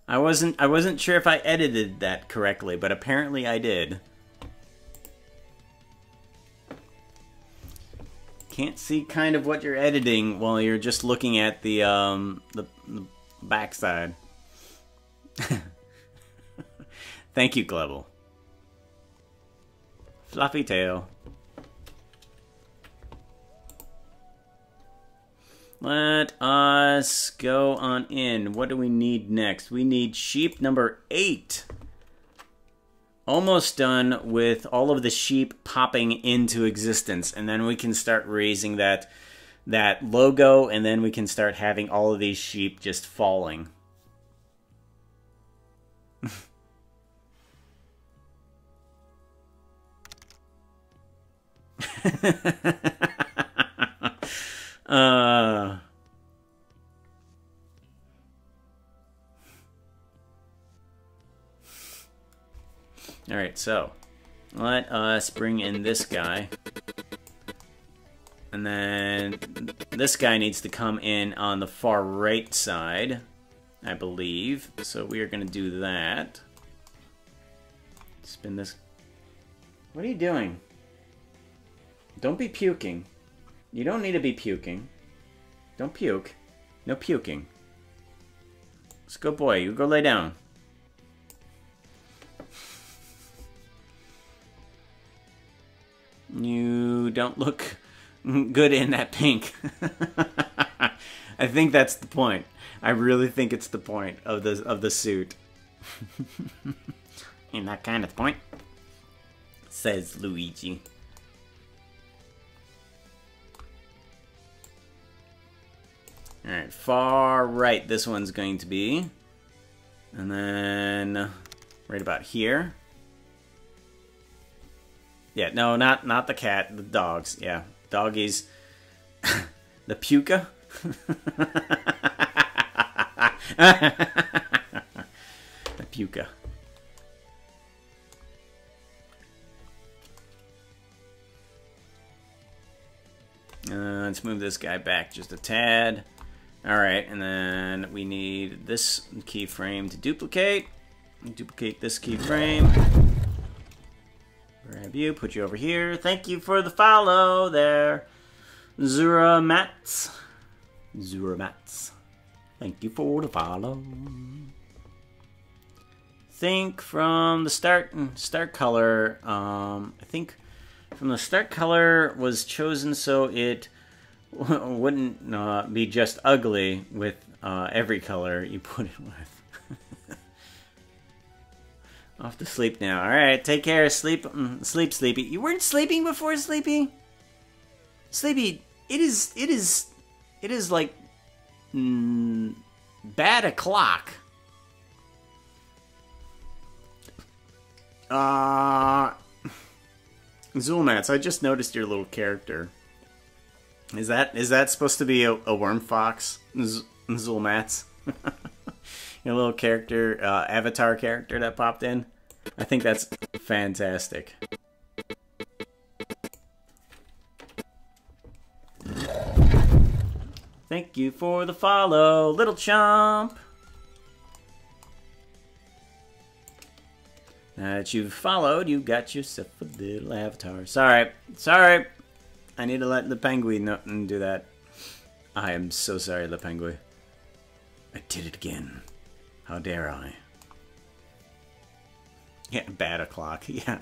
I wasn't I wasn't sure if I edited that correctly, but apparently I did. Can't see kind of what you're editing while you're just looking at the um the, the backside. Thank you, Glevel. Fluffy tail. Let us go on in. What do we need next? We need sheep number eight. Almost done with all of the sheep popping into existence, and then we can start raising that that logo, and then we can start having all of these sheep just falling. Uh, all right, so let us bring in this guy. And then this guy needs to come in on the far right side, I believe. So we are going to do that. Spin this. What are you doing? Don't be puking. You don't need to be puking. Don't puke. No puking. Let's go, boy. You go lay down. You don't look good in that pink. I think that's the point. I really think it's the point of the of the suit. Ain't that kind of point? Says Luigi. Alright, far right this one's going to be. And then right about here. Yeah, no, not not the cat, the dogs. Yeah, doggies. the Pooka. the Pooka. Uh, let's move this guy back just a tad. Alright, and then we need this keyframe to duplicate. Duplicate this keyframe. Grab you, put you over here. Thank you for the follow there. Zura Mats. Zura Mats. Thank you for the follow. Think from the start start color, um, I think from the start color was chosen so it wouldn't uh, be just ugly with uh, every color you put it with. Off to sleep now. All right, take care. Sleep, mm, sleep, sleepy. You weren't sleeping before, sleepy. Sleepy, it is, it is, it is like mm, bad o'clock. Uh, Zulmats, I just noticed your little character. Is that is that supposed to be a, a worm fox, Z- Zulmats? Little character, uh, avatar character that popped in. I think that's fantastic. Thank you for the follow, little chomp. Now that you've followed, you got yourself a little avatar. Sorry, sorry. I need to let the penguin and do that. I am so sorry, the penguin. I did it again. How dare I? Yeah, bad o'clock. Yeah.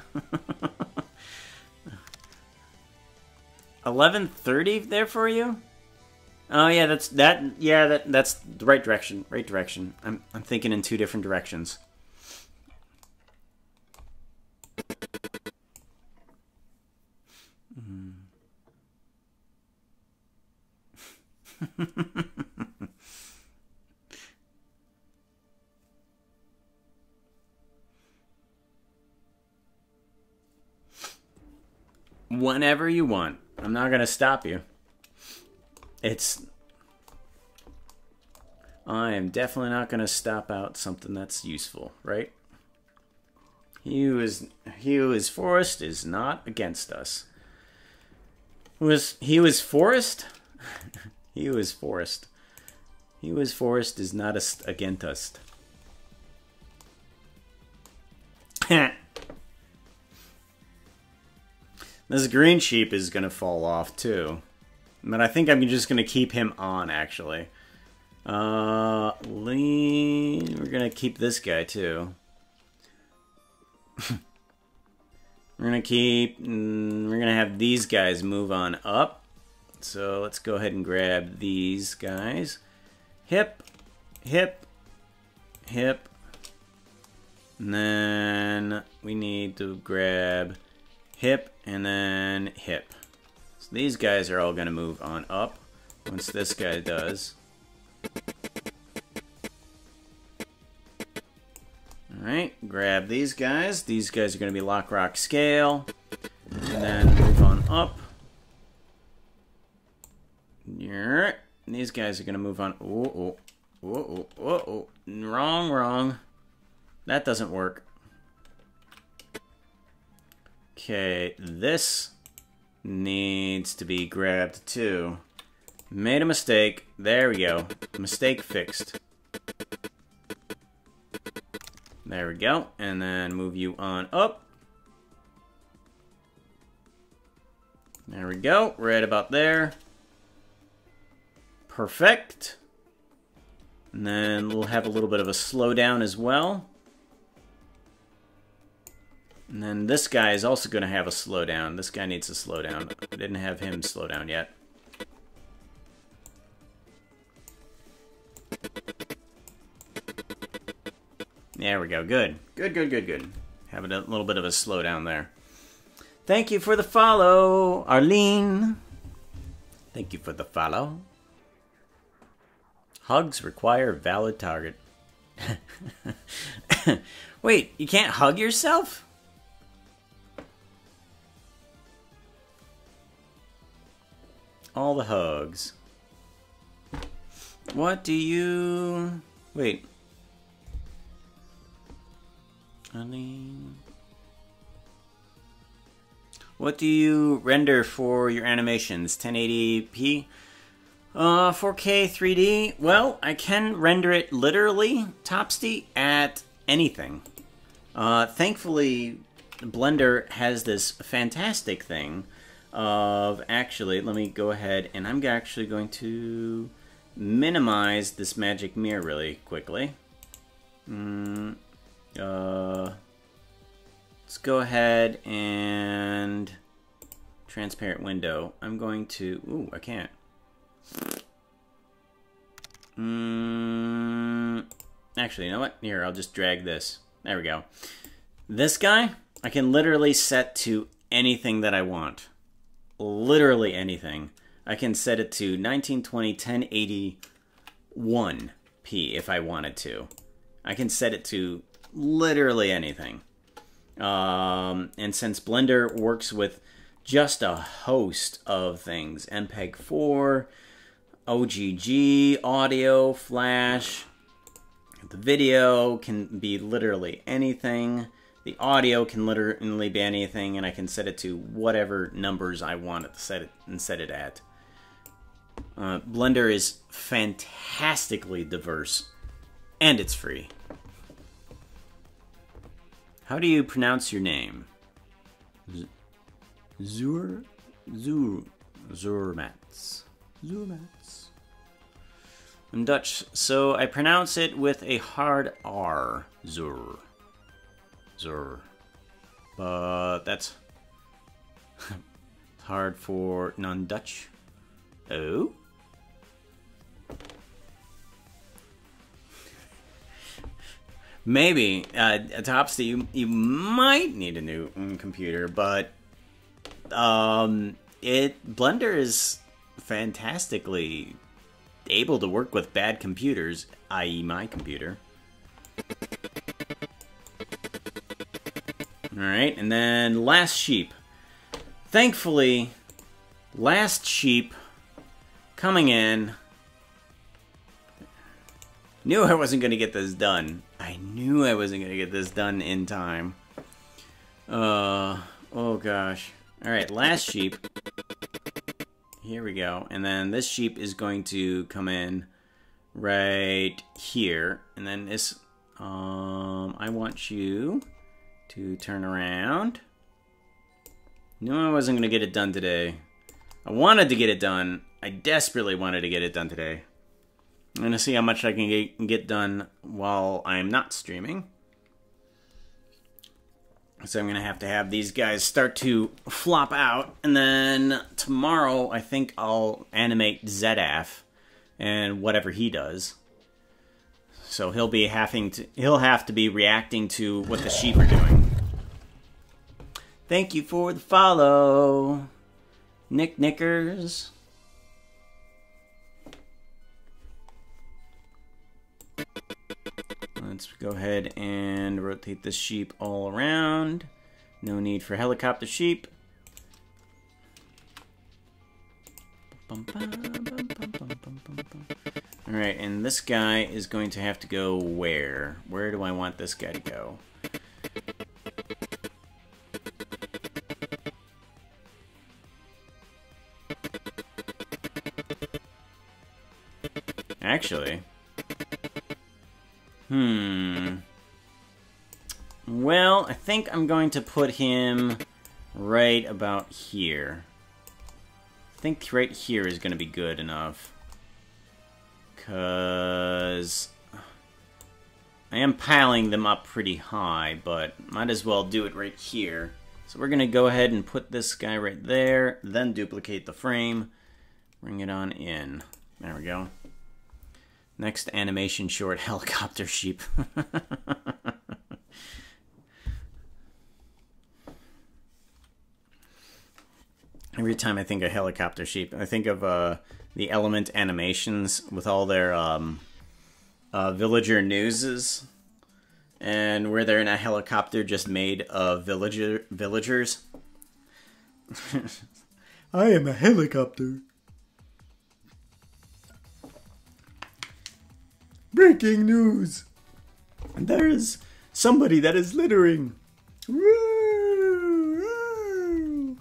Eleven thirty there for you? Oh yeah, that's that. Yeah, that that's the right direction. Right direction. I'm I'm thinking in two different directions. Whenever you want. I'm not going to stop you. It's. I am definitely not going to stop out something that's useful, right? He who is he who is forest is not against us. Is he is forest? he is forest. He is forest is not against us. this green sheep is gonna fall off too. But I think I'm just gonna keep him on actually. Uh, lean. We're gonna keep this guy too. we're gonna keep. Mm, we're gonna have these guys move on up. So let's go ahead and grab these guys. Hip, hip, hip. And then we need to grab hip and then hip. So these guys are all gonna move on up once this guy does. Alright, grab these guys. These guys are going to be LocRotScale. And then move on up. And these guys are going to move on. Oh, oh, oh, oh, oh, Wrong, wrong. That doesn't work. Okay, this needs to be grabbed too. Made a mistake. There we go. Mistake fixed. There we go. And then move you on up. There we go. Right about there. Perfect. And then we'll have a little bit of a slowdown as well. And then this guy is also going to have a slowdown. This guy needs a slowdown. I didn't have him slow down yet. There we go. Good. Good, good, good, good. Having a little bit of a slowdown there. Thank you for the follow, Arlene. Thank you for the follow. Hugs require valid target. Wait, you can't hug yourself? All the hugs. What do you... Wait. What do you render for your animations? 1080p? Uh, 4K 3D? Well, I can render it literally, Topsty, at anything. Uh, thankfully, Blender has this fantastic thing of actually, let me go ahead and I'm actually going to minimize this magic mirror really quickly. Mm, uh, let's go ahead and transparent window. I'm going to, ooh, I can't. Mm, actually, you know what? Here, I'll just drag this. There we go. This guy, I can literally set to anything that I want. Literally anything. I can set it to 1920 1081p if I wanted to. I can set it to literally anything. Um, and since Blender works with just a host of things, MPEG 4, OGG, audio, Flash, the video can be literally anything. The audio can literally be anything, and I can set it to whatever numbers I want it to set it and set it at. Uh, Blender is fantastically diverse, and it's free. How do you pronounce your name? Z Zur Zur Zurmats. Zurmats. I'm Dutch, so I pronounce it with a hard R. Zur. Zur. But that's hard for non-Dutch. Oh? Maybe. Uh, Topsy, you, you might need a new mm, computer, but um, it Blender is fantastically able to work with bad computers, i.e. my computer. Alright, and then last sheep. Thankfully, last sheep coming in. Knew I wasn't going to get this done. I knew I wasn't going to get this done in time. Uh, oh gosh. Alright, last sheep. Here we go. And then this sheep is going to come in right here. And then this, um, I want you to turn around. Knew I wasn't going to get it done today. I wanted to get it done. I desperately wanted to get it done today. I'm going to see how much I can get done while I'm not streaming. So I'm going to have to have these guys start to flop out. And then tomorrow, I think I'll animate Zedaph and whatever he does. So he'll be having to he'll have to be reacting to what the sheep are doing. Thank you for the follow. Nick Knickers. Let's go ahead and rotate this sheep all around. No need for helicopter sheep. All right, and this guy is going to have to go where? Where do I want this guy to go? Actually, Hmm. Well, I think I'm going to put him right about here. I think right here is going to be good enough. Because I am piling them up pretty high, but might as well do it right here. So we're going to go ahead and put this guy right there, then duplicate the frame, bring it on in. There we go. Next animation short, helicopter sheep. Every time I think of helicopter sheep, I think of uh, the Element animations with all their um, uh, villager newses, and where they're in a helicopter just made of villager villagers. I am a helicopter. Breaking news! There is somebody that is littering.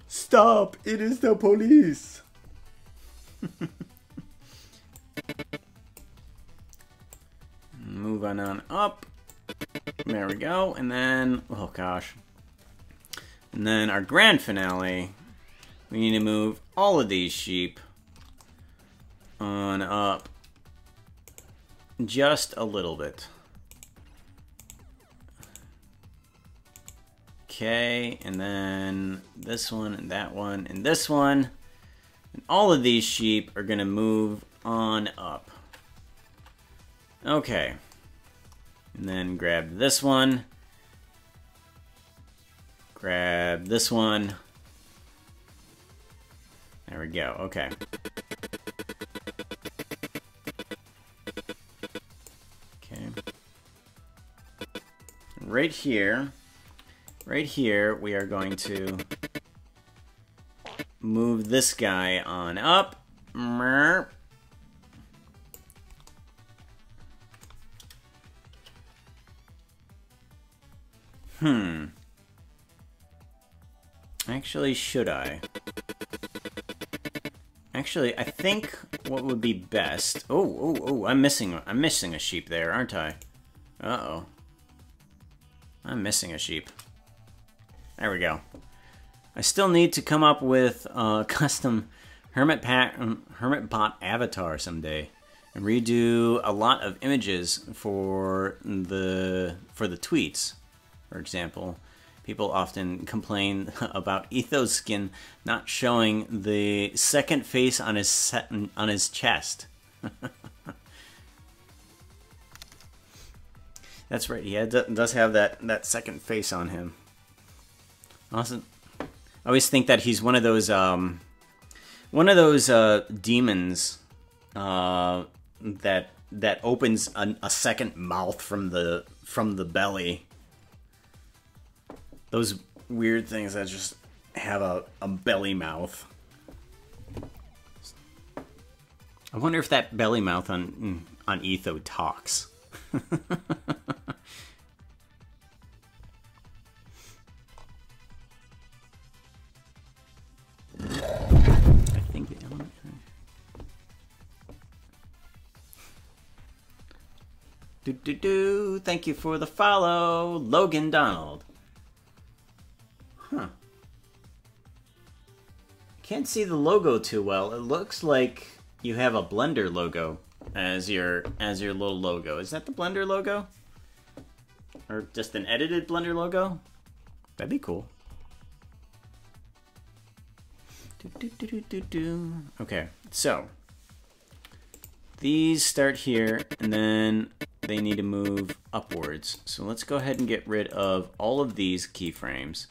Stop! It is the police! Move on, on up. There we go. And then, oh gosh. And then our grand finale, we need to move all of these sheep on up just a little bit. Okay, and then this one and that one and this one. And all of these sheep are to move on up. Okay. And then grab this one. Grab this one. There we go. Okay. Right here, right here, we are going to move this guy on up. Hmm. Actually, should I? Actually, I think what would be best. Oh, oh, oh! I'm missing. I'm missing a sheep there, aren't I? Uh oh. I'm missing a sheep. There we go. I still need to come up with a custom Hermit Pat um, Hermit Bot avatar someday, and redo a lot of images for the for the tweets. For example, people often complain about Etho's skin not showing the second face on his on his chest. That's right. He had, does have that that second face on him. Awesome. I always think that he's one of those um, one of those uh, demons uh, that that opens a, second mouth from the from the belly those weird things that just have a, a belly mouth. I wonder if that belly mouth on on Etho talks. Do do do! Thank you for the follow, Logan Donald. Huh. Can't see the logo too well. It looks like you have a Blender logo as your as your little logo. Is that the Blender logo? Or just an edited Blender logo? That'd be cool. Do, do, do, okay, so these start here and then they need to move upwards. So let's go ahead and get rid of all of these keyframes.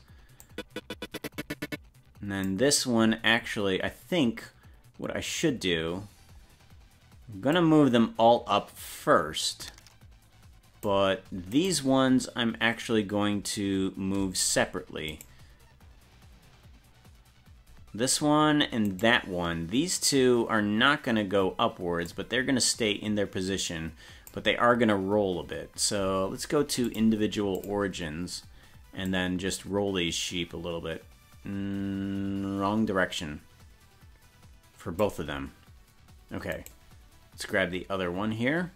And then this one, actually, I think what I should do, I'm gonna move them all up first. But these ones I'm actually going to move separately. This one and that one, these two are not going to go upwards, but they're going to stay in their position, but they are going to roll a bit. So let's go to individual origins and then just roll these sheep a little bit. Mm, wrong direction for both of them. Okay. Let's grab the other one here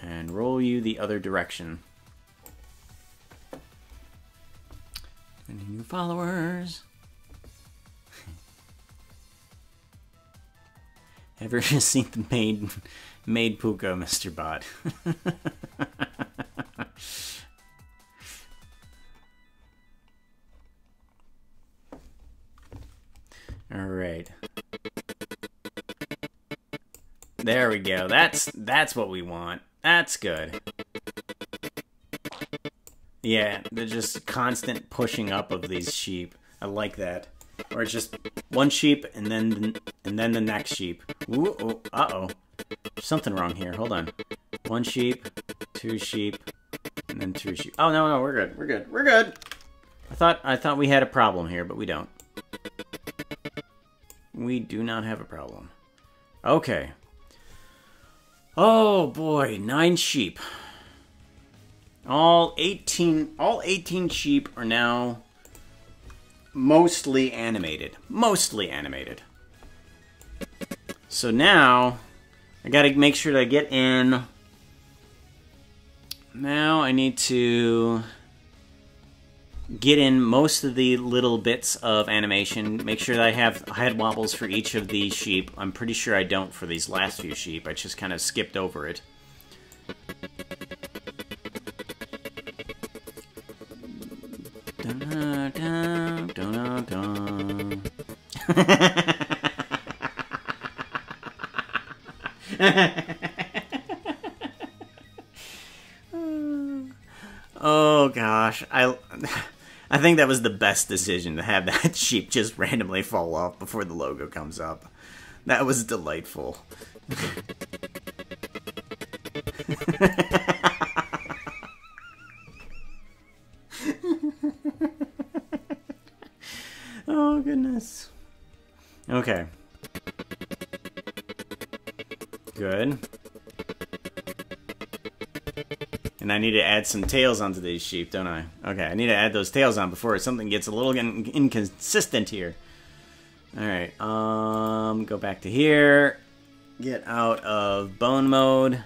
and roll you the other direction. Any new followers? Ever seen the maid maid Pooka, Mr. Bot? All right. There we go. That's that's what we want. That's good. Yeah, they're just constant pushing up of these sheep. I like that. Or it's just one sheep and then and then the next sheep. Ooh, oh, uh-oh. something wrong here. Hold on. One sheep, two sheep, and then two sheep. Oh no, no, we're good. We're good. We're good. I thought I thought we had a problem here, but we don't. We do not have a problem. Okay. Oh boy, nine sheep. All 18 all 18 sheep are now mostly animated. Mostly animated. So now I got to make sure that I get in now I need to get in most of the little bits of animation, make sure that I have head wobbles for each of these sheep. I'm pretty sure I don't for these last few sheep. I just kind of skipped over it. oh gosh, I I think that was the best decision to have that sheep just randomly fall off before the logo comes up. That was delightful. Need to add some tails onto these sheep, don't I? Okay, I need to add those tails on before something gets a little in inconsistent here. Alright, um, go back to here. Get out of bone mode.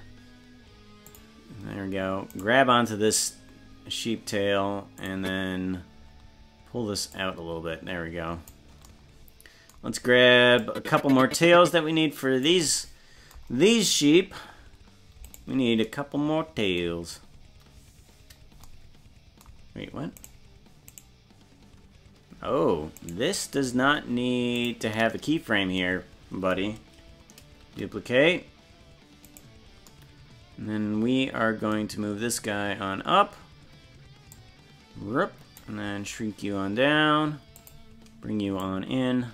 There we go. Grab onto this sheep tail and then pull this out a little bit. There we go. Let's grab a couple more tails that we need for these these sheep. We need a couple more tails. Wait, what? Oh, this does not need to have a keyframe here, buddy. Duplicate. And then we are going to move this guy on up. And then shrink you on down. Bring you on in.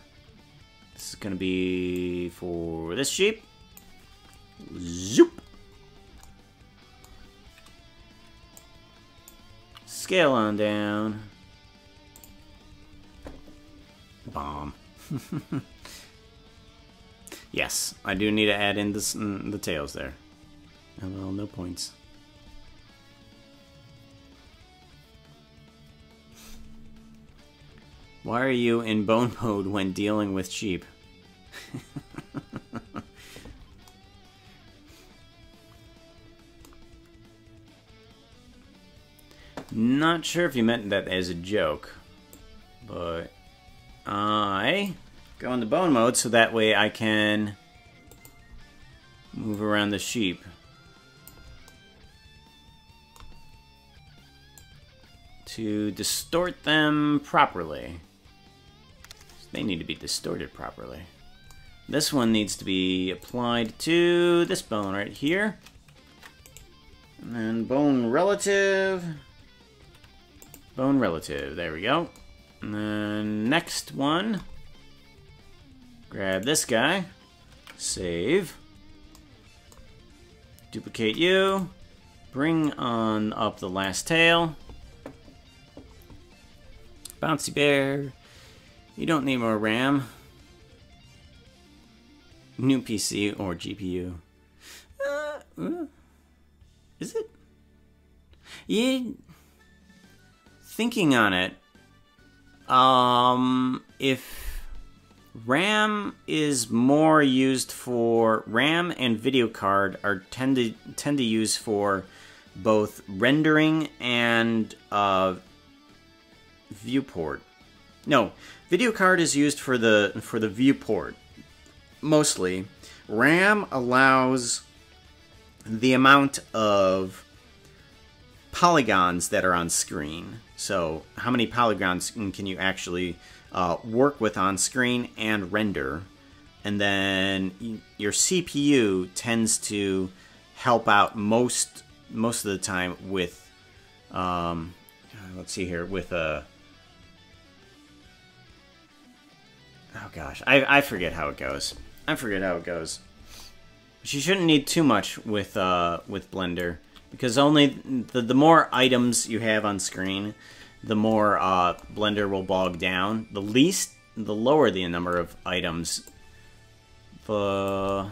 This is going to be for this sheep. Zoop. Scale on down. Bomb. yes, I do need to add in this, mm, the tails there. Oh, well, no points. Why are you in bone mode when dealing with sheep? Not sure if you meant that as a joke, but I go into bone mode so that way I can move around the sheep. To distort them properly. They need to be distorted properly. This one needs to be applied to this bone right here. And then bone relative. Bone relative. There we go. And then next one. Grab this guy. Save. Duplicate you. Bring on up the last tail. Bouncy bear. You don't need more RAM. New PC or GPU. Uh, uh, is it? Yeah thinking on it, um, if RAM is more used for RAM and video card are tend to tend to use for both rendering and uh, viewport. No, video card is used for the for the viewport mostly. RAM allows the amount of polygons that are on screen. So, how many polygons can you actually uh, work with on screen and render? And then your CPU tends to help out most most of the time with, um, let's see here, with a. Oh gosh, I, I forget how it goes. I forget how it goes. She shouldn't need too much with uh, with Blender because only the, the more items you have on screen, the more uh, Blender will bog down. The least, the lower the number of items, the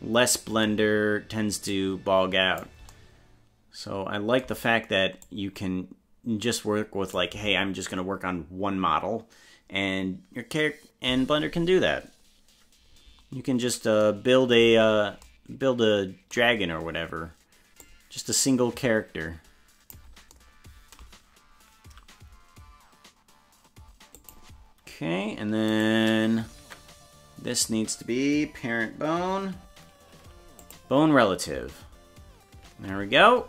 less Blender tends to bog out. So I like the fact that you can just work with like, hey, I'm just going to work on one model, and your character and Blender can do that. You can just uh, build a uh, build a dragon or whatever, just a single character. Okay, and then this needs to be parent bone, bone relative. There we go.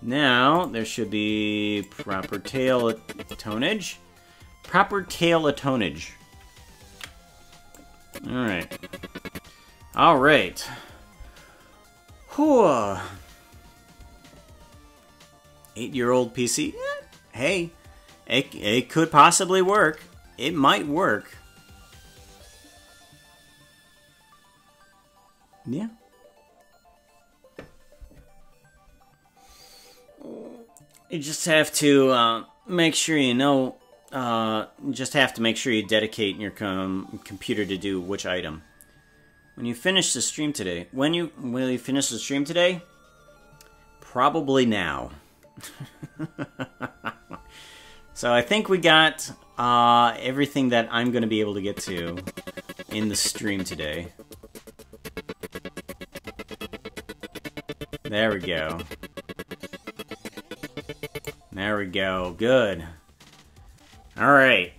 Now, there should be proper tail tonnage. Proper tail tonnage. Alright. Alright. Whew. Eight-year-old PC? Hey, it, it could possibly work. It might work. Yeah. You just have to uh, make sure you know. Uh, just have to make sure you dedicate your com computer to do which item. When you finish the stream today, when you will you finish the stream today? Probably now. so I think we got uh, everything that I'm going to be able to get to in the stream today. There we go. There we go. Good. Alright.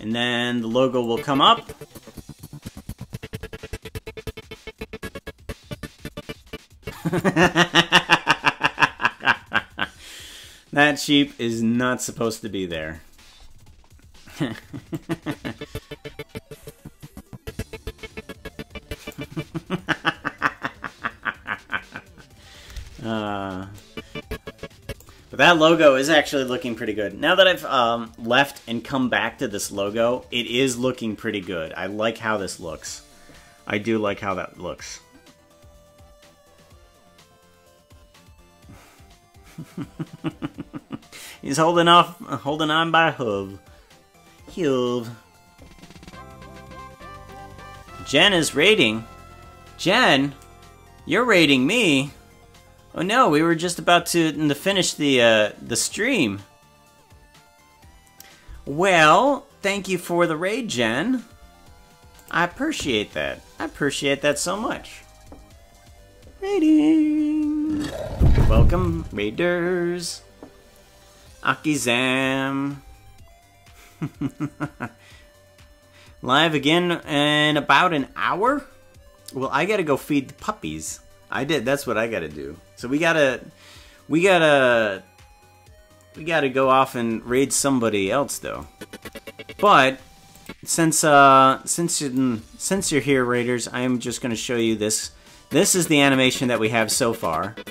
And then the logo will come up. that sheep is not supposed to be there. uh, but that logo is actually looking pretty good. Now that I've um, left and come back to this logo, it is looking pretty good. I like how this looks. I do like how that looks. He's holding off, holding on by hoof. Hoof. Jen is rating. Jen, you're rating me. Oh no, we were just about to, to finish the uh, the stream. Well, thank you for the raid, Jen. I appreciate that. I appreciate that so much. Rating. Welcome, raiders. Akizam. Live again in about an hour? Well, I gotta go feed the puppies. I did. That's what I gotta do. So we gotta, we gotta, we gotta go off and raid somebody else though. But since uh, since you, since you're here, raiders, I am just gonna show you this. This is the animation that we have so far.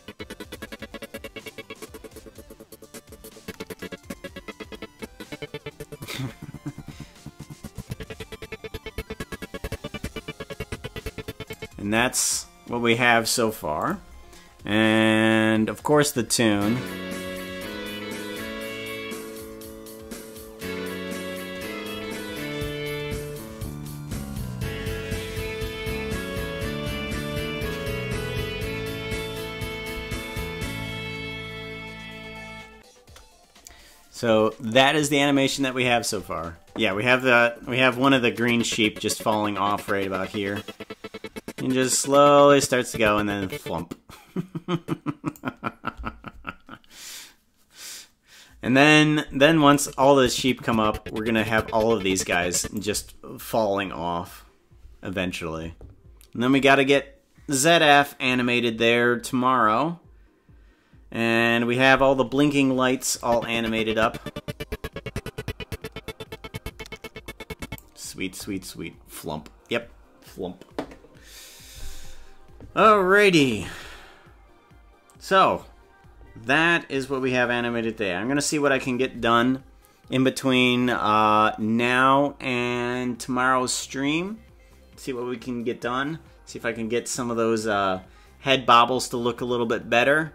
and that's what we have so far. And of course the tune. So that is the animation that we have so far. Yeah, we have the we have one of the green sheep just falling off right about here. And just slowly starts to go and then flump. and then then once all the sheep come up, we're gonna have all of these guys just falling off eventually. And then we gotta get ZF animated there tomorrow. And we have all the blinking lights all animated up. Sweet, sweet, sweet. Flump. Yep, flump. Alrighty. So, that is what we have animated today. I'm going to see what I can get done in between uh, now and tomorrow's stream. See what we can get done. See if I can get some of those uh, head bobbles to look a little bit better.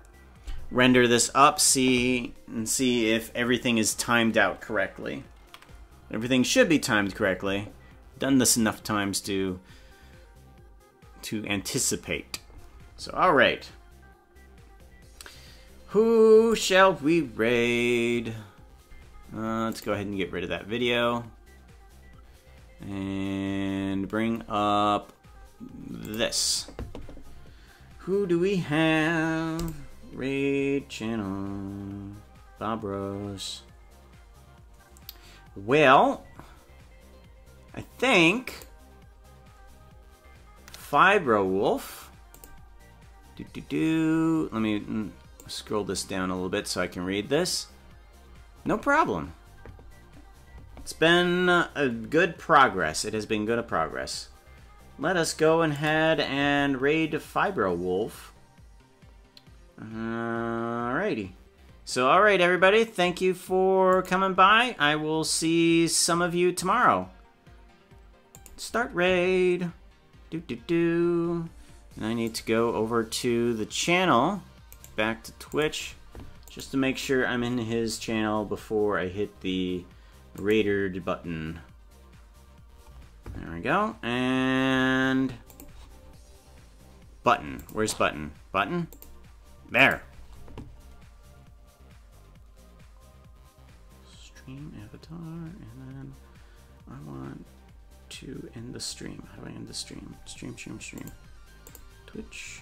Render this up, see and see if everything is timed out correctly. Everything should be timed correctly. Done this enough times to to anticipate. So, all right. Who shall we raid? Uh, let's go ahead and get rid of that video. And bring up this. Who do we have? Raid channel. Bob Rose. Well, I think Fibro Wolf. Do, do, do. Let me scroll this down a little bit so I can read this. No problem. It's been a good progress. It has been good progress. Let us go ahead and raid Fibro Wolf. Alrighty. So, alright, everybody. Thank you for coming by. I will see some of you tomorrow. Start raid. Do do do. And I need to go over to the channel, back to Twitch, just to make sure I'm in his channel before I hit the raided button. There we go. And button. Where's button? Button? There. Stream avatar, and then I want to end the stream. How do I end the stream? Stream, stream, stream. Twitch.